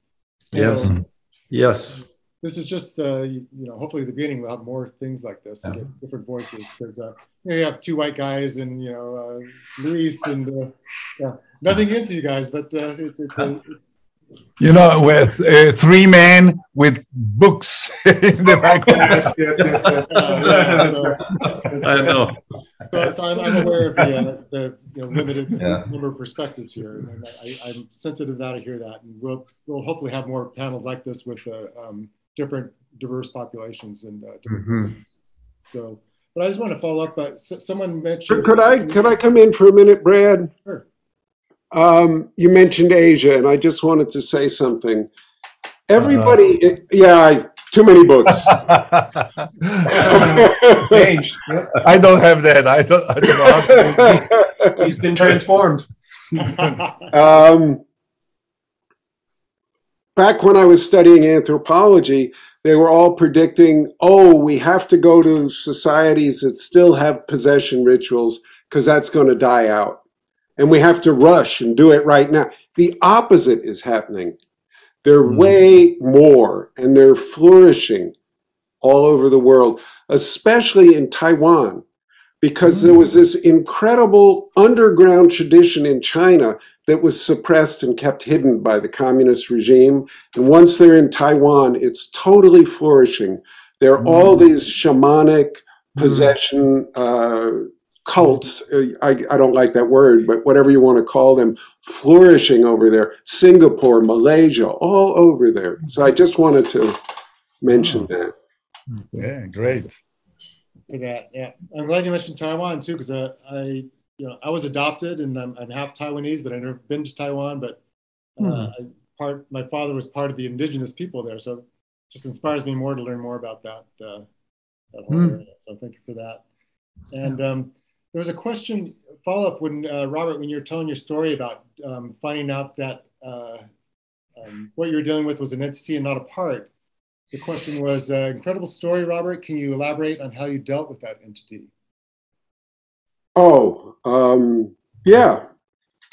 C: Yes.
E: So,
C: Yes.
E: this is just uh, you, know hopefully the beginning we'll have more things like this
C: Yeah.
E: get different voices because uh, you, know, you have two white guys and you know uh, Luis and uh, yeah, nothing against you guys but uh, it's it's, a, it's
B: You know, with uh, three men with books (laughs) in the background.
D: Yes, yes, yes, yes. (laughs) That's right.
C: I know.
E: So, so I'm, I'm aware of the, uh, the you know, limited
C: Yeah.
E: number of perspectives here, and I, I'm sensitive now to hear that. And we'll we'll hopefully have more panels like this with uh, um, different diverse populations and uh, different
C: Mhm.
E: So, but I just want to follow up. Uh, s- someone mentioned.
A: Could I could I come in for a minute, Brad?
E: Sure.
A: Um, you mentioned Asia, and I just wanted to say something. Everybody, yeah, I, too many books. (laughs)
D: Changed.
B: I don't have that. I don't. I don't know how to. (laughs)
D: He's been transformed. (laughs)
A: um, back when I was studying anthropology, they were all predicting, oh, we have to go to societies that still have possession rituals because that's going to die out. And we have to rush and do it right now. The opposite is happening. They're
B: Mhm.
A: way more and they're flourishing all over the world, especially in Taiwan, because there was this incredible underground tradition in China that was suppressed and kept hidden by the communist regime. And once they're in Taiwan, it's totally flourishing. There are all these shamanic possession uh, cults. uh, I, I don't like that word, but whatever you want to call them, flourishing over there. Singapore, Malaysia, all over there. So I just wanted to mention that.
B: Yeah, great.
E: for that. Yeah, I'm glad you mentioned Taiwan too, because uh, I, you know, I was adopted and I'm, I'm half Taiwanese, but I've never been to Taiwan. But uh, I, part, my father was part of the indigenous people there, so just inspires me more to learn more about that. Uh, that whole
C: Hmm.
E: area. So thank you for that. And um, there was a question follow up when uh, Robert, when you were telling your story about um, finding out that uh, um, what you were dealing with was an entity and not a part. The question was, uh, incredible story, Robert. Can you elaborate on how you dealt with that entity?
A: Oh, um, yeah.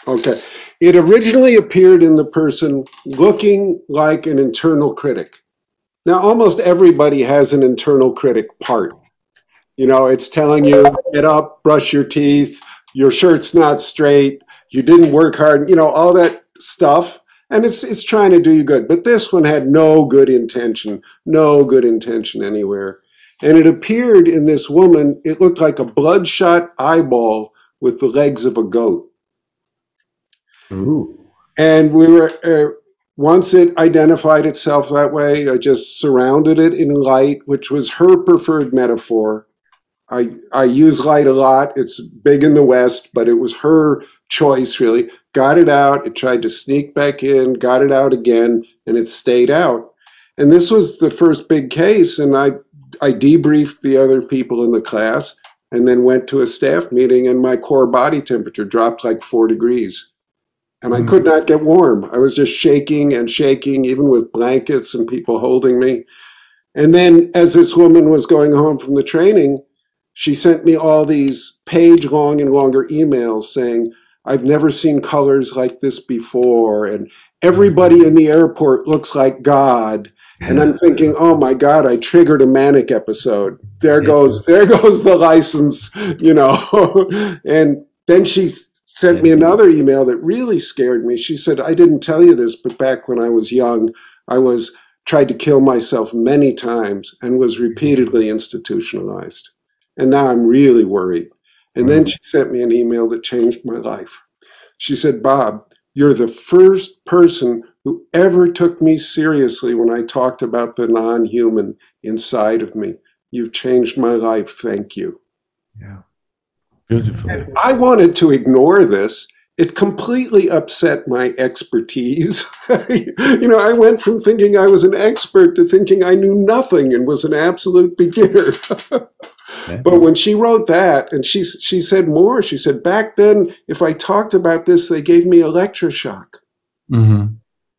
A: Okay. It originally appeared in the person looking like an internal critic. Now, almost everybody has an internal critic part. You know, it's telling you, get up, brush your teeth, your shirt's not straight, you didn't work hard, you know, all that stuff. And it's, it's trying to do you good. But this one had no good intention, no good intention anywhere. And it appeared in this woman, it looked like a bloodshot eyeball with the legs of a goat.
C: Ooh.
A: And we were, uh, once it identified itself that way, I just surrounded it in light, which was her preferred metaphor. I, I use light a lot. It's big in the West, but it was her choice, really. Got it out. It tried to sneak back in, got it out again, and it stayed out. And this was the first big case. And I, I debriefed the other people in the class and then went to a staff meeting, and my core body temperature dropped like four degrees and I hmm. could not get warm. I was just shaking and shaking, even with blankets and people holding me. And then, as this woman was going home from the training, she sent me all these page long and longer emails saying, I've never seen colors like this before. And everybody mm-hmm. in the airport looks like God. And I'm (laughs) thinking, oh my God, I triggered a manic episode. There goes, (laughs) there goes the license, you know. (laughs) and then she sent me mm-hmm. another email that really scared me. She said, I didn't tell you this, but back when I was young, I was tried to kill myself many times and was mm-hmm. repeatedly institutionalized. And now I'm really worried. And then hmm. she sent me an email that changed my life. She said, Bob, you're the first person who ever took me seriously when I talked about the non human inside of me. You've changed my life. Thank you.
C: Yeah.
B: Beautiful.
A: I wanted to ignore this. It completely upset my expertise. (laughs) you know, I went from thinking I was an expert to thinking I knew nothing and was an absolute beginner. (laughs) but when she wrote that, and she she said more, she said back then, if I talked about this, they gave me electroshock.
B: Mm-hmm.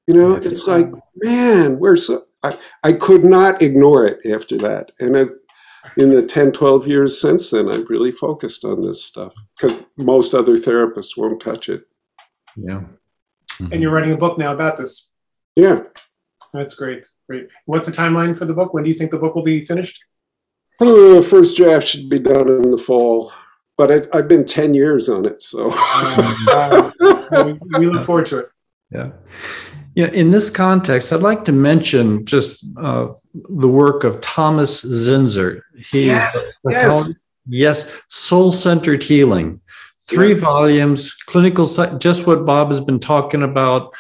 A: You know, it's like, man, we're so. I, I could not ignore it after that. And it, in the 10, 12 years since then, I've really focused on this stuff because most other therapists won't touch it.
C: Yeah.
D: And you're writing a book now about this.
A: Yeah.
D: That's great. Great. What's the timeline for the book? When do you think the book will be finished?
A: The first draft should be done in the fall, but I, I've been 10 years on it. So
D: Uh, we, we look forward to it.
C: Yeah. Yeah, in this context, I'd like to mention just uh, the work of Thomas Zinser.
A: He yes, yes.
C: yes, soul centered healing. Three yeah. volumes, clinical, just what Bob has been talking about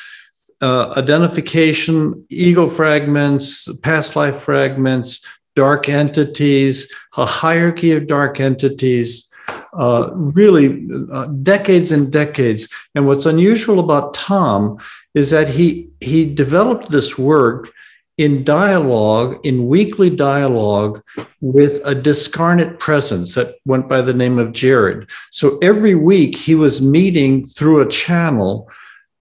C: uh, identification, ego fragments, past life fragments, dark entities, a hierarchy of dark entities, uh, really uh, decades and decades. And what's unusual about Tom is that he he developed this work in dialogue, in weekly dialogue with a discarnate presence that went by the name of Jared. So every week he was meeting through a channel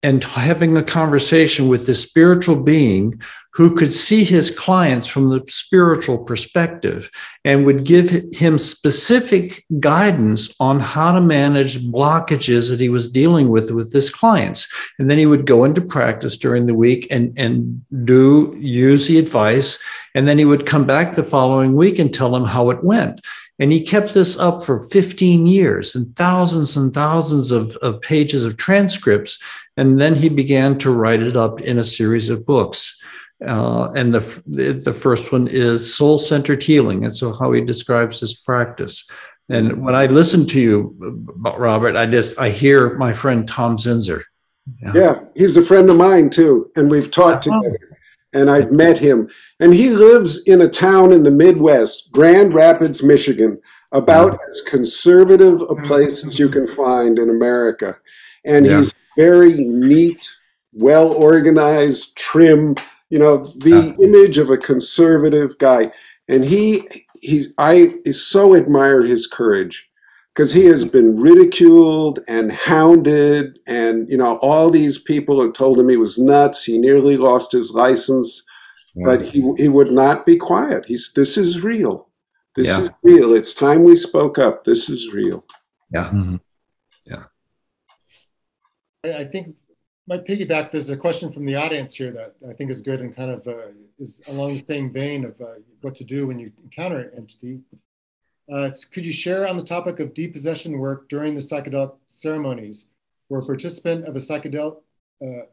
C: and having a conversation with this spiritual being who could see his clients from the spiritual perspective and would give him specific guidance on how to manage blockages that he was dealing with with his clients and then he would go into practice during the week and and do use the advice and then he would come back the following week and tell him how it went and he kept this up for 15 years and thousands and thousands of, of pages of transcripts. And then he began to write it up in a series of books. Uh, and the, the first one is soul centered healing. And so, how he describes his practice. And when I listen to you, Robert, I just I hear my friend Tom Zinser.
A: Yeah, yeah he's a friend of mine too, and we've taught oh. together. And I've met him, and he lives in a town in the Midwest, Grand Rapids, Michigan, about mm. as conservative a place as you can find in America. And yeah. he's very neat, well organized, trim, you know, the yeah. image of a conservative guy. And he he's I so admire his courage because he has been ridiculed and hounded and you know all these people have told him he was nuts he nearly lost his license but he he would not be quiet he's this is real this yeah. is real it's time we spoke up this is real
C: yeah mm-hmm. yeah
E: I think my piggyback, there's a question from the audience here that I think is good and kind of uh, is along the same vein of uh, what to do when you encounter an entity. Uh, could you share on the topic of depossession work during the psychedelic ceremonies, where a participant of a psychedelic uh,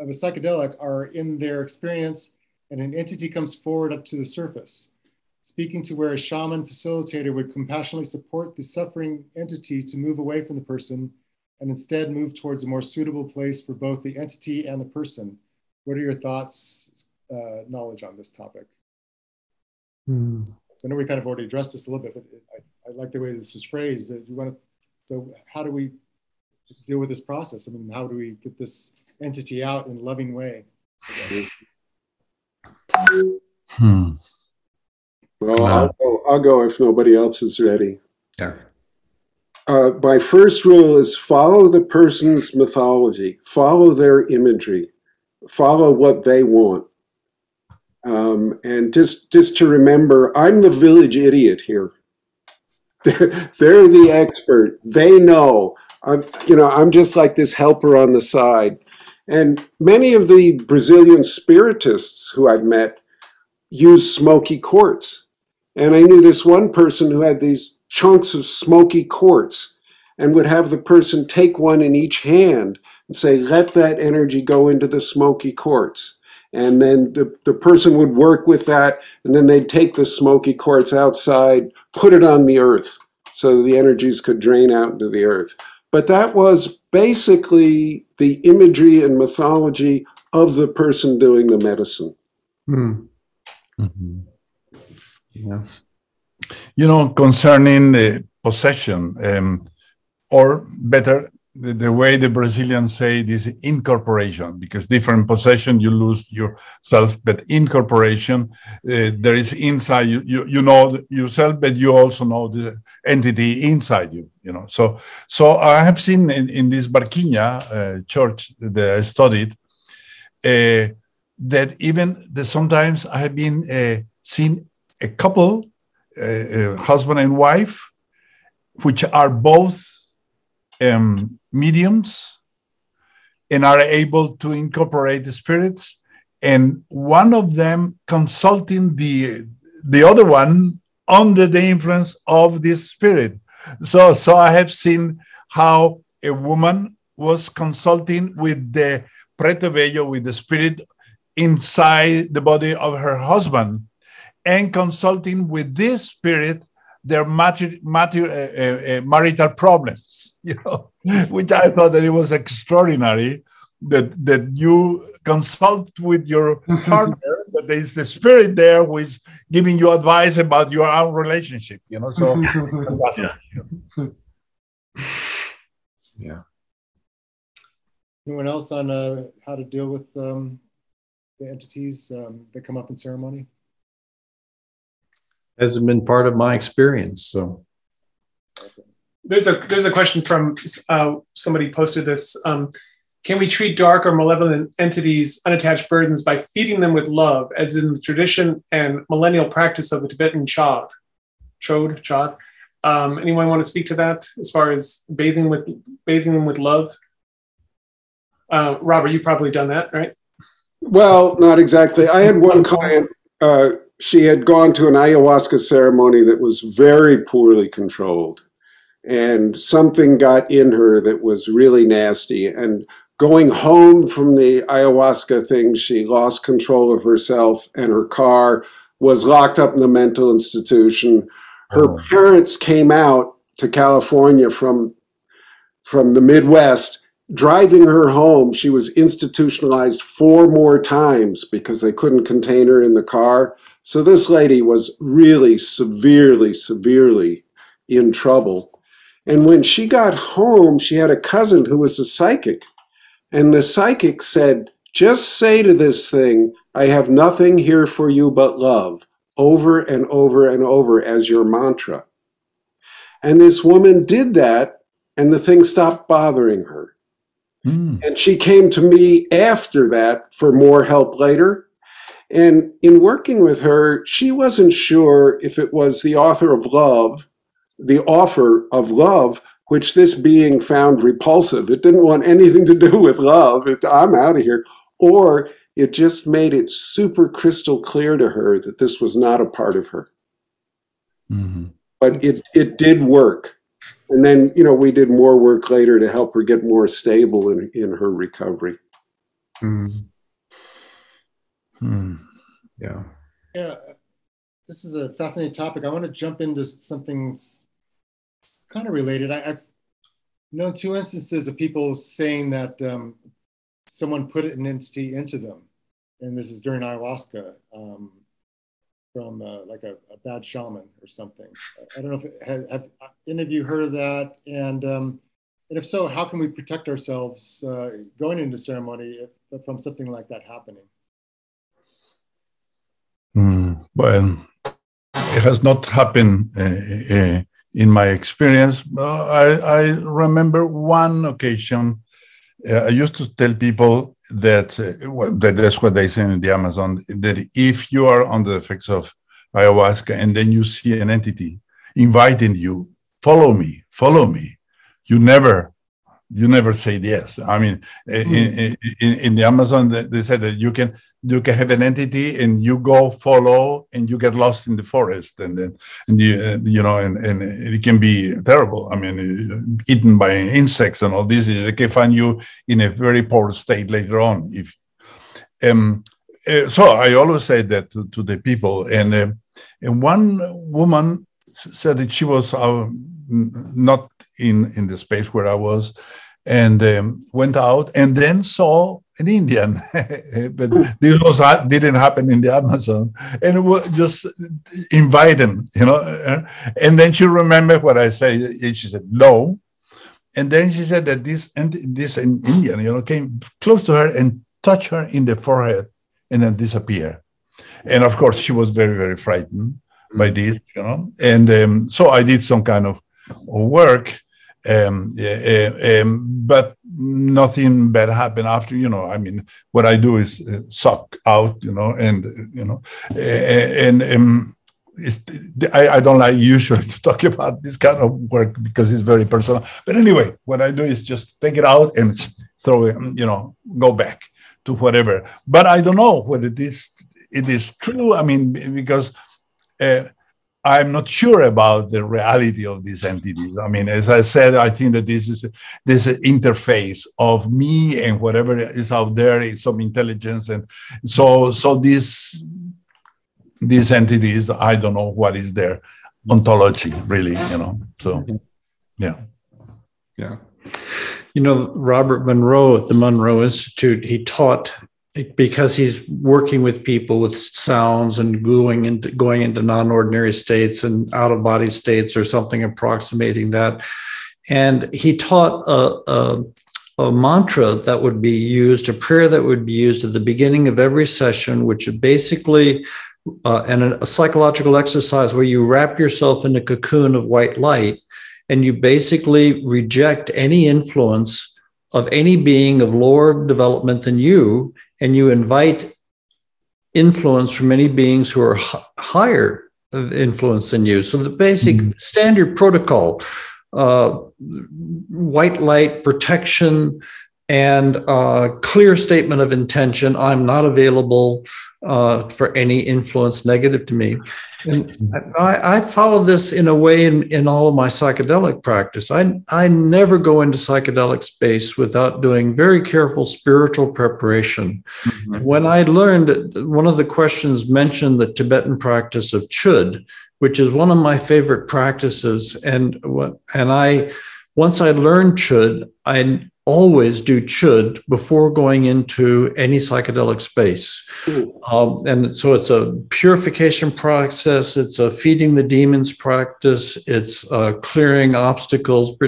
E: of a psychedelic are in their experience and an entity comes forward up to the surface, speaking to where a shaman facilitator would compassionately support the suffering entity to move away from the person and instead move towards a more suitable place for both the entity and the person. What are your thoughts, uh, knowledge on this topic? Hmm. So I know we kind of already addressed this a little bit, but I, I like the way this was phrased. That you want to, so how do we deal with this process? I mean, how do we get this entity out in a loving way?
A: Hmm. Well, I'll go, I'll go if nobody else is ready.
C: Yeah
A: uh, my first rule is follow the person's mythology, follow their imagery, follow what they want. Um, and just just to remember, I'm the village idiot here. (laughs) They're, they're the expert. They know. I'm, you know, I'm just like this helper on the side. And many of the Brazilian spiritists who I've met use smoky quartz. And I knew this one person who had these chunks of smoky quartz and would have the person take one in each hand and say, let that energy go into the smoky quartz. And then the, the person would work with that, and then they'd take the smoky quartz outside, put it on the earth so the energies could drain out into the earth. But that was basically the imagery and mythology of the person doing the medicine.
C: Hmm. Mm-hmm.
B: Yeah. You know, concerning the possession, um, or better, the, the, way the Brazilians say this incorporation, because different possession, you lose yourself, but incorporation, uh, there is inside you, you, you know yourself, but you also know the entity inside you, you know. So, so I have seen in, in this Barquinha uh, church that I studied, uh, that even the, sometimes I have been uh, seen a couple uh, husband and wife, which are both um, mediums and are able to incorporate the spirits, and one of them consulting the the other one under the influence of this spirit. So, so I have seen how a woman was consulting with the Preto Velho with the spirit inside the body of her husband and consulting with this spirit their mater, mater, uh, uh, marital problems, (laughs) you know, which I thought that it was extraordinary that that you consult with your (laughs) partner, but there's the spirit there who is giving you advice about your own relationship, you know. So (laughs)
C: yeah.
B: yeah.
E: Anyone else on uh, how to deal with um, the entities um, that come up in ceremony?
C: Hasn't been part of my experience, so.
D: There's a there's a question from uh, somebody posted this. Um, can we treat dark or malevolent entities, unattached burdens, by feeding them with love, as in the tradition and millennial practice of the Tibetan Chod? Chod, Chod. Um, anyone want to speak to that as far as bathing with bathing them with love? Uh, Robert, you've probably done that, right?
A: Well, not exactly. I had one client. Uh, she had gone to an ayahuasca ceremony that was very poorly controlled, and something got in her that was really nasty. And going home from the ayahuasca thing, she lost control of herself, and her car was locked up in the mental institution. Her oh. parents came out to California from from the Midwest driving her home, she was institutionalized four more times because they couldn't contain her in the car. So this lady was really severely, severely in trouble. And when she got home, she had a cousin who was a psychic. And the psychic said, Just say to this thing, I have nothing here for you but love, over and over and over as your mantra. And this woman did that, and the thing stopped bothering her. Mm. And she came to me after that for more help later. And in working with her, she wasn't sure if it was the author of love, the offer of love, which this being found repulsive. It didn't want anything to do (laughs) with love. It, I'm out of here. Or it just made it super crystal clear to her that this was not a part of her. Mm-hmm. But it, it did work and then you know we did more work later to help her get more stable in, in her recovery
C: mm. Hmm. yeah
E: yeah this is a fascinating topic i want to jump into something kind of related I, have known two instances of people saying that um, someone put an entity into them and this is during ayahuasca um, from uh, like a, a, bad shaman or something. I don't know if have, have, any of you heard of that, and um, and if so, how can we protect ourselves uh, going into ceremony if, from something like that happening?
B: Mm, well, it has not happened uh, uh in my experience. I, I remember one occasion. Uh, I used to tell people that, uh, well, that that's what they say in the Amazon that if you are under the effects of ayahuasca and then you see an entity inviting you, follow me, follow me, you never you never say yes. I mean, mm. in, in, in, the Amazon, they said that you can you can have an entity and you go follow and you get lost in the forest and then and you uh, you know and, and it can be terrible. I mean, uh, eaten by insects and all this. They can find you in a very poor state later on. If um, uh, so, I always say that to, to the people and. Uh, and one woman said that she was uh, not in in the space where I was, and um, went out and then saw an Indian, (laughs) but this was didn't happen in the Amazon, and it was just invite him, you know. And then she remembered what I said, and she said no. And then she said that this and this Indian, you know, came close to her and touched her in the forehead, and then disappeared. And of course, she was very very frightened by mm. this, you know. And um, so I did some kind of work um, um, but nothing bad happened after you know i mean what i do is uh, suck out you know and you know and, um, I, I, don't like usually (laughs) to talk about this kind of work because it's very personal. But anyway what i do is just take it out and throw it you know go back to whatever. But i don't know whether this it is true i mean because uh, I'm not sure about the reality of these entities. I mean, as I said, I think that this is this interface of me and whatever is out there is some intelligence, and so so these these entities, I don't know what is their ontology really, you know. So, yeah,
C: yeah. You know, Robert Monroe at the Monroe Institute, he taught because he's working with people with sounds and going into going into non-ordinary states and out of body states or something approximating that. And he taught a, a, a, mantra that would be used a prayer that would be used at the beginning of every session which basically uh, and a, a psychological exercise where you wrap yourself in a cocoon of white light and you basically reject any influence of any being of lower development than you and you invite influence from any beings who are higher influence than you. So the basic mm-hmm. standard protocol, uh, white light protection, and uh, clear statement of intention. I'm not available uh, for any influence negative to me. And I, I, follow this in a way in, in all of my psychedelic practice. I, I never go into psychedelic space without doing very careful spiritual preparation. Mm-hmm. When I learned, one of the questions mentioned the Tibetan practice of chöd, which is one of my favorite practices. And what, and I, once I learned chöd, I always do chöd before going into any psychedelic space. Um, and so it's a purification process, it's a feeding the demons practice, it's uh, clearing obstacles.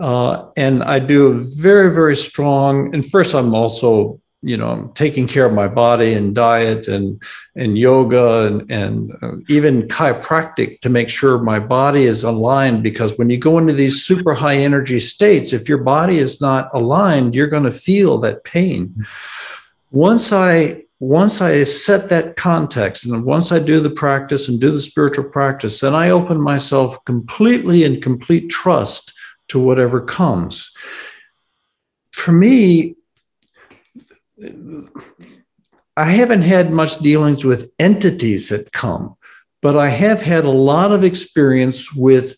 C: Uh, and I do a very, very strong, and first, I'm also you know I'm taking care of my body and diet and and yoga and and uh, even chiropractic to make sure my body is aligned because when you go into these super high energy states if your body is not aligned you're going to feel that pain. Once i once i set that context and once i do the practice and do the spiritual practice then i open myself completely in complete trust to whatever comes. For me I haven't had much dealings with entities that come, but I have had a lot of experience with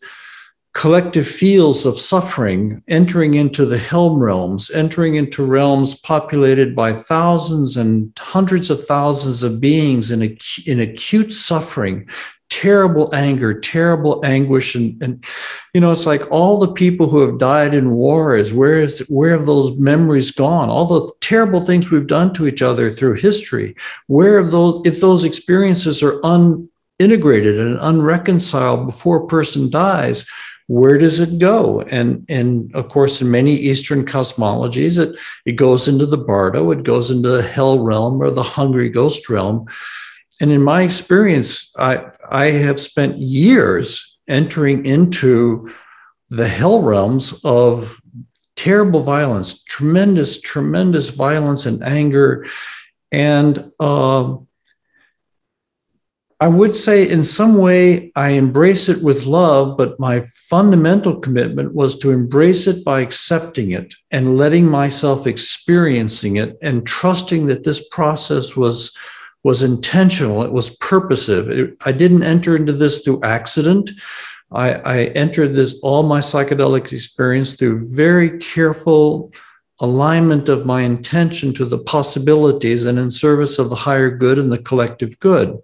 C: collective fields of suffering entering into the hell realms, entering into realms populated by thousands and hundreds of thousands of beings in, in acute suffering, terrible anger, terrible anguish, and, and you know, it's like all the people who have died in wars. where is where have those memories gone? All the terrible things we've done to each other through history, where have those if those experiences are unintegrated and unreconciled before a person dies? Where does it go? And and of course, in many Eastern cosmologies, it it goes into the Bardo, it goes into the hell realm or the hungry ghost realm and in my experience, I, I have spent years entering into the hell realms of terrible violence, tremendous, tremendous violence and anger. And uh, I would say, in some way, I embrace it with love, but my fundamental commitment was to embrace it by accepting it and letting myself experiencing it and trusting that this process was was intentional, it was purposive. It, I didn't enter into this through accident. I, I entered this all my psychedelic experience through very careful alignment of my intention to the possibilities and in service of the higher good and the collective good.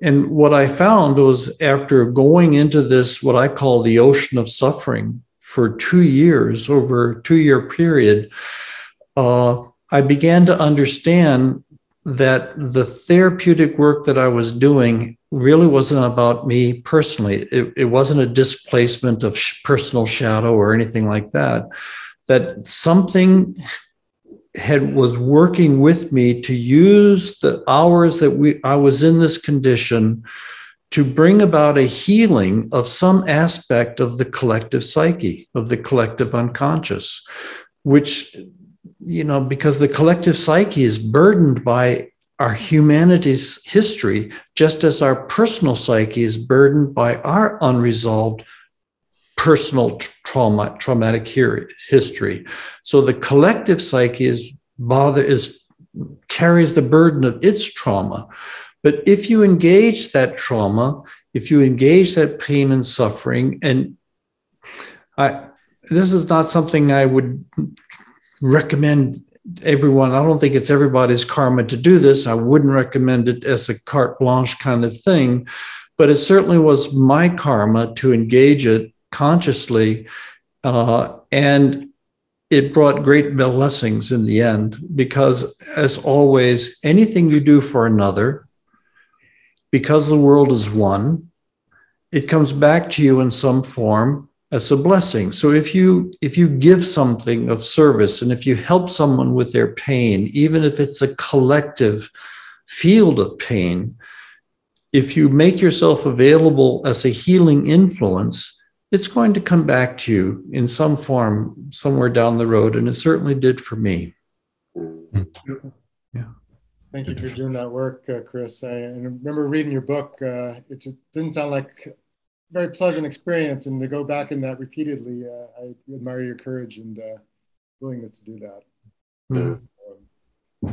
C: And what I found was after going into this, what I call the ocean of suffering for two years, over a two year period, uh, I began to understand that the therapeutic work that I was doing really wasn't about me personally. It, it wasn't a displacement of sh- personal shadow or anything like that. That something had was working with me to use the hours that we I was in this condition to bring about a healing of some aspect of the collective psyche, of the collective unconscious, which you know, because the collective psyche is burdened by our humanity's history, just as our personal psyche is burdened by our unresolved personal trauma, traumatic history. So the collective psyche is bother is carries the burden of its trauma. But if you engage that trauma, if you engage that pain and suffering, and I, this is not something I would recommend everyone. I don't think it's everybody's karma to do this. I wouldn't recommend it as a carte blanche kind of thing, but it certainly was my karma to engage it consciously. Uh, and it brought great blessings in the end because, as always, anything you do for another, because the world is one, it comes back to you in some form as a blessing. So if you if you give something of service and if you help someone with their pain, even if it's a collective field of pain, if you make yourself available as a healing influence, it's going to come back to you in some form somewhere down the road. And it certainly did for me.
E: Yeah. Thank you for doing that work, uh, Chris. I, I, remember reading your book. Uh, it just didn't sound like a very pleasant experience. And to go back in that repeatedly, uh, I admire your courage and uh, willingness to do that.
A: Yeah.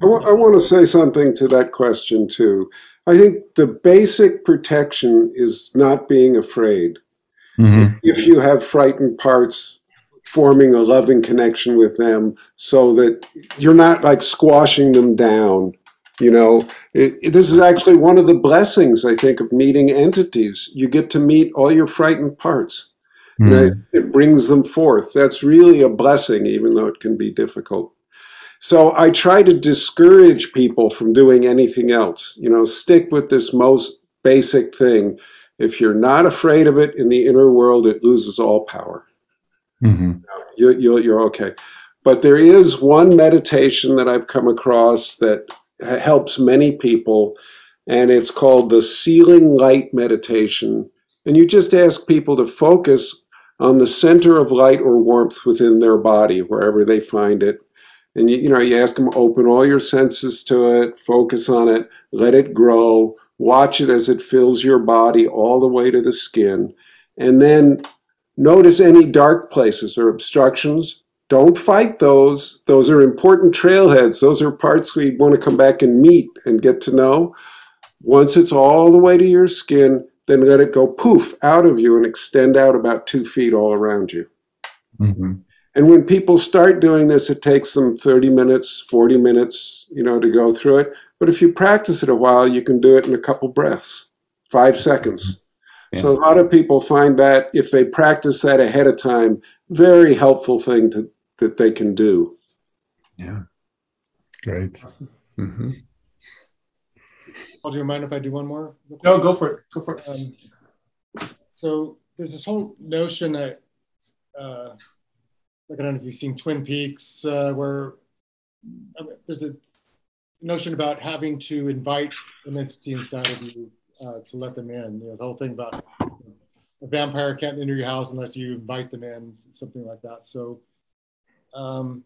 A: I, I want to say something to that question too. I think the basic protection is not being afraid. Mm-hmm. If you have frightened parts, forming a loving connection with them so that you're not like squashing them down. You know, it, it, this is actually one of the blessings, I think, of meeting entities. You get to meet all your frightened parts. Mm-hmm. It, it brings them forth. That's really a blessing, even though it can be difficult. So I try to discourage people from doing anything else. You know, stick with this most basic thing if you're not afraid of it in the inner world, it loses all power. Mm-hmm. You, you, you're okay. But there is one meditation that I've come across that helps many people, and it's called the Ceiling Light Meditation. And you just ask people to focus on the center of light or warmth within their body, wherever they find it. And you, you know, you ask them, open all your senses to it, focus on it, let it grow, Watch it as it fills your body all the way to the skin. And then notice any dark places or obstructions. Don't fight those. Those are important trailheads. Those are parts we want to come back and meet and get to know. Once it's all the way to your skin, then let it go poof out of you and extend out about two feet all around you. Mm-hmm. And when people start doing this, it takes them 30 minutes, 40 minutes, you know, to go through it. But if you practice it a while, you can do it in a couple breaths, five seconds. Yeah. So a lot of people find that if they practice that ahead of time, very helpful thing to, that they can do.
B: Yeah. Great. Mm-hmm.
E: Paul, do you mind if I do one more?
D: No, go for it. Go for it. Um,
E: so there's this whole notion that, uh, like I don't know if you've seen Twin Peaks, uh, where I mean, there's a notion about having to invite an entity inside of you uh, to let them in. You know, the whole thing about a vampire can't enter your house unless you invite them in, something like that. So, um,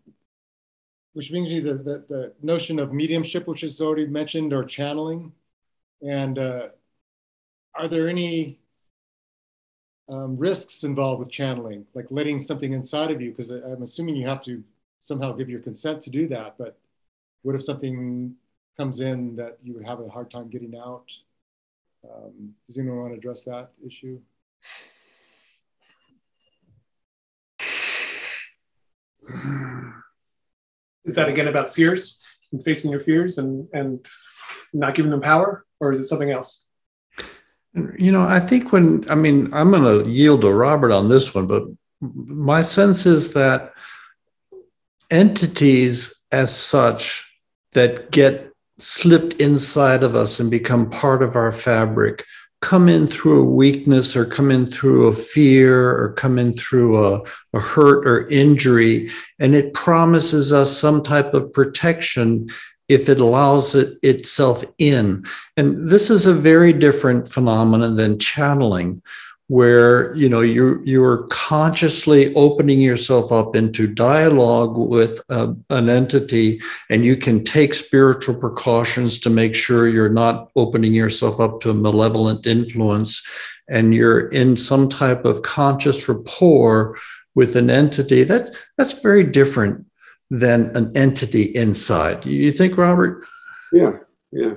E: which brings me the, the, the, notion of mediumship, which is already mentioned, or channeling. And uh, are there any um, risks involved with channeling, like letting something inside of you? Because I'm assuming you have to somehow give your consent to do that, but what if something comes in that you would have a hard time getting out? Um, does anyone want to address that issue?
D: Is that again about fears and facing your fears and, and not giving them power, or is it something else?
C: You know, I think when, I mean, I'm going to yield to Robert on this one, but my sense is that entities as such that get slipped inside of us and become part of our fabric come in through a weakness or come in through a fear or come in through a, a, hurt or injury. And it promises us some type of protection if it allows it itself in. And this is a very different phenomenon than channeling where you know you you're consciously opening yourself up into dialogue with uh, an entity and you can take spiritual precautions to make sure you're not opening yourself up to a malevolent influence and you're in some type of conscious rapport with an entity that's that's very different than an entity inside. You think robert?
A: Yeah yeah.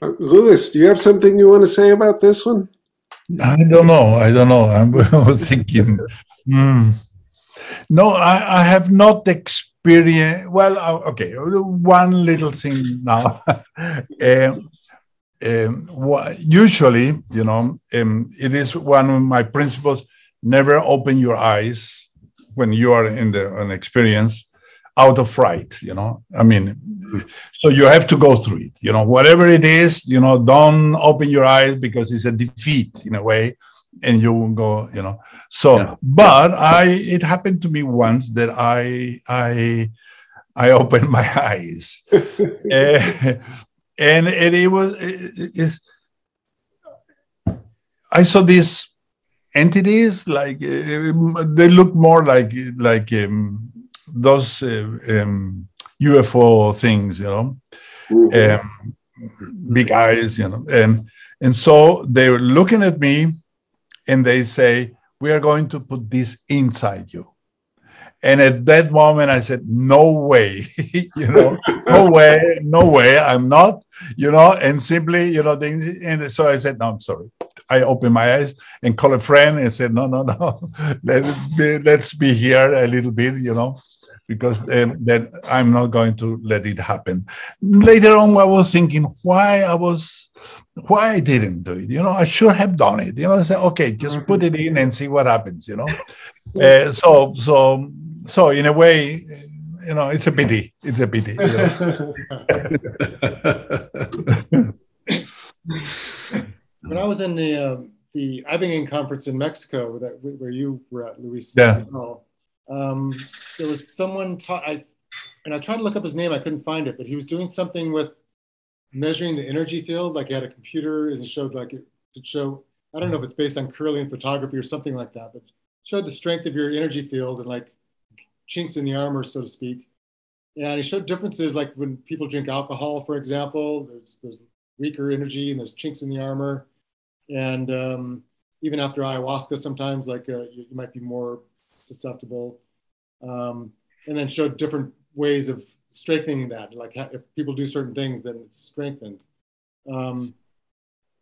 A: Uh, Luis, do you have something you want to say about this one?
B: I don't know. I don't know. I'm (laughs) (laughs) thinking. Mm. No, I, I have not experienced. Well, okay, one little thing now. (laughs) um, um, usually, you know, um, it is one of my principles never open your eyes when you are in the an experience out of fright you know? I mean so you have to go through it you know? Whatever it is you know don't open your eyes because it's a defeat in a way and you will go you know? So yeah. but i it happened to me once that i i i opened my (laughs) eyes. And, and it, it was it, it's i saw these entities like uh, they look more like like um, those uh, um, UFO things, you know, mm-hmm. um, big eyes, you know, and and so they were looking at me, and they say, "We are going to put this inside you." And at that moment, I said, "No way, (laughs) you know, (laughs) no way, no way, I'm not, you know." And simply, you know, they, and so I said, "No, I'm sorry." I opened my eyes and called a friend and said, "No, no, no, (laughs) let's be, let's be here a little bit, you know." Because um, then I'm not going to let it happen. Later on, I was thinking why I was, why I didn't do it. You know, I should have done it. You know, I said, okay, just put it in and see what happens. You know, (laughs) uh, so so so in a way, you know, it's a pity. It's a pity. You know? (laughs)
E: when I was in the uh, the Ibogaine conference in Mexico, that where you were at, Luis.
B: Yeah.
E: Um, there was someone taught, I, and I tried to look up his name, I couldn't find it, but he was doing something with measuring the energy field. Like he had a computer and it showed like it could show, I don't know if it's based on Kirlian photography or something like that, but showed the strength of your energy field and like chinks in the armor, so to speak. And he showed differences like when people drink alcohol, for example, there's, there's weaker energy and there's chinks in the armor. And um, even after ayahuasca, sometimes like uh, you, you might be more susceptible, um, and then showed different ways of strengthening that. Like if people do certain things, then it's strengthened. Um,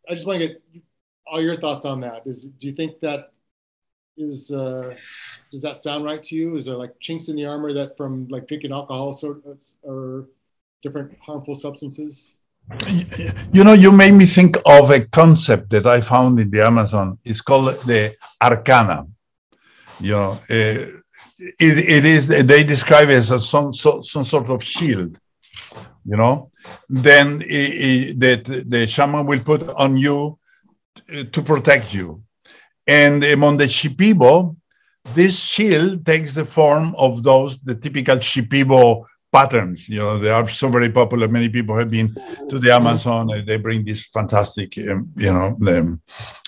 E: I just want to get all your thoughts on that. Is do you think that is uh, does that sound right to you? Is there like chinks in the armor that from like drinking alcohol sort of, or different harmful substances?
B: You know, you made me think of a concept that I found in the Amazon. It's called the arcana you know, uh, it, it is, they describe it as some, some sort of shield, you know, then that the shaman will put on you to protect you. And among the Shipibo, this shield takes the form of those, the typical Shipibo patterns. You know, they are so very popular. Many people have been to the Amazon. And they bring this fantastic, um, you know, the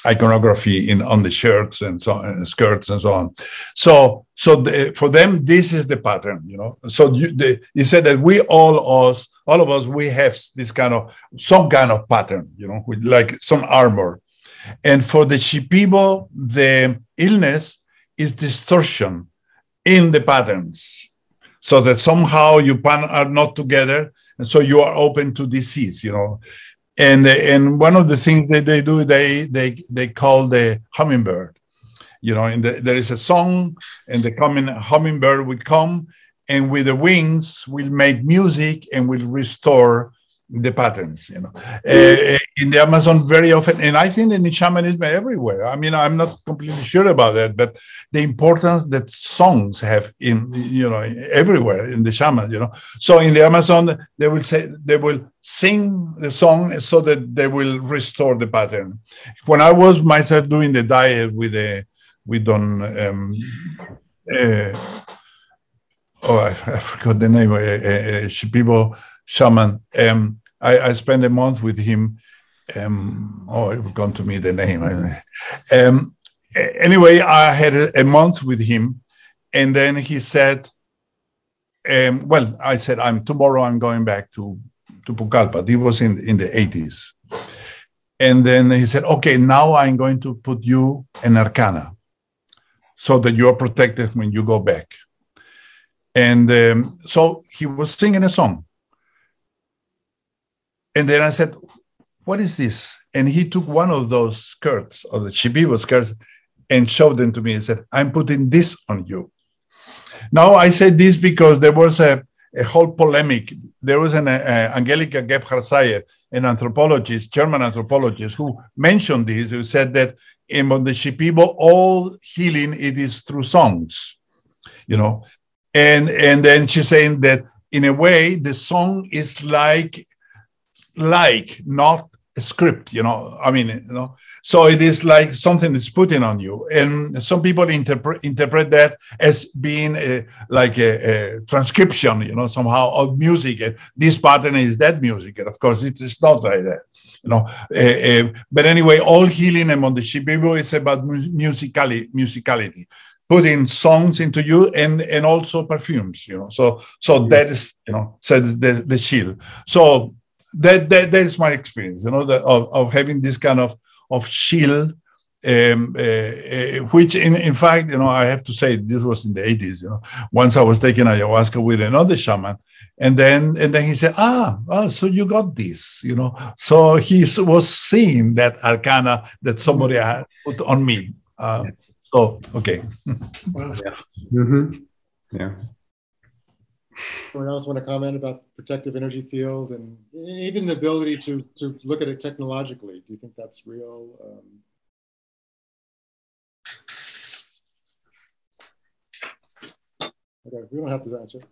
B: iconography in on the shirts and so on, skirts and so on. So, so the, for them, this is the pattern. You know, so you, the, you said that we all us, all of us, we have this kind of some kind of pattern. You know, with like some armor. And for the Shipibo, the illness is distortion in the patterns so that somehow you pan are not together and so you are open to disease you know. And and one of the things that they do they they they call the hummingbird you know. And the, there is a song and the coming hummingbird will come and with the wings will make music and will restore the patterns, you know. Uh, in the Amazon, very often, and I think in the shamanism everywhere. I mean, I'm not completely sure about that, but the importance that songs have in, you know, everywhere in the shaman, you know. So in the Amazon, they will say they will sing the song so that they will restore the pattern. When I was myself doing the diet with a with Don. Um, uh, oh, I, I, forgot the name. Uh, uh, people shaman. Um, I, I spent a month with him. Um, oh, would come to me the name. Um, anyway, I had a, a, month with him, and then he said, um, "Well, I said I'm tomorrow. I'm going back to to Pucallpa. He was in in the 80s." And then he said, "Okay, now I'm going to put you in Arcana, so that you are protected when you go back." And um, so he was singing a song and then I said, what is this? And he took one of those skirts, of the Shipibo skirts, and showed them to me and said, I'm putting this on you. Now, I said this because there was a, a whole polemic. There was an uh, Angelika Gebhart an anthropologist, German anthropologist, who mentioned this, who said that in the Shipibo, all healing it is through songs, you know. And, and then she's saying that in a way, the song is like, like, not a script, you know. I mean, you know, so it is like something is putting on you. And some people interpret interpret that as being a, like a, a, transcription, you know, somehow of music. This pattern is that music. And of course, it is not like that. You know, uh, uh, but anyway, all healing among the Shipibo is about musicality, musicality, putting songs into you and and also perfumes. You know, so so that is you know, so the the shield. So that that that is my experience. You know, the, of of having this kind of of shield, um, uh, uh, which in, in fact, you know, I have to say this was in the 80s, you know, once I was taking ayahuasca with another shaman and then, and then he said, ah, oh, so you got this, you know, so he was seeing that arcana that somebody had put on me. Uh, so, okay. (laughs)
C: Well, yeah. Mm-hmm. Yeah.
E: Anyone else want to comment about protective energy field and even the ability to to look at it technologically? Do you think that's real? Um, okay, we don't have to answer.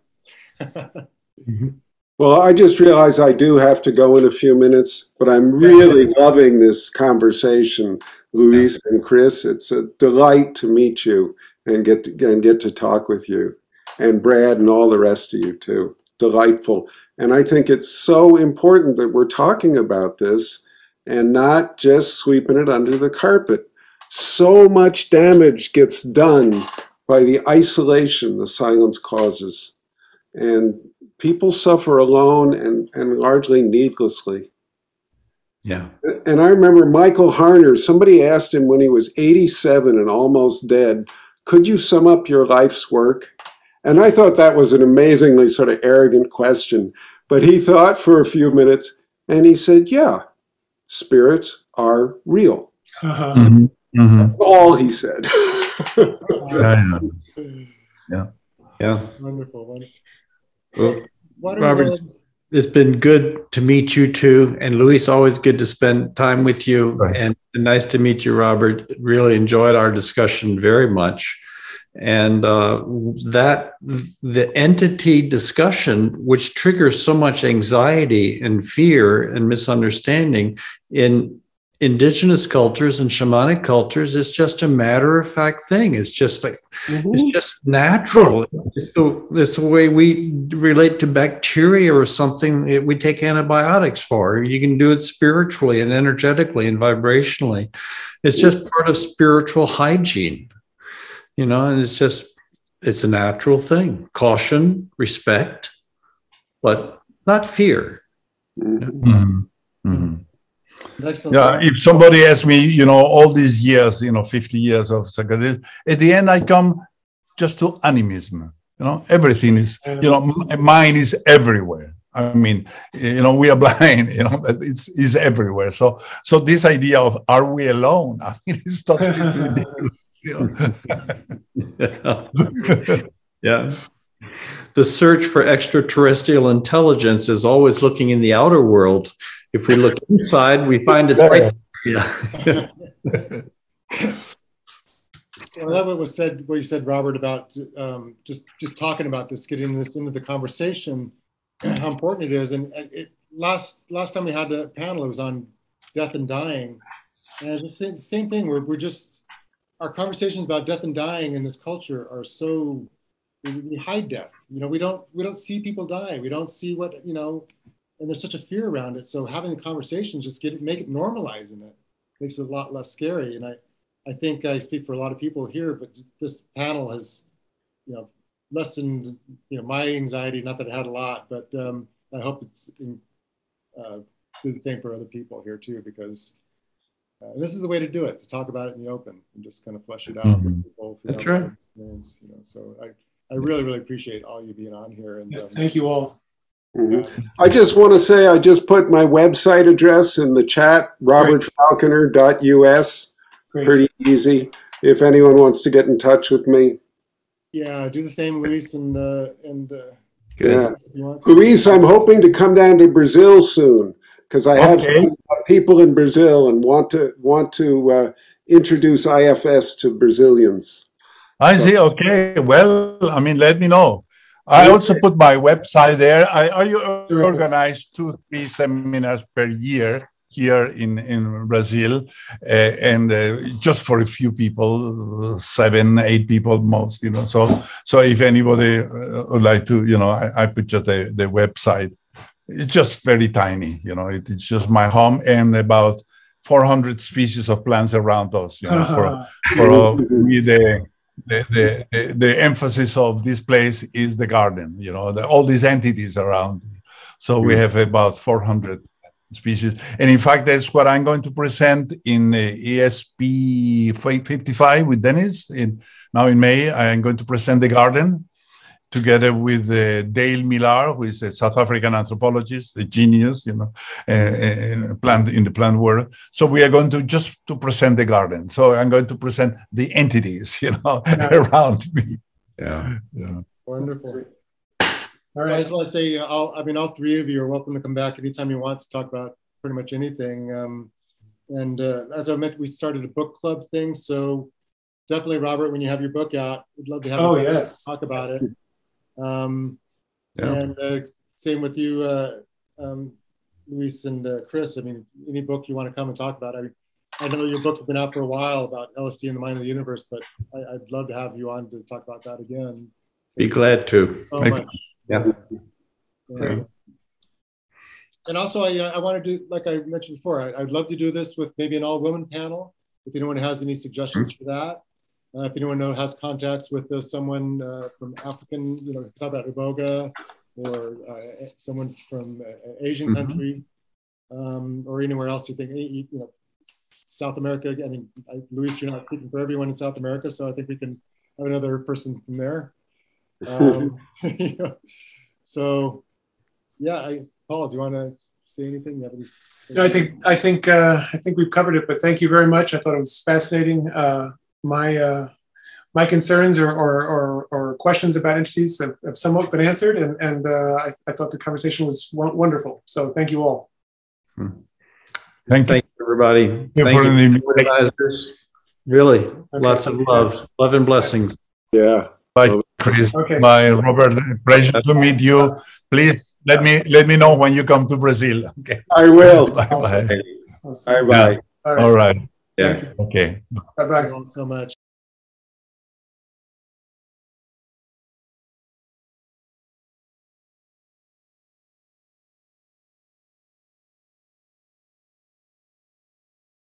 E: (laughs)
A: Well, I just realized I do have to go in a few minutes, but I'm really (laughs) loving this conversation, Luis and Chris. It's a delight to meet you and get to, and get to talk with you and Brad and all the rest of you too. Delightful. And I think it's so important that we're talking about this and not just sweeping it under the carpet. So much damage gets done by the isolation the silence causes. And people suffer alone and, and largely needlessly.
C: Yeah.
A: And I remember Michael Harner, somebody asked him when he was 87 and almost dead, could you sum up your life's work? And I thought that was an amazingly sort of arrogant question. But he thought for a few minutes and he said, Yeah, spirits are real. Uh-huh. Mm-hmm. Mm-hmm. All he said.
C: yeah. yeah. Yeah.
E: Wonderful.
C: Wonderful. Well, Robert, it's been good to meet you too. And Luis, always good to spend time with you. Right. And nice to meet you, Robert. Really enjoyed our discussion very much and uh, that the entity discussion which triggers so much anxiety and fear and misunderstanding in indigenous cultures and shamanic cultures is just a matter of fact thing. It's just like mm-hmm. it's just natural. It's the, it's the way we relate to bacteria or something that we take antibiotics for. You can do it spiritually and energetically and vibrationally. It's just part of spiritual hygiene you know, and it's just, it's a natural thing caution, respect, but not fear. Mm-hmm.
B: Mm-hmm. Yeah, if somebody asks me, you know, all these years, you know, 50 years of psychedelics, at the end I come just to animism. You know, everything is, you know, mind is everywhere. I mean, you know, we are (laughs) blind, you know, it's, it's everywhere. So, so this idea of are we alone? (laughs) I mean, it's totally (laughs) ridiculous (laughs)
C: yeah. The search for extraterrestrial intelligence is always looking in the outer world. If we look inside, we find it's right. Yeah. (laughs)
E: I love what was said. What you said, Robert, about um, just just talking about this, getting this into the conversation, (clears throat) how important it is. And it, last last time we had a panel, it was on death and dying, and it's the same thing. We're we're just our conversations about death and dying in this culture are so we hide death. You know, we don't we don't see people die. We don't see what you know, and there's such a fear around it. So having the conversations just get it, make it normalizing it makes it a lot less scary. And I I think I speak for a lot of people here, but this panel has you know lessened you know my anxiety. Not that I had a lot, but um, I hope it's in, uh, do the same for other people here too, because uh, and this is the way to do it, to talk about it in the open and just kind of flesh it out mm-hmm.
C: people. That's right.
E: Experience, you know, so I, I really, really appreciate all you being on here. And
D: yes, um, thank you all.
A: Mhm. I just want to say I just put my website address in the chat, robertfalconer.us.
D: Great.
A: Pretty easy. If anyone wants to get in touch with me.
E: Yeah, do the same, Luis, and uh, and uh,
A: Yeah.
E: if.
A: Luis, I'm hoping to come down to Brazil soon because I have
B: Okay.
A: people in Brazil and want to want to uh, introduce IFS to Brazilians.
B: I see. Okay. Well, I mean, let me know. I also put my website there. I, I
D: Terrific.
B: organize two, three seminars per year here in, in Brazil, uh, and uh, just for a few people, seven, eight people most, you know. So, so if anybody uh, would like to, you know, I, I put just the, the website. It's just very tiny, you know. It, it's just my home and about 400 species of plants around us, you know, for
D: Uh,
B: for me the, the, the, the, emphasis of this place is the garden, you know, the, all these entities around. So we have about 400 species. And in fact, that's what I'm going to present in uh, ESP 55 with Dennis. In, now in May, I'm going to present the garden together with uh, Dale Millar, who is a South African anthropologist, a genius, you know, uh, uh, plant in the plant world. So we are going to just to present the garden. So I'm going to present the entities, (laughs) you know, around me.
C: Yeah.
B: Yeah.
E: Wonderful.
D: All right.
E: I just want to say, all, I mean, all three of you are welcome to come back anytime you want to talk about pretty much anything. Um, and uh, as I mentioned, we started a book club thing. So definitely, Robert, when you have your book out, we'd love to have
D: Oh,
E: you
D: yes.
E: talk about it. Um,
C: Yeah.
E: And uh, same with you, uh, um, Luis and uh, Chris. I mean, any book you want to come and talk about. I, mean, I know your books have been out for a while about LSD and the mind of the universe, but I, I'd love to have you on to talk about that again.
C: Be glad to.
E: So much.
C: Yeah.
E: Yeah. And also, I, I want to do, like I mentioned before, I, I'd love to do this with maybe an all woman panel. If anyone has any suggestions for that, uh, if anyone know, has contacts with uh, someone uh, from African, you know, talk about Iboga or uh, someone from uh, Asian
B: Mhm.
E: country um, or anywhere else you think, you know, South America. I mean, I, Luis, you're not speaking for everyone in South America, so I think we can have another person from there. (laughs) Um, you (laughs) know, so, yeah, I, Paul, do you want to say anything? You have any,
D: No, I think I think uh, I think we've covered it, but thank you very much. I thought it was fascinating. My uh, my concerns or, or, or, or questions about entities have, have somewhat been answered, and, and uh, I, I thought the conversation was won- wonderful. So thank you all.
B: Thank you.
C: Thank you, everybody.
B: you
C: Thank you,
B: the
C: organizers. Really, lots of love, love and blessings.
A: Yeah.
B: Bye, Chris.
D: Okay.
B: Bye, Robert. Pleasure to meet you. Please let me let me know when you come to Brazil. Okay.
A: I will. (laughs)
B: Bye bye.
D: Awesome.
A: Bye bye.
D: All right.
B: All right.
C: Yeah.
D: Thank you.
B: Okay.
D: Bye bye.
E: Thank you all so much.